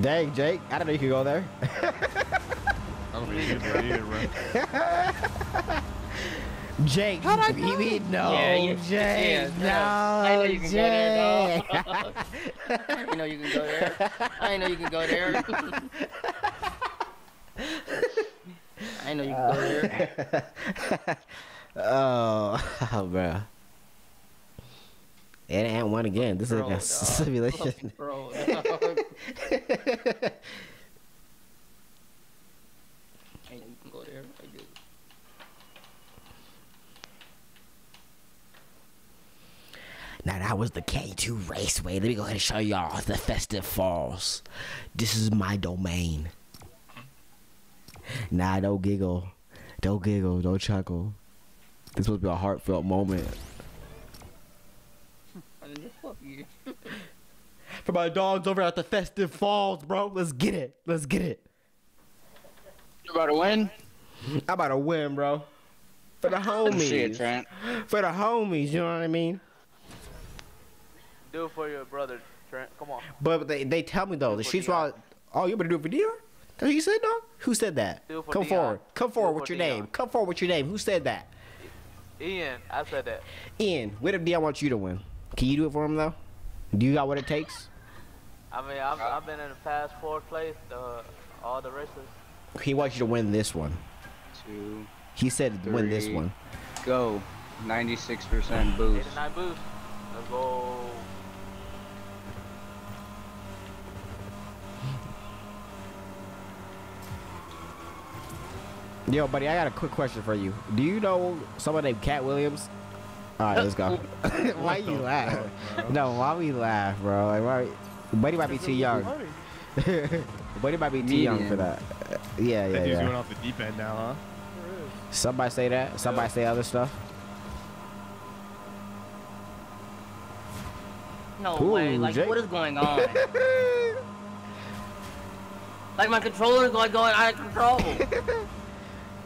Dang, Jake. I didn't know you could go there. I don't think you did either, bro. Jake, How'd I you mean no, Yeah, yeah, Jake, yeah, no, I know you can Jake. go there, dog. I know you can go there. I know you can go there. I know you can go there. oh, oh, bro. It ain't one again. This Bro, is like a simulation. Bro, dog. I you can go there. I do. Now that was the K2 Raceway. Let me go ahead and show y'all the Festive Falls. This is my domain. Nah, don't giggle. Don't giggle. Don't chuckle. This will be a heartfelt moment. Fuck you. For my dogs over at the Festive Falls, bro. Let's get it. Let's get it. You about to win? I'm about to win, bro. For the homies. Shit, Trent. For the homies, you know what I mean? Do it for your brother, Trent. Come on. But they, they tell me though, the for streets Dion. are. Oh, you better do it for Dion? That's what you said, dog? Who said that? For Come Dion. forward. Come Do it forward for with your Dion. name. Come forward with your name. Who said that? Ian, I said that. Ian, what if Dion wants you to win? Can you do it for him though? Do you got what it takes? I mean, I've, I've been in the past four place, uh, all the races. He wants you to win this one. Two, He said win this one. go. 96% boost. 89 boost. Let's go. Yo, buddy, I got a quick question for you. Do you know someone named Katt Williams? All right, let's go. why you laugh? No, why we laugh, bro? Like, why? Buddy might be too young. Buddy might be too young for that. Uh, Yeah, yeah, That dude's going off the deep end now, huh? Somebody say that. Somebody say other stuff. No Ooh, way. Like, Jake. what is going on? like, my controller is like going out of control.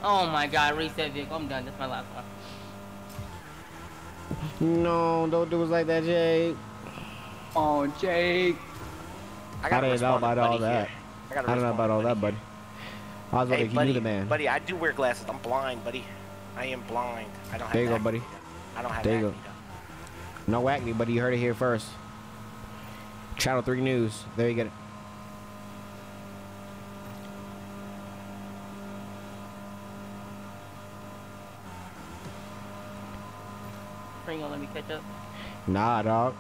oh my god, reset vehicle. I'm done. That's my last one. No, don't do it like that, Jake. Oh, Jake. I, got a didn't know about all that. here. I got a I don't know about all buddy that, buddy. I was Hey, wondering if you buddy, the man. buddy, I do wear glasses. I'm blind, buddy. I am blind. I don't have There you go, acne buddy. done. I don't have There you acne go. done. No wackney, buddy. you heard it here first. Channel 3 News. There you get it. Spring gonna let me catch up. Nah, dog.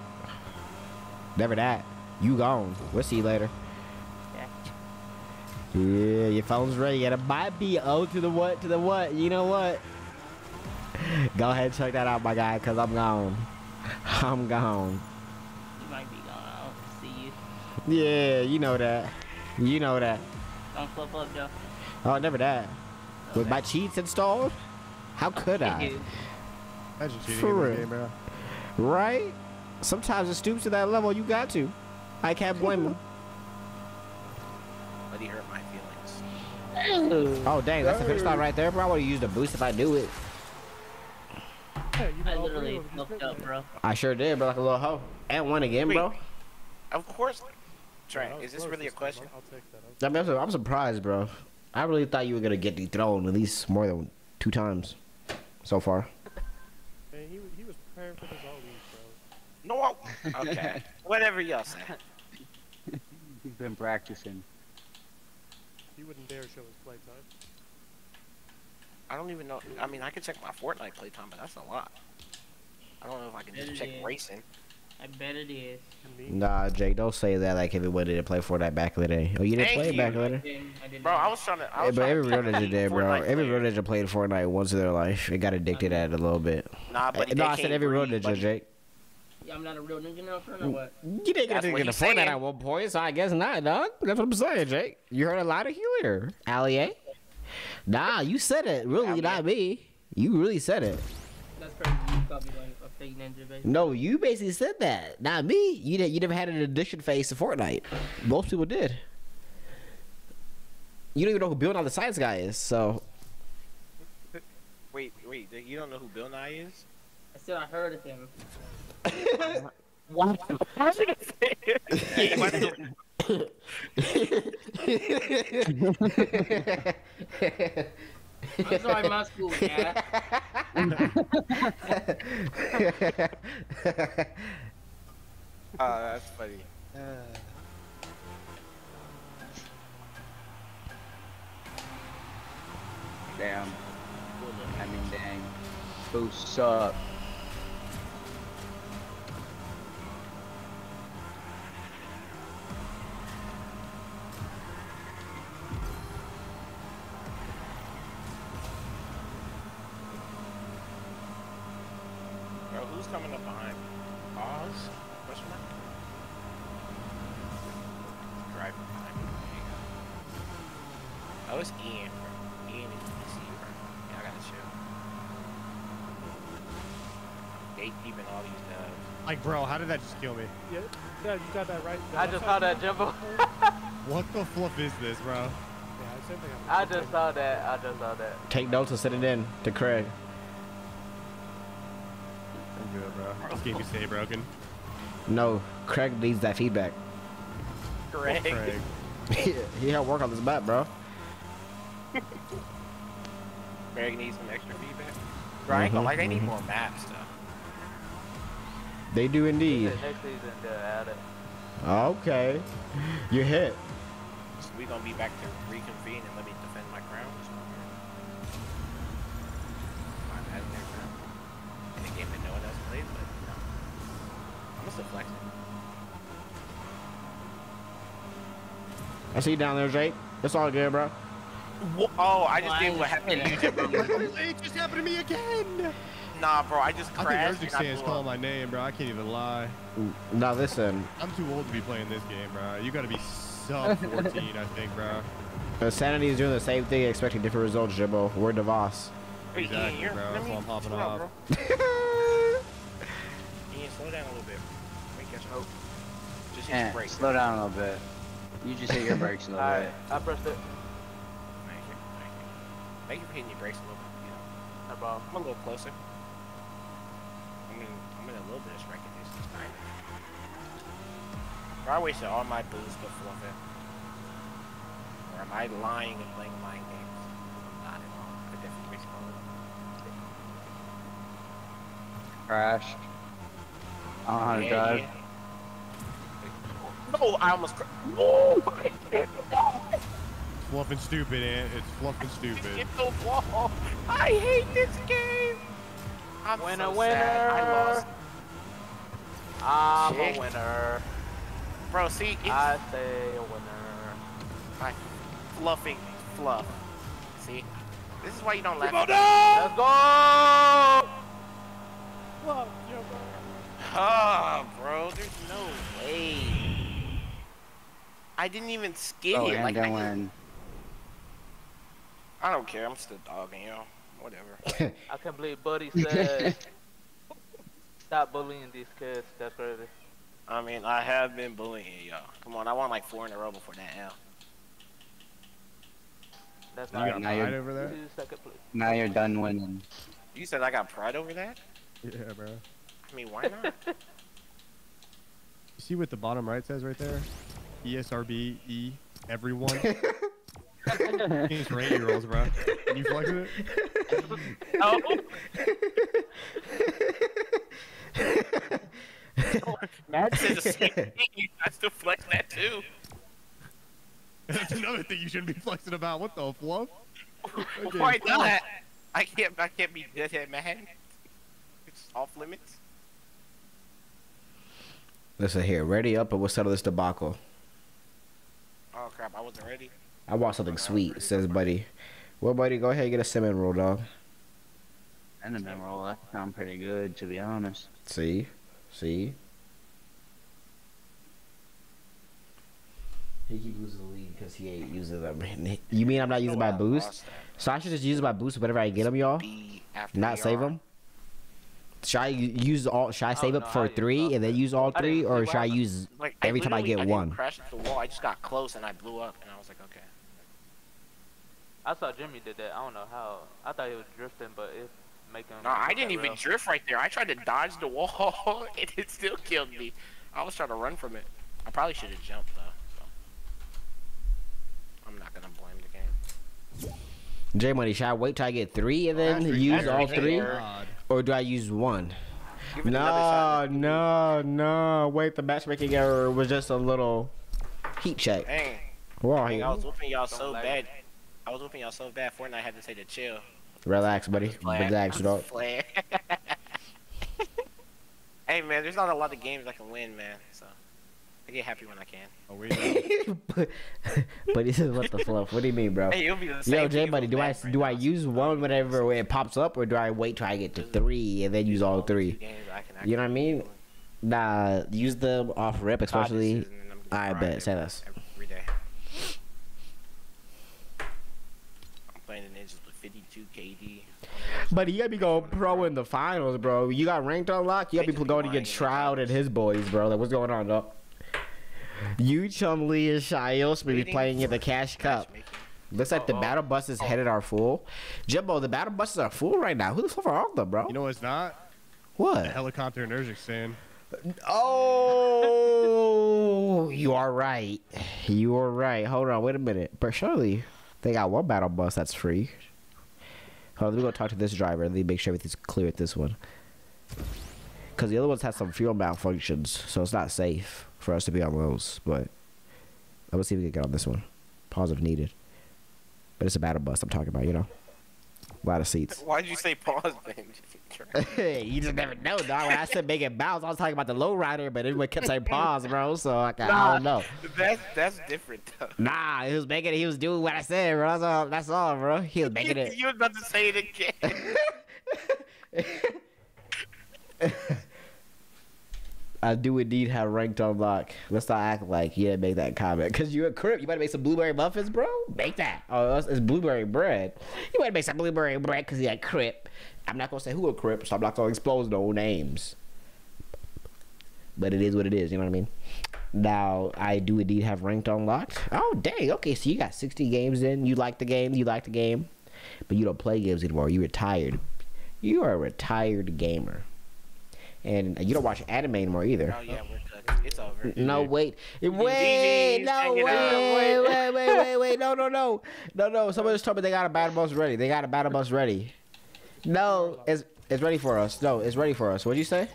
Never that. You gone. We'll see you later. Yeah. Yeah, your phone's ready. You gotta buy B O to the what to the what. You know what? Go ahead, check that out, my guy, cause I'm gone. I'm gone. You might be gone. I don't see you. Yeah, you know that. You know that. Don't flip up, Joe. Oh, never that. With my cheats installed? How could I? Imagine cheating For in real. game, bro. Right? Sometimes it stoops to that level. You got to. I can't blame him. But he hurt my feelings. Oh, dang, that's a good stop right there, bro. I would have used a boost if I knew it. Yeah, I know, all three literally of them just flipped went up, bro. I sure did, bro, like a little hoe. And won again, bro. Of course. Trent, That is this really a question? I'll I'll take that. I mean, I'm, I'm surprised, bro. I really thought you were gonna get dethroned at least more than two times so far. Man, he, was- he was preparing for this all week, bro. No. Okay. Whatever y'all say. He's been practicing. He wouldn't dare show his playtime. I don't even know. I mean, I can check my Fortnite playtime, but that's a lot. I don't know if I can just check is. racing. I bet it is. Nah, Jake, don't say that like everyone didn't play Fortnite back in the day. Oh, you didn't Thank play it you. back in the day? didn't, I didn't Bro, I was trying to. I Hey, was but every to real ninja did, bro. Fortnite Every real player. ninja played Fortnite once in their life. It got addicted at it a little bit. Nah, but no, I said every real breathe, ninja, buddy. Jake. Yeah, I'm not a real ninja now, friend, or what? You didn't get to what get a he's Fortnite at one point, so I guess not, dog. That's what I'm saying, Jake. You heard a lot of here, Allie. Nah, you said it. Really, not me. You really said it. That's crazy. You called me like a fake ninja, basically. No, you basically said that. Not me. You did, you never had an addiction phase to Fortnite. Most people did. You don't even know who Bill Nye the Science Guy is, so Wait, wait. You don't know who Bill Nye is? I said I heard of him. What? How should I say it? I'm sorry, school, yeah. Oh, that's funny. Damn. I mean, dang. Boosts up. Bro, who's coming up behind? Oz? Question mark? Driving behind me. There you. Oh, it's Ian, bro. Ian is PC, bro. Yeah, I gotta chill. Gatekeeping all these dubs. Like, bro, how did that just kill me? Yeah, yeah, you got that right. I just saw that, Jimbo. What the fluff is this, bro? Yeah, same thing. I just saw that. I just saw that. take notes and send it in to Craig. I'm good, bro. This game is stay broken. No, Craig needs that feedback. Greg. Craig. he helped work on this map, bro. Craig needs some extra feedback. Bro, I ain't gonna Mhm, lie, they need mhm. more maps, though. They do indeed. Next season, they'll add it. Okay, you hit. So we gonna be back to reconvene and let me defend my crown. I'm still flexing. I see you down there, Jake. It's all good, bro. Wha- Oh, I just Why did what happened to you, Jimbo. it just happened to me again. Nah, bro, I just I think crashed. Urgix and I Sand's blew calling my name, bro. I can't even lie. Now listen, I'm too old to be playing this game, bro. You gotta be sub 14, I think, bro. uh, Sanity is doing the same thing, expecting different results, Jimbo. We're DeVos. Wait, Exactly, bro. That's why I'm hopping off. bro. Ian, slow down a little bit. Let me catch up. Your brakes. slow down a little bit. You just hit your brakes a little Alright, bit. I pressed it. Thank you, thank you. Thank you for hitting your brakes a little bit. You know. No problem. I'm a little closer. I mean, I'm in a little bit of striking distance. Bro, I wasted all my boost to fluff it. Or am I lying and playing mind games? I'm not at all. I definitely. Crashed. I don't know how to drive. Yeah. No, I almost. cr- Oh my god! Fluffing stupid, Ant. It's fluffing stupid. Get the wall. I hate this game. I'm Winner, so winner. sad. I lost. I'm Shit. a winner. Bro, see, it's I say a winner. my fluffing fluff. See, this is why you don't laugh. Let's go! Oh, bro, there's no way. I didn't even skid Oh, it. and Like, then I, when I don't care. I'm still dogging you. Whatever. I can't believe Buddy said stop bullying these kids. That's crazy. I mean, I have been bullying y'all. Come on, I won like four in a row before that L. That's You not got now pride over there? Two second place. now you're done winning. You said I got pride over that? Yeah, bro. I mean, why not? You see what the bottom right says right there? E ESRB E everyone. It's for eight year olds, bro. Can you flex it? oh. Matt said the same thing. You guys still flex that too. That's another thing you shouldn't be flexing about. What the fluff? Okay, Why fluff. not? I can't. I can't be that mad. It's off limits. Listen here, ready up, and we'll settle this debacle. Oh crap! I wasn't ready. I want something sweet, says Buddy. Well, Buddy, go ahead and get a cinnamon roll, dog. Cinnamon roll, that sound pretty good, to be honest. See? See? He keeps losing the lead because he ain't using them. You mean I'm not using my boost? So I should just use my boost whenever I get them, y'all? Not save them? Should I use all? Should I save no, up I for didn't three and then use all three, or what should I use Like every time I literally- get didn't one? crash the wall. I just got close and I blew up, and I was like, okay. I saw Jimmy did that. I don't know how. I thought he was drifting, but it make him. No, I didn't even rail. drift right there. I tried to dodge the wall, and it still killed me. I was trying to run from it. I probably should have jumped though. So. I'm not gonna blame the game. J Money, should I wait till I get three and then That's use all three, God. Or do I use one? Give it another No, no, no. Wait, the matchmaking error was just a little heat check. Dang. Wow, Dang, I was he- whooping y'all so bad. I was whooping y'all so bad. Fortnite had to say to chill. relax, buddy. Flag. Relax, dog. Flag. hey man, there's not a lot of games I can win, man. So I get happy when I can. Oh, we but, but this is what the fluff. What do you mean, bro? Hey, it'll be the Yo, same J thing Money, do I that do I use one whenever it pops up, or do I wait till I get to three and then use all three? games I can You know what I mean? Nah, use them off rip, especially. I bet. Say less. every day. I'm playing the ninjas with 52 KD. But you gotta be going pro in the finals, bro. You got ranked unlocked. You gotta be going against Shroud and his boys, bro. Like, what's going on, dog? You, Chum Lee, and Shios may be playing in the Cash Cup. Looks like the battle buses headed are full. Jimbo, the battle buses are full right now. Who the fuck are all of them, bro? You know what's not? What? The helicopter and Urgix fan. Oh, you are right. You are right. Hold on, wait a minute. But surely they got one battle bus that's free. Hold on, let me go talk to this driver and let me make sure everything's clear at this one. Because the other ones have some fuel malfunctions, so it's not safe for us to be on those. But let's see if we can get on this one. Pause if needed. But it's a battle bus I'm talking about, you know? A lot of seats. Why did you say pause, Ben? Hey, you just never know, dog. When I said make it bounce, I was talking about the low rider, but everyone kept saying pause, bro. So I, I don't know. That's that's different though. Nah, he was making it. He was doing what I said, bro. That's all. That's all, bro. He was making it. you was about to say it again. I do indeed have ranked unlock. Let's not act like you didn't make that comment. Cause you a crip. You better make some blueberry muffins, bro. Make that. Oh, it's, it's blueberry bread. You better make some blueberry bread cause you a crip. I'm not gonna say who a crip, so I'm not gonna expose no names. But it is what it is. You know what I mean? Now I do indeed have ranked unlocked. Oh dang. Okay, so you got 60 games in. You like the game. You like the game, but you don't play games anymore. You retired. You are a retired gamer. And you don't watch anime anymore either. Oh yeah, we're cooked. It's over. No, wait. Wait, GG's, no, wait, wait, wait, wait, wait, wait. No, no, no. No, no. Someone just told me they got a battle bus ready. They got a battle bus ready. No, it's it's ready for us. No, it's ready for us. What'd you say?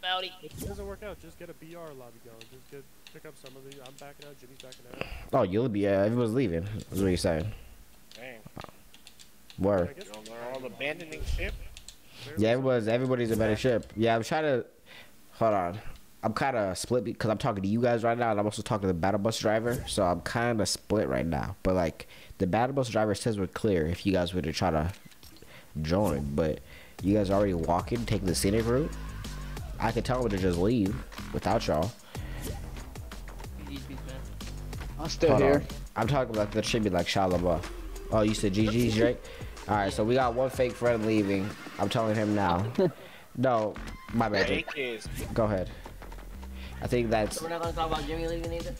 Bowdy. If it doesn't work out, just get a BR lobby going. Just get pick up some of the. I'm backing out. Jimmy's backing out. Oh, you'll be. Uh, everyone's leaving. That's what you're saying. Dang. Word. You don't learn all abandoning ship? Yeah, everybody's everybody's a better ship. Yeah, I'm trying to. Hold on. I'm kind of split because I'm talking to you guys right now, and I'm also talking to the battle bus driver. So I'm kind of split right now. But like, the battle bus driver says we're clear if you guys were to try to join. But you guys already walking, taking the scenic route. I could tell them to just leave without y'all. I'm still Hold here. on. I'm talking about that should be like Shia LaBeouf. Oh, you said GG's Drake? Alright, so we got one fake friend leaving. I'm telling him now. no, my bad. Drake. Is. Go ahead. I think that's. So we're not gonna talk about Jimmy leaving either.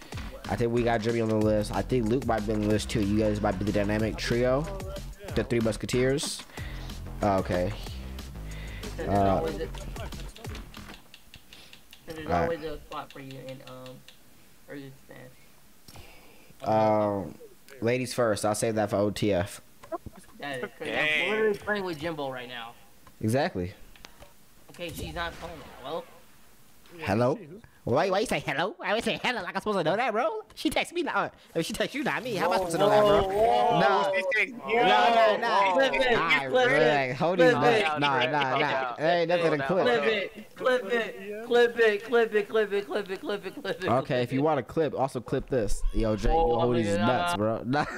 I think we got Jimmy on the list. I think Luke might be on the list too. You guys might be the dynamic trio, the Three Musketeers. Oh, okay. There's Uh, always a, there's alright. always a spot for you in um Kyrgyzstan. Um, ladies first. I'll save that for OTF. That is crazy. I'm literally playing with Jimbo right now. Exactly. Okay, she's not playing that. Well, Hello. Why? Why you say hello? I would say hello like I'm supposed to know that, bro. She texts me now. Uh, she texts you, not me. How am I supposed to know that, bro? No. No, no, no. Clip it, Nah, clip it, relax. Hold clip these nuts. it. Nah, nah, nah. There ain't nothing to clip clip. it, clip it, clip it, clip it, clip it, clip it, clip it, clip it. Okay, if you want to clip, also clip this. Yo, Jake, you Oh, hold I'm these gonna- nuts, bro. Nah.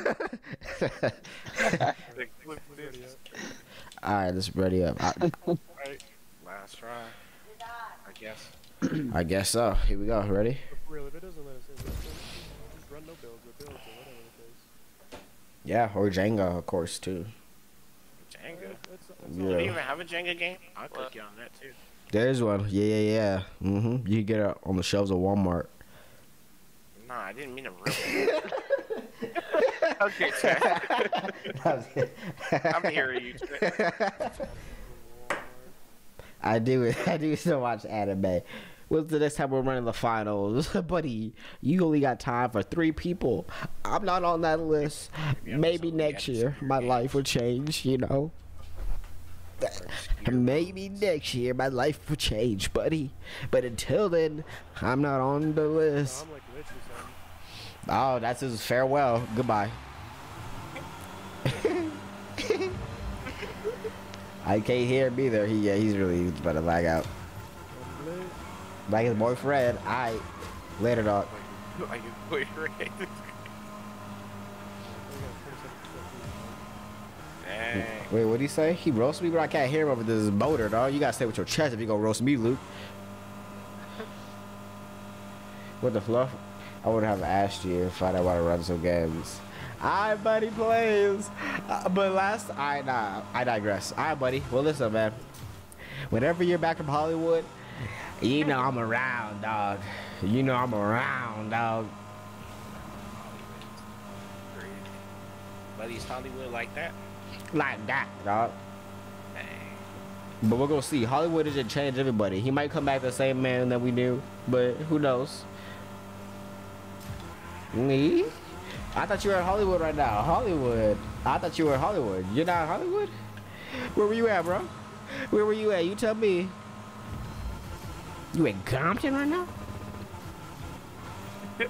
All right, let's ready up. I, Right. Last try. I guess. I guess so. Here we go. Ready? For real, if it doesn't let us in, just, just run no builds or builds or whatever the case. Yeah, or Jenga, of course, too. Jenga. Yeah. Do you even have a Jenga game? I'll click you on that too. There's one. Yeah, yeah, yeah. Mm-hmm. You can get it on the shelves of Walmart. Nah, I didn't mean to really. okay, Chad. I'm hearing you. Chad. I do. I do still watch anime. What's the next time we're running the finals, buddy? You only got time for three people. I'm not on that list. Maybe next year my life will change. You know. Maybe next year my life will change, buddy. But until then, I'm not on the list. I'm like Lich or something. Oh, that's his farewell. Goodbye. I can't hear him either. He yeah, he's really he's about to lag out. Like his boyfriend. I later dog. Are you boyfriend? Wait, what did he say? He roasted me, but I can't hear him over this motor, dog. You gotta say with your chest if you gonna roast me, Luke. What the fluff? I would have asked you if I didn't want to run some games. Alright, buddy, plays. Uh, but last, I nah, I digress. Alright, buddy. Well, listen, man. Whenever you're back from Hollywood, you know I'm around, dog. You know I'm around, dog. Buddy's Hollywood like that? Like that, dog. But we're gonna see. Hollywood doesn't change everybody. He might come back the same man that we knew, but who knows? Me? I thought you were in Hollywood right now. Hollywood. I thought you were in Hollywood. You're not in Hollywood? Where were you at, bro? Where were you at? You tell me. You in Compton right now?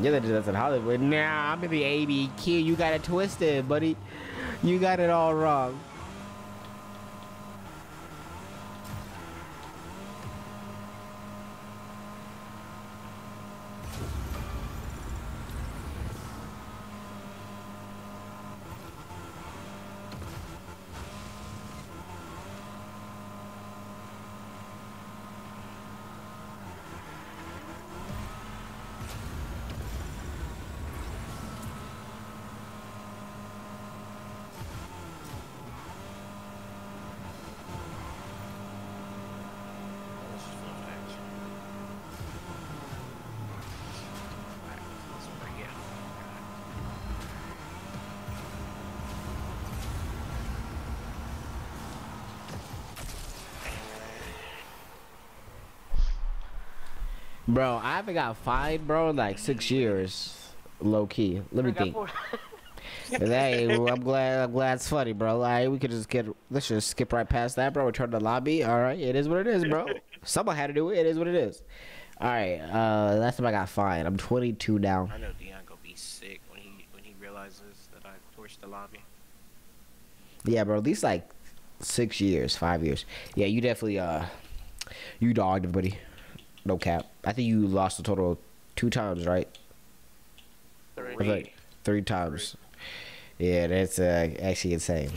You're the that's in Hollywood. Nah, I'm in the ABQ. You got it twisted, buddy. You got it all wrong. Bro, I haven't got fined, bro, in like six years. Low key. Let me I think. hey, well, I'm glad. I'm glad it's funny, bro. All right, we could just get. Let's just skip right past that, bro. Return to the lobby. All right, it is what it is, bro. Someone had to do it. It is what it is. All right. Uh, last time I got fined. I'm 22 now. I know Dion gonna be sick when he when he realizes that I torched the lobby. Yeah, bro. At least like six years, five years. Yeah, you definitely uh, you dogged everybody. No cap. I think you lost a total of two times, right? Three. Like three times. Yeah, that's uh, actually insane.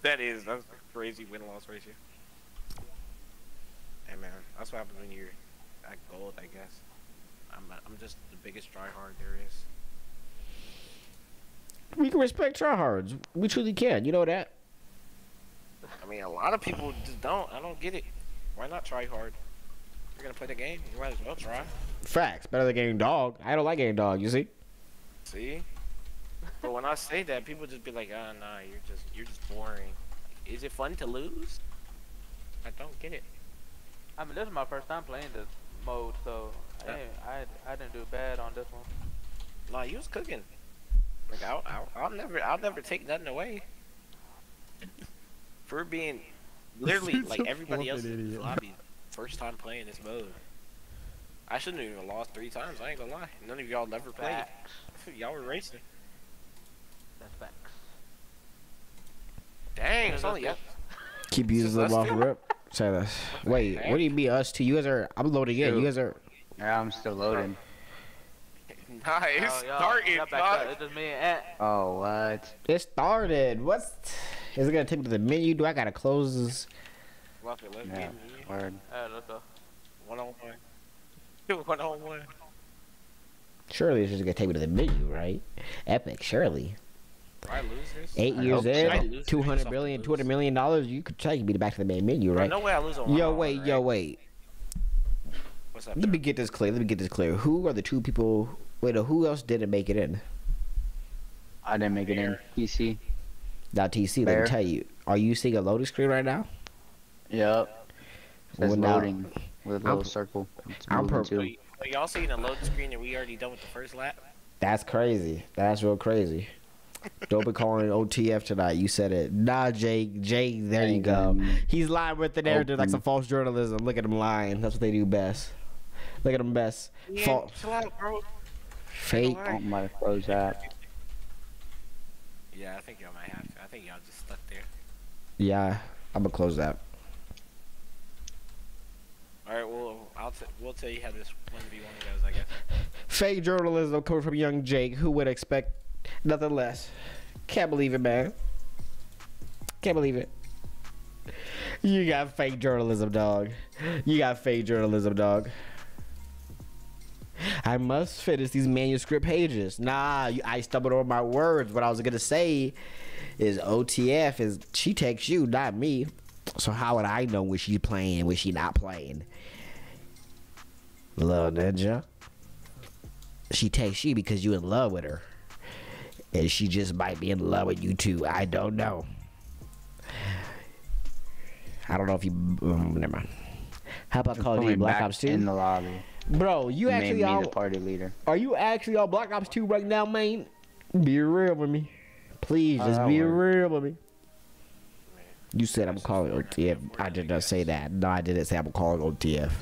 That is that's a crazy win loss ratio. Hey man, that's what happens when you're at gold. I guess. I'm I'm just the biggest tryhard there is. We can respect tryhards. We truly can. You know that. I mean, a lot of people just don't. I don't get it. Why not try hard? You're gonna play the game. You might as well try. Facts. Better than getting dog. I don't like getting dog. You see? See? But when I say that, people just be like, "Ah, nah, you're just you're just boring." Is it fun to lose? I don't get it. I mean, this is my first time playing this mode, so I Yeah. ain't- I I didn't do bad on this one. Nah, you was cooking. Like I'll, I'll, I'll never, I'll never take nothing away. For being literally like everybody else flippin' in the lobby, first time playing this mode. I shouldn't have even lost three times. I ain't gonna lie. None of y'all never played. Y'all were racing. That's facts. Dang, it's only us. Keep using the them off rip. Say this. Wait, what do you mean us two? You guys are. I'm loading in. You guys are. Yeah, I'm still loading. Nice. Oh, y'all- Starting. y'all back up. It's just me and Ant. Oh, what? It started. What's? Is it gonna take me to the menu? Do I gotta close this? Well, okay, let's Yeah, get word. Alright, let's go. one on one. One on one. Surely it's just gonna take me to the menu, right? Epic, surely. I lose this? Eight I years hope so. I in, lose two this. hundred billion, two hundred million dollars. You could take me back to the main menu, Bro, right? no way I lose on Yo, wait, one, yo, wait. What's up? Let me get this clear. Let me get this clear. Who are the two people? Wait, no, who else didn't make it in? I didn't make it in. PC. Now, TC, let me tell you. Are you seeing a loading screen right now? Yep. Says Well, now- loading with a I'm- little circle. It's I'm moving per- too. Wait, are y'all seeing a load screen and we already done with the first lap? That's crazy. That's real crazy. Don't be calling OTF tonight. You said it. Nah, Jake. Jake, there you go. He's lying with the narrative like some false journalism. Look at him lying. That's what they do best. Look at them best. Yeah, Fa- chill out, bro. fake. Oh, my close that. Yeah, I think y'all might have to. Think y'all just stuck there. Yeah, I'm gonna close that. All right, well, I'll t- we'll tell you how this one v one goes, I guess. Fake journalism coming from young Jake. Who would expect nothing less? Can't believe it, man. Can't believe it. You got fake journalism, dog. You got fake journalism, dog. I must finish these manuscript pages. Nah, I stumbled over my words. What I was gonna say is OTF is she takes you, not me. So how would I know when she's playing, when she not playing? Little ninja. She takes you because you in love with her. And she just might be in love with you too. I don't know. I don't know if you. Um, never mind. How about Call of Duty Black Ops 2? in the lobby. Bro, you Made actually the party leader. are you actually on Black Ops 2 right now, man? Be real with me. Please, Oh, just that be real with me. You said I'm calling OTF. I did not say that. No, I didn't say I'm calling OTF.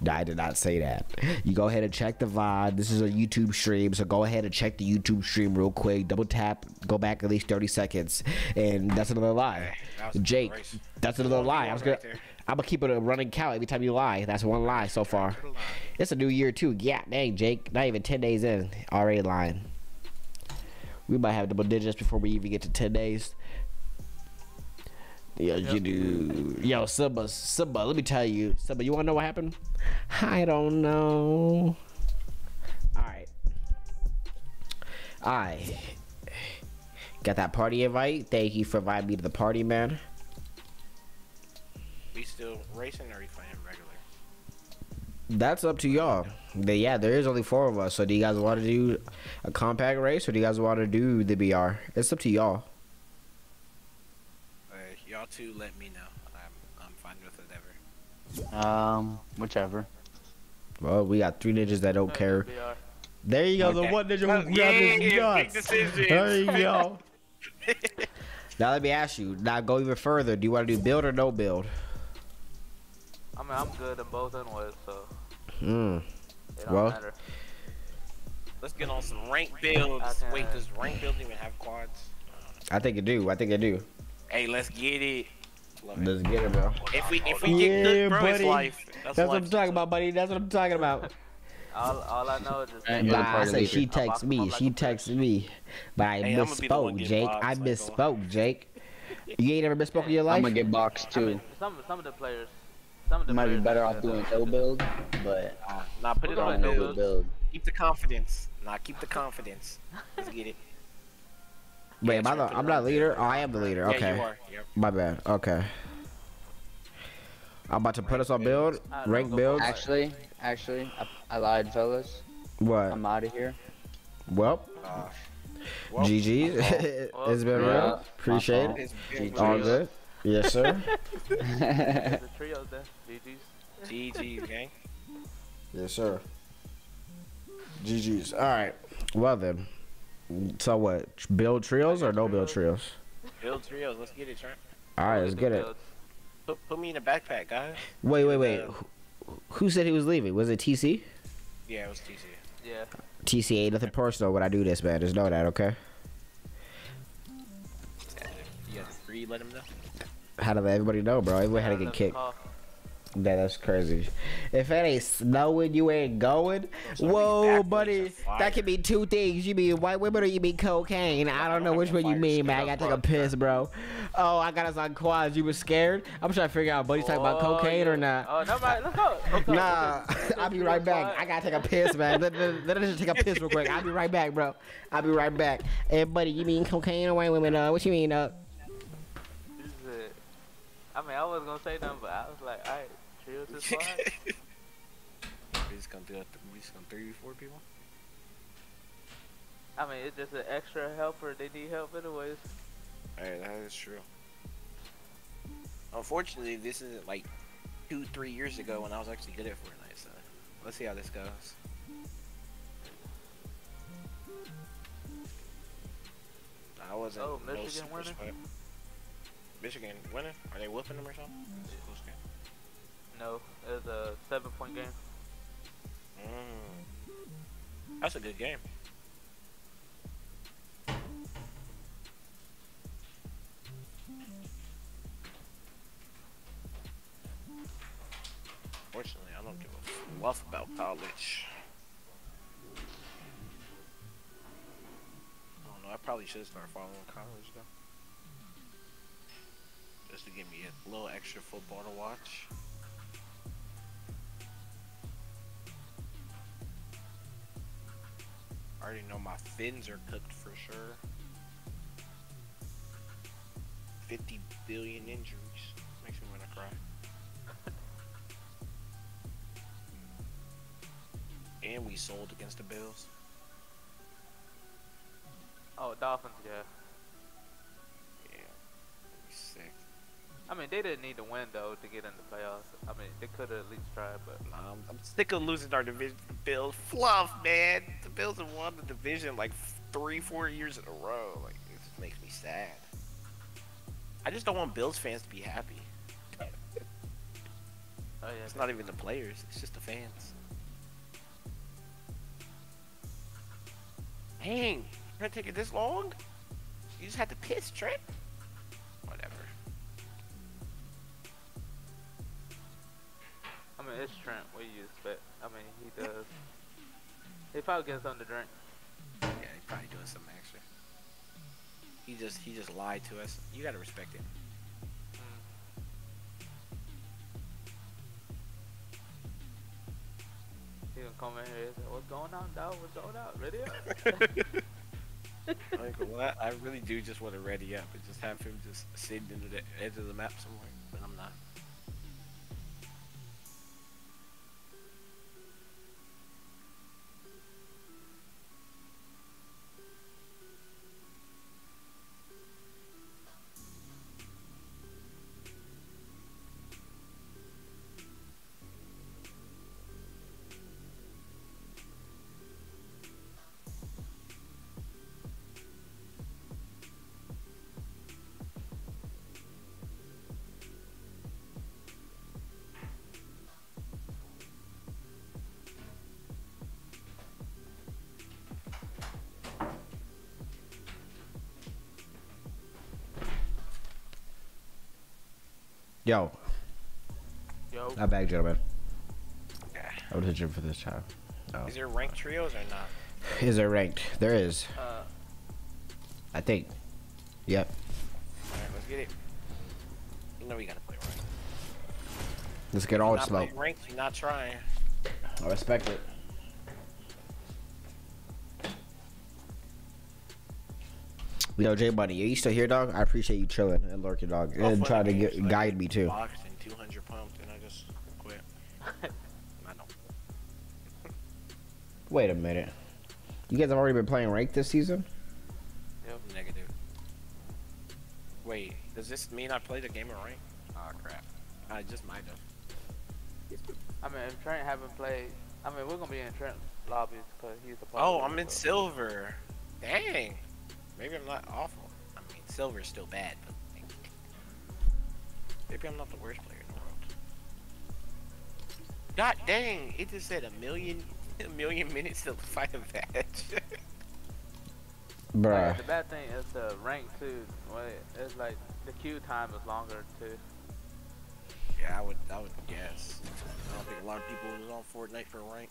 No, I did not say that. You go ahead and check the VOD. This is a YouTube stream, so go ahead and check the YouTube stream real quick. Double tap, go back at least 30 seconds. And that's another lie. That was a good Jake, that's another lie. I was right gonna, there. I'm gonna keep it a running count every time you lie. That's one lie so far. It's a new year too. Yeah, dang, Jake. Not even 10 days in, already lying. We might have double digits before we even get to 10 days. Yo, you do. Yo, Simba, Simba, let me tell you. Simba, you wanna know what happened? I don't know. Alright. I got that party invite. Thank you for inviting me to the party, man. We still racing or are we playing regular? That's up to y'all. But yeah, there is only four of us. So do you guys want to do a compact race or do you guys want to do the BR? It's up to y'all. Uh, y'all two let me know. I'm I'm fine with whatever. Um, whichever. Well, we got three ninjas that don't care. BR. There you go. The one ninja who Well, grabbed yeah, his big nuts. There you go. now let me ask you. Now go even further. Do you want to do build or no build? I mean, I'm good in both anyways, so Hmm. It don't Well, matter. Let's get on some rank builds. I Wait, does rank build even have quads? I think it do. I think it do. Hey, let's get it. Love. Let's get it, bro. If we if we Yeah, get good, bro, it's life. That's, That's, what. I'm talking about, buddy. That's what I'm talking about. All, all I know is just And you're the Nah, I say she I'll texts me. up like She a texts me. But I Hey, I'ma be the one misspoke, Jake. boxed, I misspoke, Jake. You ain't ever misspoke in your life. I'm gonna get boxed I too. mean, some some of the players, some of the Might be better off doing though. no build, but Nah, put it We're on gonna build. build. build. Keep the confidence. Nah, keep the confidence. Let's get it. Wait, am I the, I'm not build. leader? Oh, I am the leader. Yeah, Okay. you are. Yep. My bad. Okay. I'm about to put us on build. I Rank go build. Actually, actually, I, I lied, fellas. What? I'm out of here. Well, Uh, well, GG. Well, it's been yeah, real. my Appreciate it. All good. Yes, sir. The trios there, GG's. GG, gang. yes, sir. GG's. All right. Well then. So what? Build trios or no build trios? Build trios. Let's get it, Trent. All right, let's get it. Put, put me in a backpack, guys. Wait, wait, wait. Uh, Who- Who said he was leaving? Was it TC? Yeah, it was TC. Yeah. TC ain't nothing personal when I do this, man. Just know that, okay? You got to free, let him know. How to let everybody know, bro? Everybody had to get them kicked. That, that's crazy. If it ain't snowing, you ain't going. Whoa, buddy. That could be two things. You mean white women or you mean cocaine? I don't know which one you mean, man. I gotta take a piss, bro. Oh, I got us on quads. You was scared? I'm trying to figure out, buddy's talking about Oh, cocaine or not. Oh, mind. Let's go. Nah, I'll be right back. I gotta take a piss, man. Let, let, let us just take a piss real quick. I'll be right back, bro. I'll be right back. Hey, buddy, you mean cocaine or white women? Uh, what you mean? Uh, This is it. I mean, I wasn't gonna say nothing, but I was like, alright, trios is fine. We just gonna do it. We just gonna three, four people. I mean, it's just an extra helper. They need help anyways. Hey, that is true. Unfortunately, this isn't like two, three years ago when I was actually good at Fortnite. So let's see how this goes. I wasn't. Oh, Michigan winning? Michigan winning? Are they whooping them or something? No, it was a seven point game. Mm. That's a good game. Fortunately, I don't give a fluff about college. I don't know. I probably should start following college though, just to give me a little extra football to watch. I already know my fins are cooked for sure. 50 billion injuries. Makes me want to cry. and we sold against the Bills. Oh, Dolphins, yeah. Yeah. Sick. I mean, they didn't need to win though to get in the playoffs. I mean, they could have at least tried, but Nah, I'm, sick of losing our division to the Bills. Fluff, man. The Bills have won the division like three, four years in a row. Like, it just makes me sad. I just don't want Bills fans to be happy. oh yeah. It's not even the players, it's just the fans. Dang, you're gonna take it this long? You just had to piss, Trent? Mean, it's Trent. What do you expect? I mean, he does. He probably gets something to drink. Yeah, he's probably doing something extra. He just he just lied to us. You gotta respect him. Mm. He gonna come in here and say, "What's going on, dog? What's going on? Ready up?" Like, well, I I really do just want to ready up and just have him just sitting in the edge of the map somewhere, but I'm not. Yo, Yo. not bad, gentlemen. Yeah. I to the gym for this time. Oh. Is there ranked trios or not? Is there ranked? There is. Uh, I think. Yep. Alright, let's get it. You know we gotta play ranked. Let's get all the smoke. ranked, not trying. I respect it. Yo, J Bunny, are you still here, dog? I appreciate you chilling and lurking, dog, Oh, and trying to get, like, guide me too. Boxing 200 pumped and I just quit. I know. Wait a minute. You guys have already been playing ranked this season? Yep. Negative. Wait, does this mean I played a game of rank? Oh crap. I just might have. I mean, if Trent haven't played, I mean, we're gonna be in Trent lobbies because he's the. Oh, I'm in silver. Dang. Maybe I'm not awful. I mean, silver's still bad, but like, maybe I'm not the worst player in the world. God dang! It just said a million, a million minutes to fight a match. Bruh. Like, the bad thing is the rank too. Well, it's like the queue time is longer too. yeah, I would, I would guess. I don't think a lot of people was on Fortnite for rank.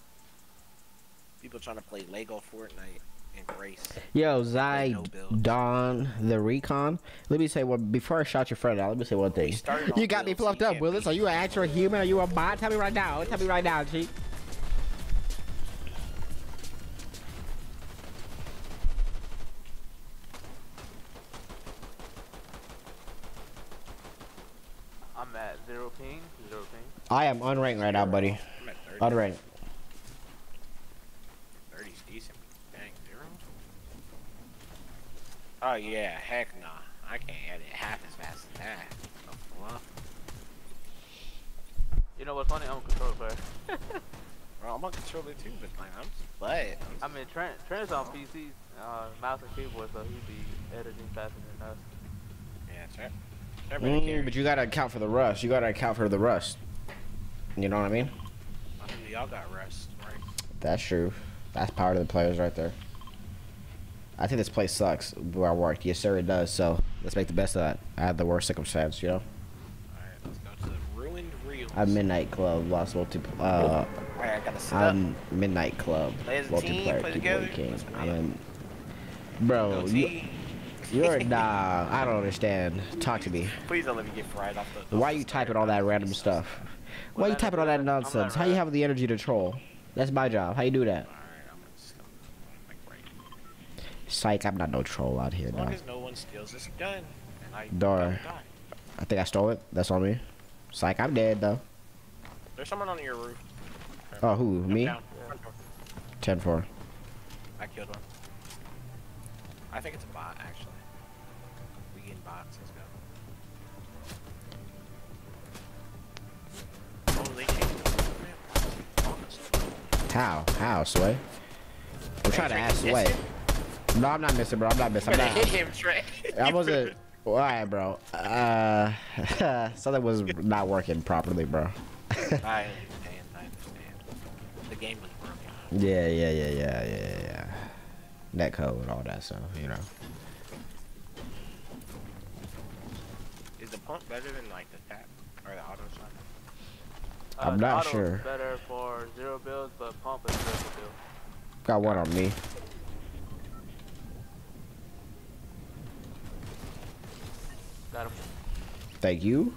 People trying to play Lego Fortnite and race. Yo, no Zai build. Don the Recon. Let me say one before I shot your friend out. Let me say one thing. You got me fluffed up, can't Willis. Are you an actual human? Are you a bot? Tell me right now. Tell me right now, Chief. I'm at zero ping, zero ping. I am unranked right now, buddy. I'm at 30. Unranked. 30's decent. Dang, zero? Oh yeah, heck nah. I can't edit half as fast as that. The? You know what's funny? I'm a controller player. Well, I'm on controller too, but like I'm, but I mean, Trent, Trent's on PC, uh, mouse and keyboard, so he'd be editing faster than us. yeah, Trent. Trent Mm, but you gotta account for the rust. You gotta account for the rust. You know what I mean? I mean, y'all got rest, right? That's true. That's power to the players right there. I think this place sucks where I work. Yes, sir, it does. So let's make the best of that. I had the worst circumstance, you know. Alright, let's go to the ruined reels. I'm Midnight Club, Lost Multi. Uh, Alright, I gotta sit up. I'm Midnight Club, team, multiplayer play keyboard king. I'm in. Bro, Go you, you're nah. I don't understand. Talk to me. Please don't let me get fried off the. Why you typing all that random stuff? Why you typing all that nonsense? How you have the energy to troll? That's my job. How you do that? Alright, I'm just gonna like right. Psych, I'm not no troll out here, As long dog. as no one steals this gun, and I Dar. I think I stole it. That's on me. Psych, I'm dead though. There's someone on your roof. Oh, who? Jump Me? down. 10 4. I killed one. I think it's a bot, actually. We getting bots. Let's go. Oh, they changed. How? How, Sway? We're trying to ask Sway. No, I'm not missing, bro. I'm not missing. I'm not. hit him, Trey. I wasn't. Why, bro? Uh, something was not working properly, bro. I understand. I understand. The game was broken. Yeah, yeah, yeah, yeah, yeah, yeah. Net code and all that stuff, you know. Is the pump better than like the tap or the auto shot? Uh, I'm not auto's sure. better for zero builds, but pump is good to build. Got one on me. Got him. Thank you.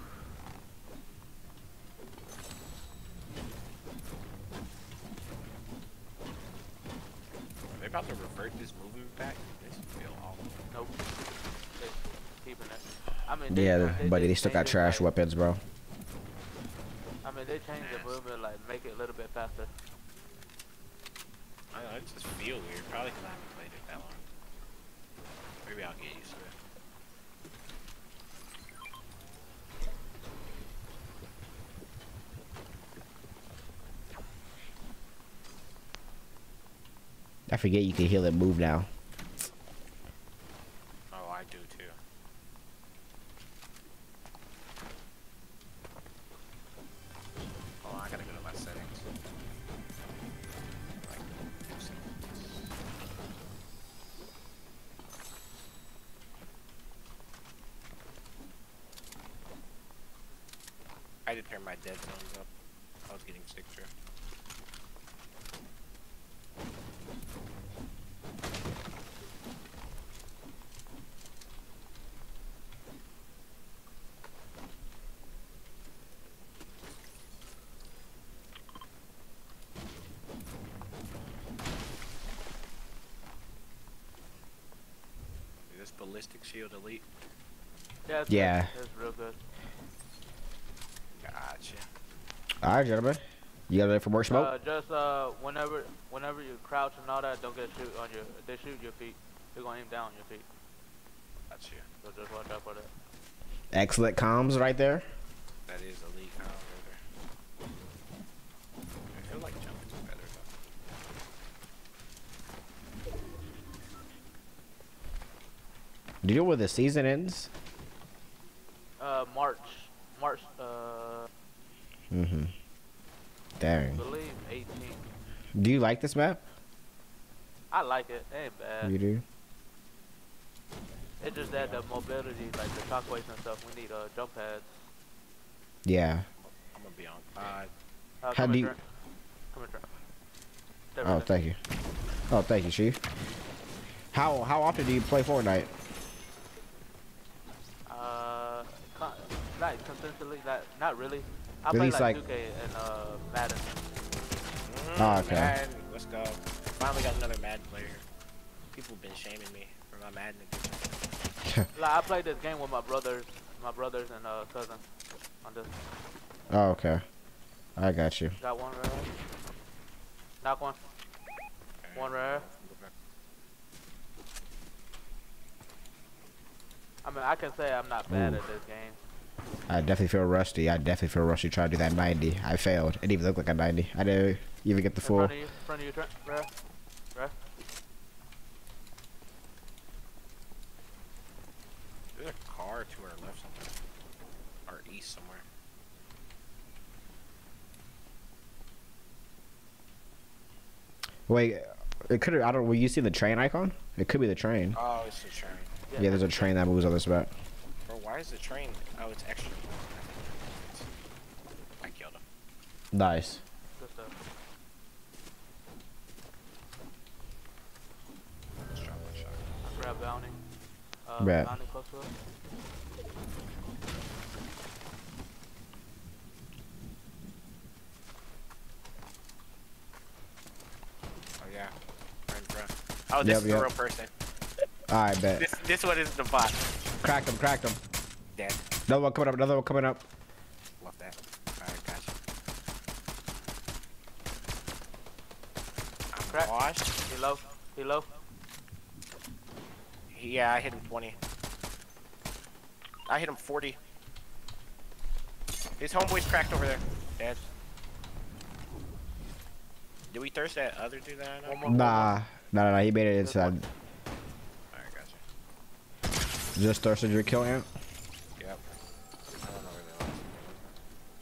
Are they about to revert this movement back? This feel awful. Nope. They keeping it. I mean, they, Yeah, they, but they just still got trash like- weapons, bro. I mean, they changed the movement, like make it a little bit faster. I don't know, it just feel weird. Probably because I haven't played it that long. Maybe I'll get used to it. I forget you can heal it move now. Shield elite. Yeah. It's Yeah. Good. It's real good. Gotcha. All right, gentlemen. You got ready for more smoke? Uh, just uh, whenever whenever you crouch and all that, don't get shoot on your. They shoot your feet, they're gonna aim down your feet. Gotcha. So just watch out for that. Excellent comms right there. That is elite combo right there. I feel like jumping's better though. Do you know where the season ends? Uh, March, March. Uh, Mm-hmm. I Dang. believe 18. Do you like this map? I like it. It ain't bad. You do. It's just that the mobility, like the shockwaves and stuff, we need uh jump pads. Yeah. I'm gonna be on five. Uh, How come do you- Trent. Come in, Trent. Oh, thank you. Oh, thank you, Chief. How how often do you play Fortnite? Uh, con- not consistently, not not really. I At play least, like, like- 2K and uh Madden. Oh, okay. Madden, let's go. Finally got another Madden player. People been shaming me for my Madden addiction. like I played this game with my brothers, my brothers and uh cousin. On this, Oh, okay. I got you. got one right. Knock one. One right. I mean, I can say I'm not bad Ooh. at this game. I definitely feel rusty. I definitely feel rusty trying to do that 90. I failed. It didn't even look like a 90. I didn't even get the In full. front of you, in front of you, Trent. Right. Right. There's a car to our left somewhere. Or east somewhere. Wait, it could have. I don't. Will you see the train icon? It could be the train. Oh, it's the train. Yeah, there's a train that moves on this map. Bro, why is the train? Oh, it's extra. I killed him. Nice. Good stuff. Let's drop one shot. I grab bounty. Uh, Bet. bounty close to us. Oh yeah. Right in front. Oh, this Yep, is the real person. All right, bet. This this one is the bot. Cracked him. Cracked him. Dead. Another one coming up. Another one coming up. Love that. Alright, gotcha. I'm Crack. washed. He low. He low. Yeah, I hit him 20. I hit him 40. His homeboy's cracked over there. Dead. Did we thirst that other dude that I know? Nah, nah, nah, nah. He made it inside. Alright, gotcha. Just thirsted your kill ant.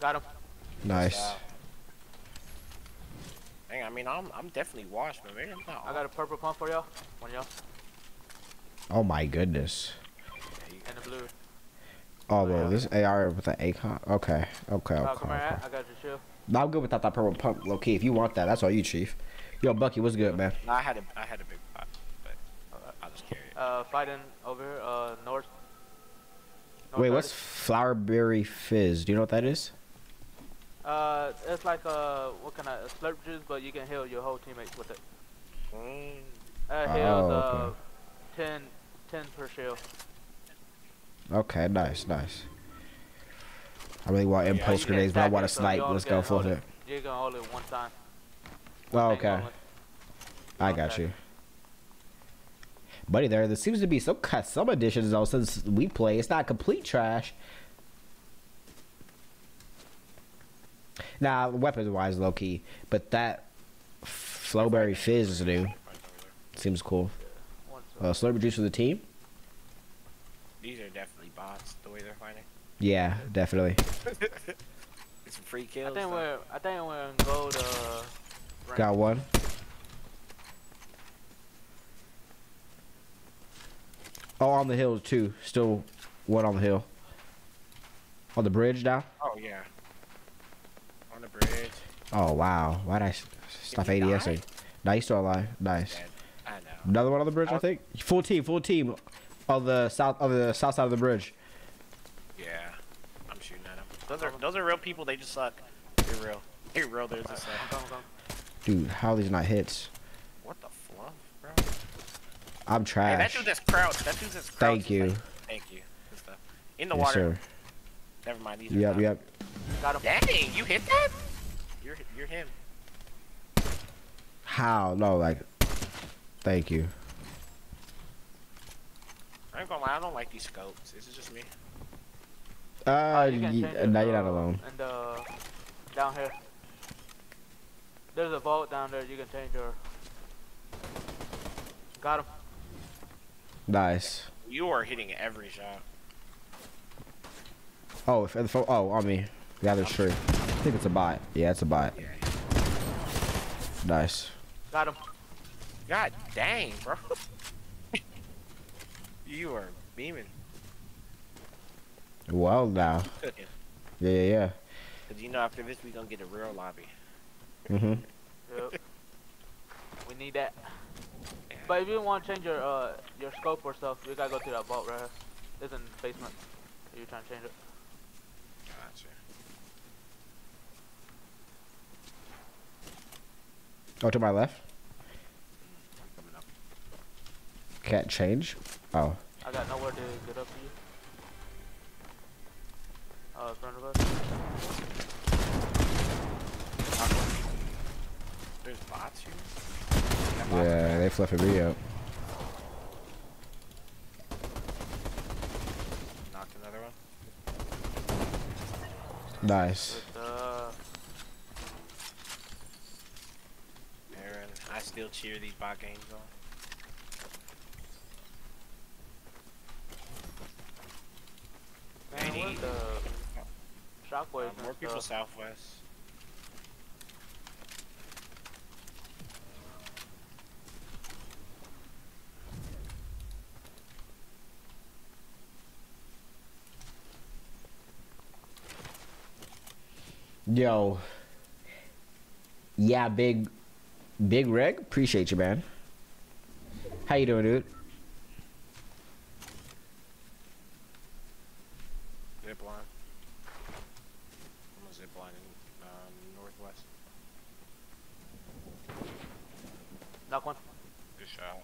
Got him. Nice. Wow. Dang, I mean, I'm I'm definitely washed, but maybe I'm not. I got a purple pump for y'all. One y'all. Oh my goodness. And the blue. Oh, bro, this AR with the ACON. Okay, okay, Uh, okay. come here, okay. I got your shield. Nah, I'm good without that purple pump, low key. If you want that, that's all you, Chief. Yo, Bucky, what's good, man? No, I had a I had a big pot, but I'll just carry it. Uh, fighting over here, uh, north. Wait, north what's Flowberry Fizz? Do you know what that is? Uh, it's like uh, what kind of slurp juice, but you can heal your whole teammates with it. Mm. Uh, heals Oh, uh, 10, 10 per shield. Okay, nice, nice. I really want impulse you can grenades, but I want a to so snipe. Let's go full hold hit. it- You can hold it one time. Oh, One okay. I got you. Buddy, there, there seems to be some cut some additions though since we play. It's not complete trash. Nah, weapons wise, low key, but that Flowberry Fizz is new. Seems cool. Uh, Slurpee juice for the team? These are definitely bots. The way they're fighting. Yeah, definitely. it's free kills. I think though. we're, I think we're in gold. Uh, rank. Got one. Oh, on the hill too. Still one on the hill. On the bridge now. Oh yeah. On the bridge. Oh wow, why'd I s- stop he ADS? die? -ing? He's still alive. Nice. I know. Another one on the bridge, I think. Full team, full team, of the south of the south side of the bridge. Yeah. I'm shooting at him. Those are those are real people. They just suck. They're real. They're real. They're just suck. Dude, how are these not hits? What the fluff, bro? I'm Hey, that dude just crouched. That dude just crouched. Thank you. like, Thank you. Good stuff. Uh, in the Yes, water. sir. Never mind. These are Yep, not. yep. Got him. Dang, you hit that? You're you're him. How? No, like. Thank you. I ain't gonna lie. I don't like these scopes. This is just me. Uh, You can ye- change it, no, you're not uh, alone. And uh, down here. There's a vault down there. You can change your. Got him. Nice. You are hitting every shot. Oh, if, if, oh, on me. Yeah, that's true. I think it's a bot. Yeah, it's a bot. Nice. Got him. God dang, bro. you are beaming. Well, now. Cooking. Yeah, yeah, yeah. Cause you know after this we gonna get a real lobby. Mm-hmm. Yep. we need that. But if you want to change your uh your scope or stuff, you gotta go to that vault right here. It's in the basement. If you're trying to change it. Gotcha. Oh, to my left? I'm coming up. Can't change? Oh. I got nowhere to get up to you. Oh, in front of us. There's bots here. Got bots Yeah, they flipping me up. Knocked another one. Nice. With, uh, Aaron, I still cheer these bot games on. man, They what the shockwaves Uh, more people stuff. southwest. Yo. Yeah, big, big Reg. Appreciate you, man. How you doing, dude? Zip line. I'm a zip line in um, northwest. Knock one. Good shot.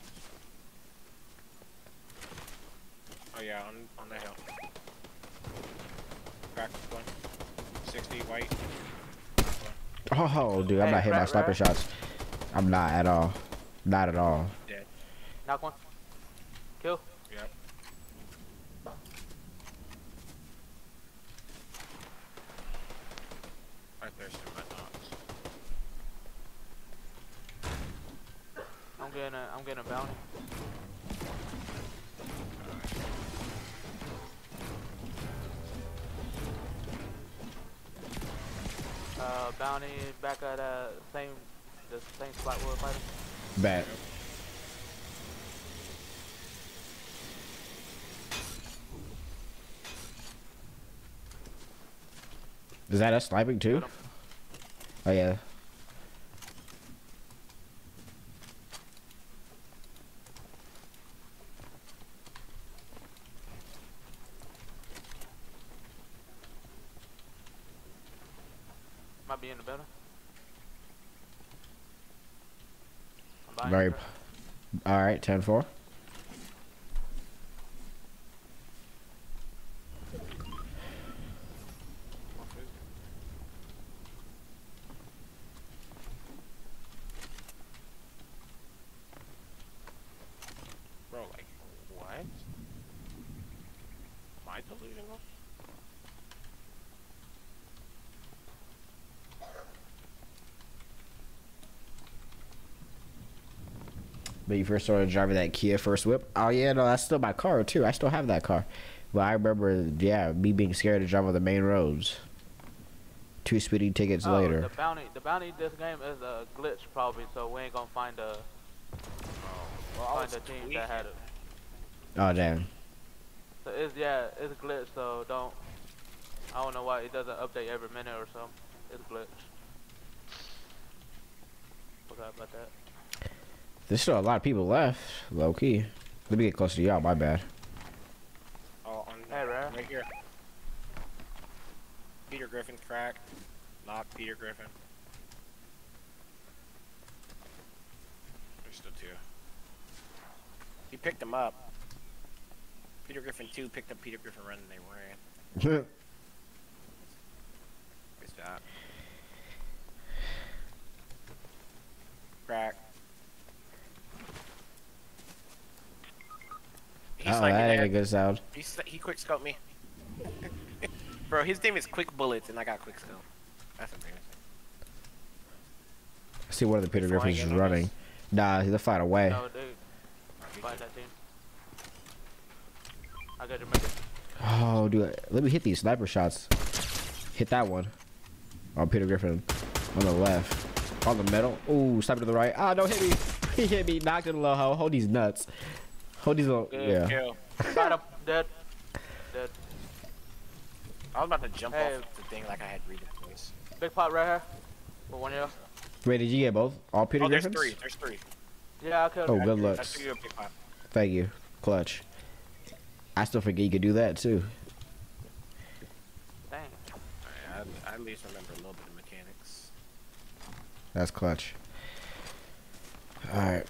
Oh yeah, on on the hill. Crack one. 60 white. Oh, dude, I'm Hey, not hitting my sniper right. shots. I'm not at all. Not at all. Dead. Knock one. Kill. Yep. Right there's some red. I'm getting a I'm getting a bounty. Uh, bounty back at uh same the same spot we were fighting. Bet. Is that us sniping too? Oh yeah. Might be in the building. I'm buying Very. it. All right, 10-4. first started driving that Kia First Whip. Oh yeah, no, that's still my car too. I still have that car, but I remember, yeah, me being scared to drive on the main roads. Two speeding tickets oh, later. The bounty, the bounty this game is a glitch probably, so we ain't gonna find a well, find oh, a team tweaking. that had it. Oh damn. So it's yeah, it's a glitch. So don't. I don't know why it doesn't update every minute or so. It's glitch. Forgot about that. There's still a lot of people left, low key. Let me get closer to y'all. My bad. Oh, on Hey, Rare. right here. Peter Griffin crack. Not Peter Griffin. There's still two. He picked him up. Peter Griffin 2 picked up Peter Griffin run and they ran. Good job. Crack. He's Oh, like that an ain't a good sound. He, he quick scoped me. Bro, his name is Quick Bullets and I got quick scope. That's embarrassing. I see one of the Peter Griffins is running. Nah, they're flying away. No, they fight that team. I got to make it. Oh, dude. Let me hit these sniper shots. Hit that one. Oh, Peter Griffin. On the left. On the middle. Ooh, sniper to the right. Ah, don't hit me. He hit me. Knocked it low. Hold these nuts. Hold these little. Good Yeah. kill. Got. Dead. Dead. I was about to jump Hey. off the thing like I had redeploys. Big pot right here. For one of y'all. Wait, did you get both? All Peter oh, there's Griffins? three. There's three. Yeah, I killed Oh, him. good I looks. took you a big pot. Thank you. Clutch. I still forget you could do that too. Dang. Alright, I, I at least remember a little bit of mechanics. That's clutch. Alright.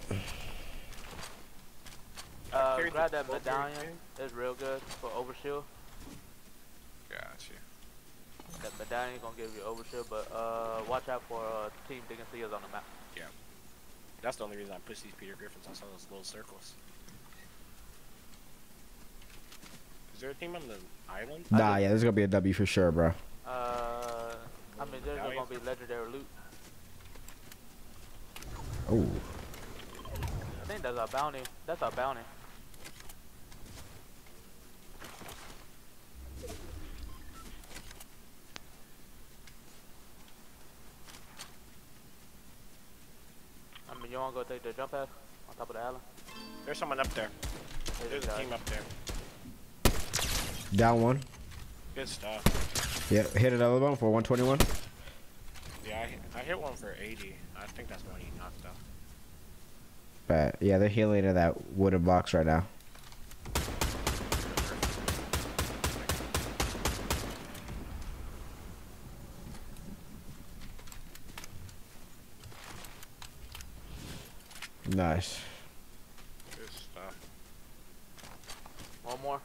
Uh, grab that full medallion. It's real good for overshield. Gotcha. That medallion gonna give you overshield, but uh, watch out for uh, team they can see us on the map. Yeah. That's the only reason I push these Peter Griffins on some of those little circles. Is there a team on the island? Nah, yeah, this is gonna be a W for sure, bro. Uh, I mean, there's Medallion? gonna be legendary loot. Oh. I think that's our bounty. That's our bounty. Mean, you wanna go take the jump pad on top of the island? There's someone up there. There's There's a guy. team up there. Down one. Good stuff. Yeah, hit another one for 121. Yeah, I, hit- I hit one for 80. I think that's one he knocked out. But yeah, they're healing in that wooden box right now. Nice. Good stuff. One more.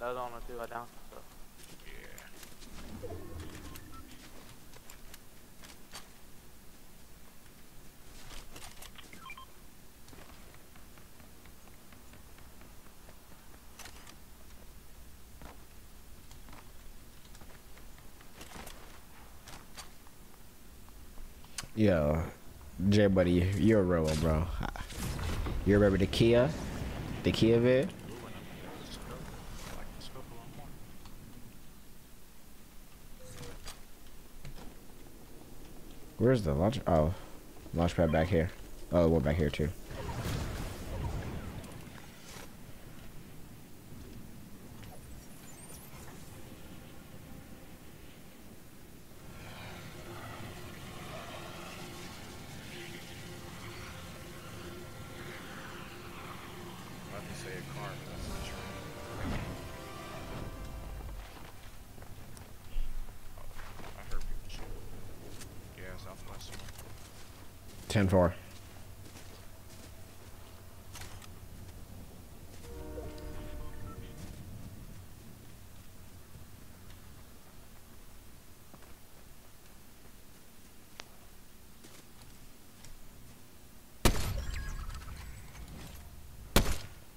That was on the two I down. So. Yeah. Yo, J Buddy, you're a real bro. You remember the Kia? The Kia vid? Where's the launch? Oh, launch pad back here. Oh, one back here too. 10 4.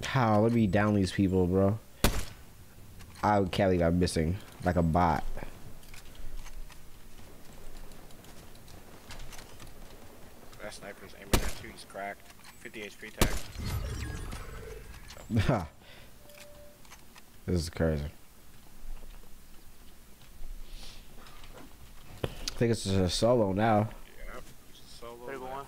How? Let me down these people, bro. I can't believe I'm missing like a bot. That sniper's aiming at you. He's cracked. 50 HP tag. this is crazy. I think it's just a solo now. Yep. Solo. Three one.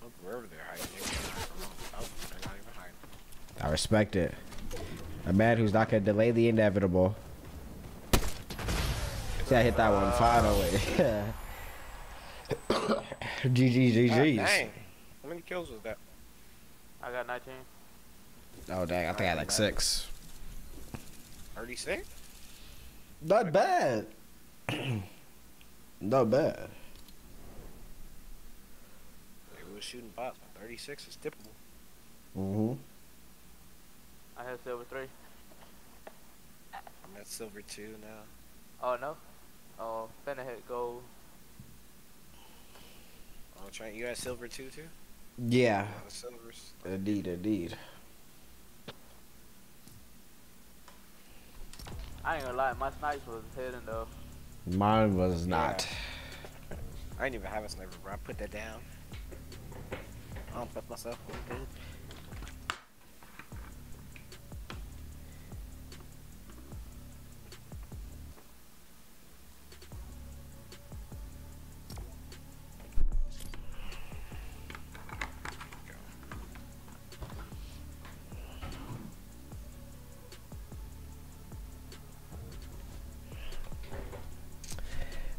Look, wherever they're hiding. They can't hide from us. Oh, they're not even hiding. I respect it. A man who's not gonna delay the inevitable. See, I hit that one finally. GG, God GG's. dang. How many kills was that? I got 19. Oh dang, I think I had like six. 36? Not bad. Not bad. We was shooting bots, but 36 is typical. Mm-hmm. I had silver three. I'm at silver 2 now. Oh no. Oh, finna hit gold. Oh, Trent, you at silver 2 too? Yeah. The silvers. Indeed, indeed. I ain't gonna lie, my snipes was hidden though. Mine was not. I didn't even have a sniper, bro. I put that down. I don't fuck myself.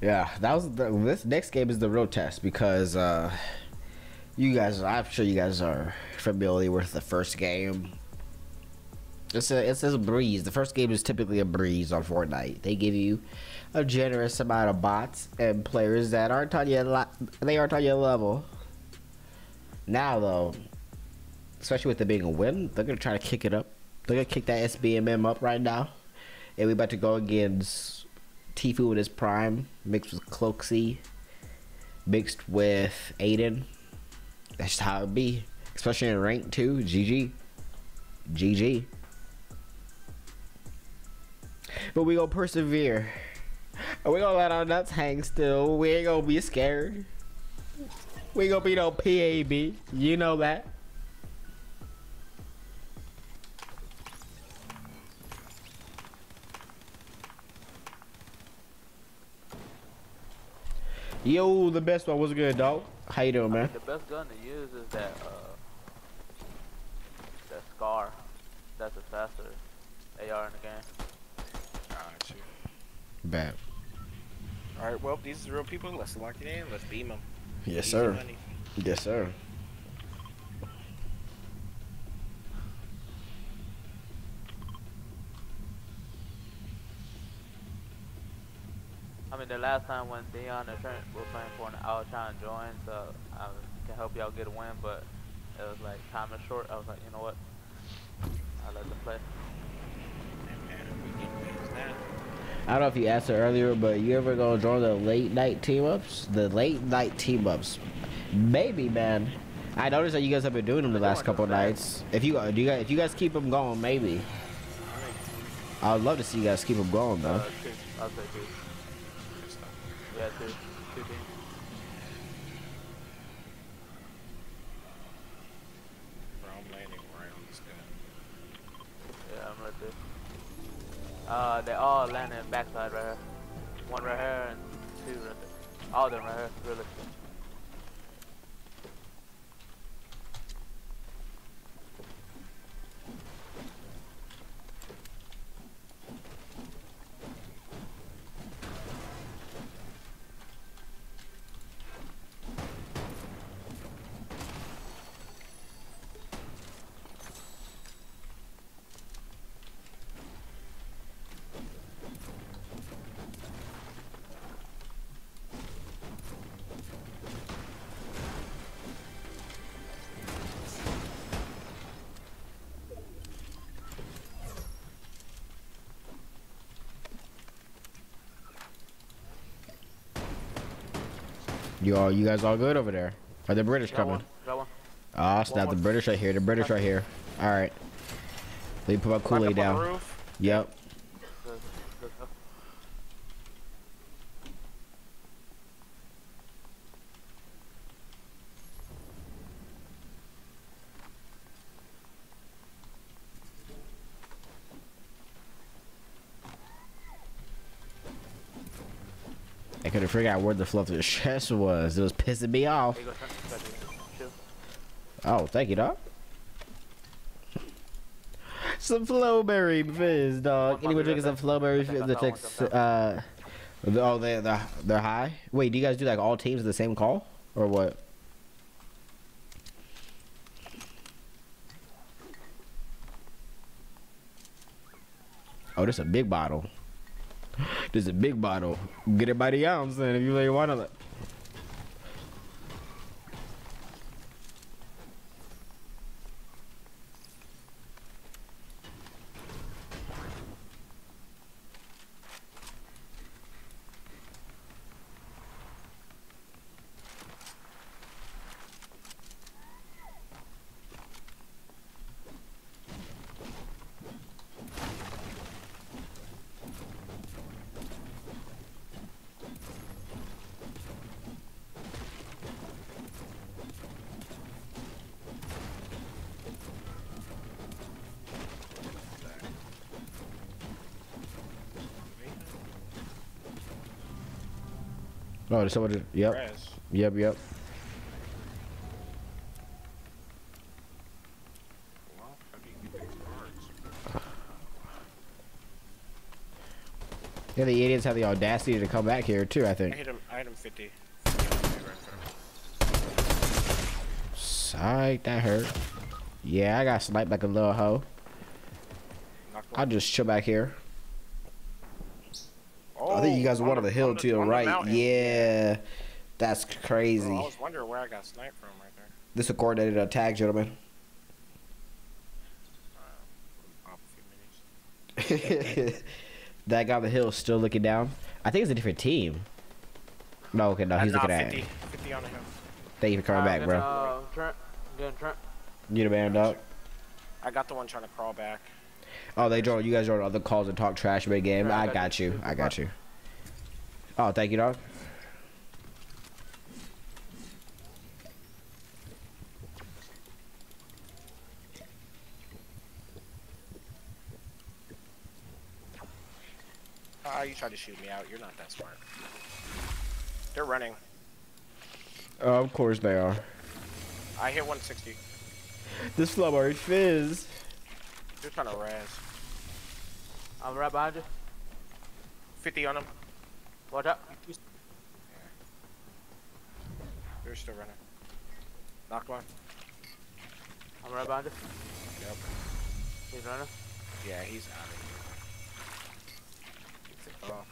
Yeah, that was the, this next game is the real test because uh, you guys, I'm sure you guys are familiar with the first game. It's a it's a breeze. The first game is typically a breeze on Fortnite. They give you a generous amount of bots and players that aren't on your li- they aren't on your level. Now though, especially with it being a win, they're gonna try to kick it up. They're gonna kick that SBMM up right now, and we about to go against Tfue in his prime, mixed with Cloakzy, mixed with Aiden. That's just how it be, especially in rank two. GG, GG. But we gonna persevere. And we gonna let our nuts hang still. We ain't gonna be scared. We gonna be no PAB. You know that. Yo, the best one was good, dog. How you doing, I man? mean, the best gun to use is that uh, that Scar. That's a faster AR in the game. Got you. Bad. Alright, well, these are real people. Let's lock it in. Let's beam them. Yes, Easy sir. money. Yes, sir. I mean, the last time when Dion and Trent were playing for an I was trying to join, so I can help y'all get a win, but it was like time is short. I was like, you know what? I let them play. I don't know if you asked it earlier, but you ever gonna join the late night team ups? The late night team ups, maybe, man. I noticed that you guys have been doing them the last couple nights. If you do, you guys, if you guys keep them going, maybe. I would love to see you guys keep them going, though. Uh, two. I'll say two. Yeah, two. Two teams. Bro, I'm landing right on this guy. Yeah, I'm right there. Uh, they all landing backside right here. One right here and two right there. All of them right here, really. You all, you guys all good over there? Are the British coming? one. Got one. Ah, snap! The British right here. The British right here. All right. Let me put my Kool Aid up on the down. Yep. Let's- let's go. I couldn't figure out where the fluff of the chest was. It was pissing me off. Here you go, Trent. Got you. Chill. Oh, thank you, dog. some flowberry fizz, dog. Anyone drinking some flowberry fizz? The text, uh, oh, they they're, they're high. Wait, do you guys do like all teams the same call or what? Oh, this is a big bottle. This a big bottle. Get it by the ounce, then if you really want to. Oh, there's somebody. Yep. Yep. Yep. Well, how do you get the cards? Yeah, the idiots have the audacity to come back here too. I think. I hit him. I hit him 50. Psych, that hurt. Yeah, I got sniped like a little hoe. I'll just chill back here. I think you guys were on the hill to your the right. mountain. yeah, that's crazy. I was wondering where I got sniped from right there. This is a coordinated attack, gentlemen. Pop a few minis. that guy on the hill is still looking down. I think it's a different team. No, okay, no, he's nah, looking at. 50, 50 on the hill. Thank you for coming Uh, back, getting, bro. Uh, Trent. Getting Trent. You the man, dog. I got the one trying to crawl back. Oh, they joined. You guys joined other calls and talk trash mid game. I got you. I got you. Oh, thank you, dog. Ah, you tried to shoot me out. You're not that smart. They're running. Oh, of course they are. I hit 160. This flubber fizz. They're trying to res. I'm right behind you. 50 on them. up? out. They're still running. Knocked one. I'm right behind you. Yep. He's running. Yeah, he's out of here. He took off.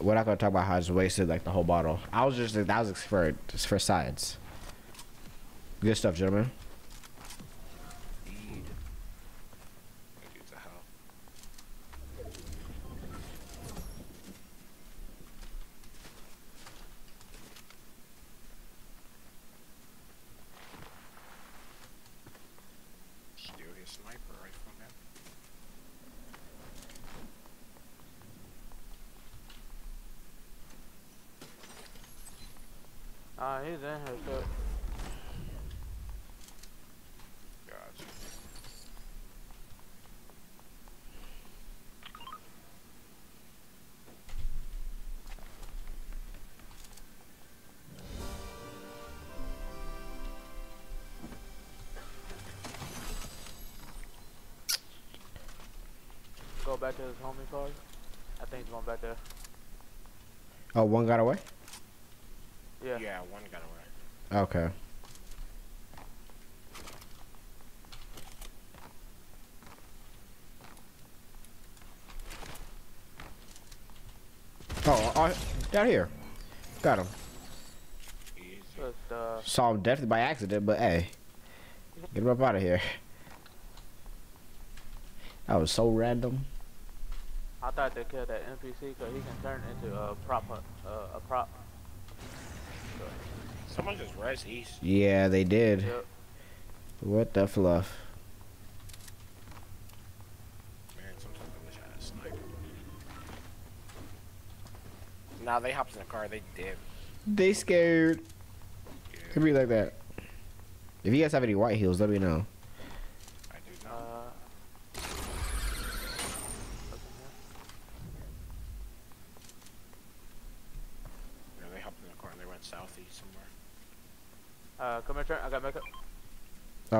We're not gonna talk about how I just wasted like the whole bottle. I was just that was for just for science. Good stuff, gentlemen. To his homie card. I think he's going back there. Oh, one got away. Yeah. Yeah, one got away. Okay. Oh, oh, down here. Got him. Just, uh, Saw him definitely by accident, but hey, get him up out of here. That was so random. I thought they killed that NPC because he can turn into a prop, uh, a prop. Someone just res east. Yeah, they did. Yep. What the fluff? Man, sometimes I wish I had a sniper. Nah, they hopped in the car. They did. They scared. Could be like that. If you guys have any white heels, let me know. I do Uh, not. Yeah, they hopped in the car and they went southeast somewhere. uh, come here, Trent. I got makeup.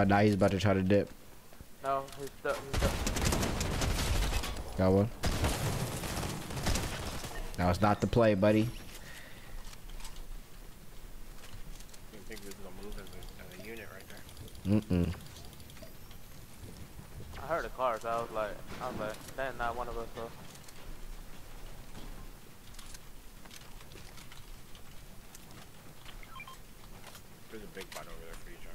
Oh, now he's about to try to dip. No, he's stuck. He's stuck. Got one. Now it's not the play, buddy. Didn't think we was gonna move as a, as a unit right there. Mm-mm. I heard the cars. I was like, I was like, that's not one of us. Though. There's a big bot over there for you, John.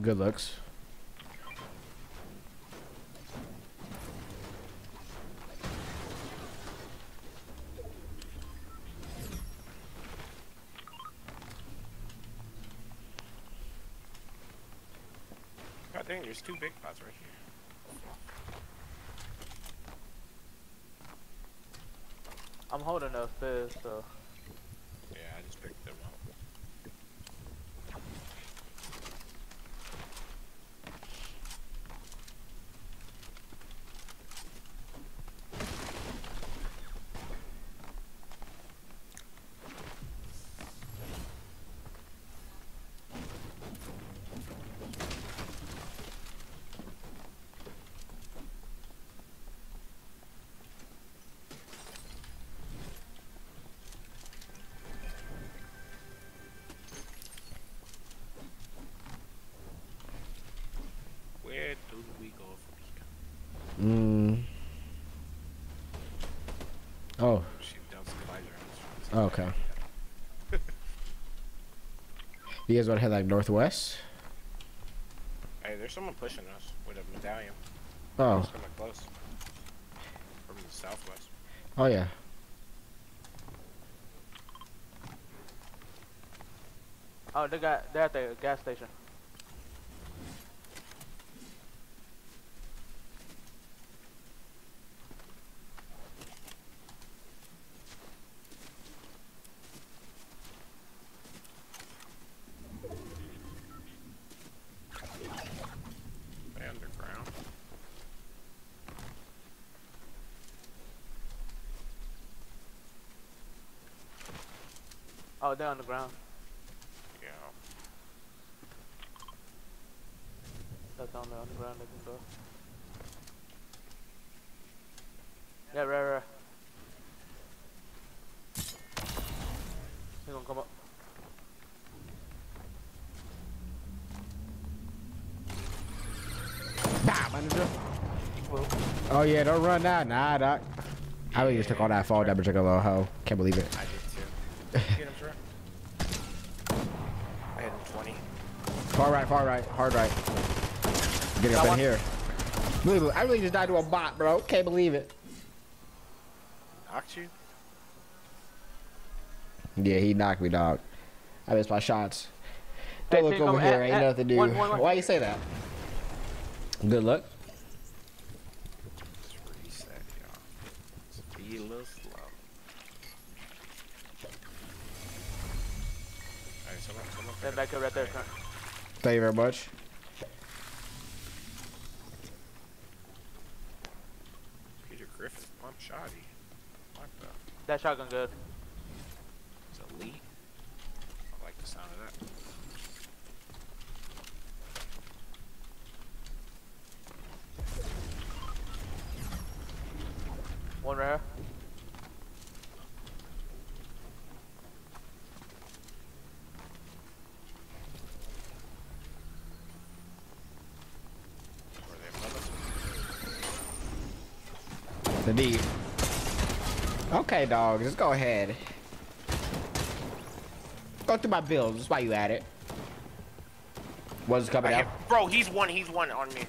Good looks. God dang, there's two big pots right here. I'm holding a fizz, so. Yeah, I just picked them up. Where do we go from here? Mm. Oh. Shoot down supply drones. Okay. You guys want to head like northwest? Hey, there's someone pushing us with a medallion. Oh. It's coming close. From the southwest. Oh yeah. Oh, they got they're at the gas station. Underground. Oh, they're on the ground. Yeah. That's on the underground. They can go. Yeah, right, right. He's gonna come up. Bah, manager. Oh yeah, don't run now. Nah, doc. I really just took all that fall damage like a little hoe. Can't believe it. I did too. Get him, sir. I hit him 20. Far right, far right, hard right. Get Got up in here. Believe it, I really just died to a bot, bro. Can't believe it. Knocked you? Yeah, he knocked me, dog. I missed my shots. Don't Hey, look Team, over come here. at- Ain't at- nothing to do. one, one, one. Why you say that? Good luck. Let's reset, y'all. Let's be a little slow. Alright, someone, someone They're pick back up up right there. the Turn. Thank you very much. Peter Griffin, I'm shoddy. What the? That shotgun good. It's elite. I like the sound of that. One right here. Were they above Okay, dog. Just go ahead. Go through my builds. That's why you at it. One's coming out. Bro, he's one. He's one on me.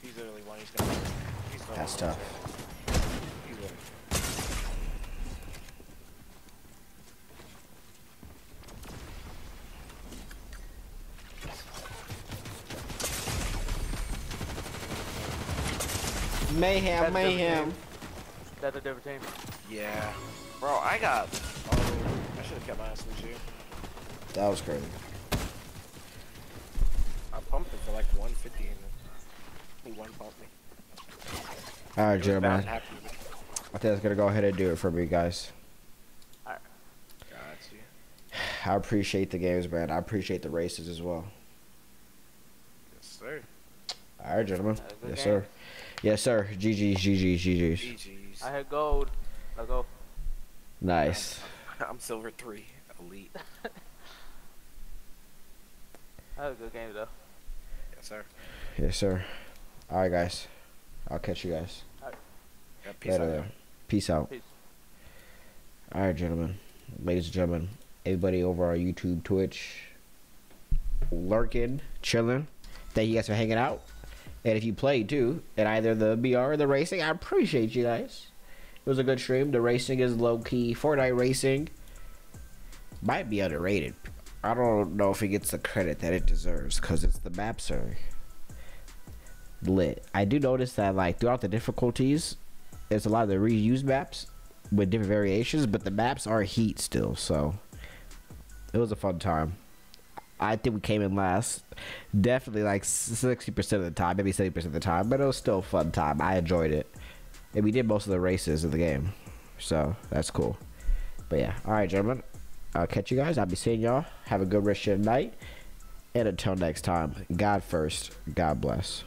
He's literally one. He's gonna. He's That's tough. Mayhem, That's mayhem. team. That's a different team. Yeah. Bro, I got. Oh, I should have kept my ass loose That was crazy. I pumped it for like 150 and he one pumped me. All right, It was bad gentlemen. and happy. I think that's gonna go ahead and do it for me, guys. Got you. I appreciate the games, man. I appreciate the races as well. Yes, sir. All right, gentlemen. Have a good Yes, game. sir. Yes, sir. GG's, GG's, GG's. GG's. I had gold. Let's go. Nice. I'm silver three, elite. That was a good game though. Yes, sir. Yes, sir. All right, guys. I'll catch you guys. Yeah, peace Later. out. then. Peace out. Peace. All right, gentlemen, ladies and gentlemen, everybody over our YouTube, Twitch, lurking, chilling. Thank you guys for hanging out. And if you played too, in either the BR or the racing, I appreciate you guys. It was a good stream. The racing is low key. Fortnite racing might be underrated. I don't know if it gets the credit that it deserves because it's the maps are lit. I do notice that like throughout the difficulties, there's a lot of the reused maps with different variations, but the maps are heat still, so it was a fun time. I think we came in last, definitely like sixty percent of the time, maybe seventy percent of the time, but it was still a fun time. I enjoyed it, and we did most of the races of the game, so that's cool. But yeah, all right, gentlemen, I'll catch you guys. I'll be seeing y'all. Have a good rest of your night, and until next time, God first, God bless.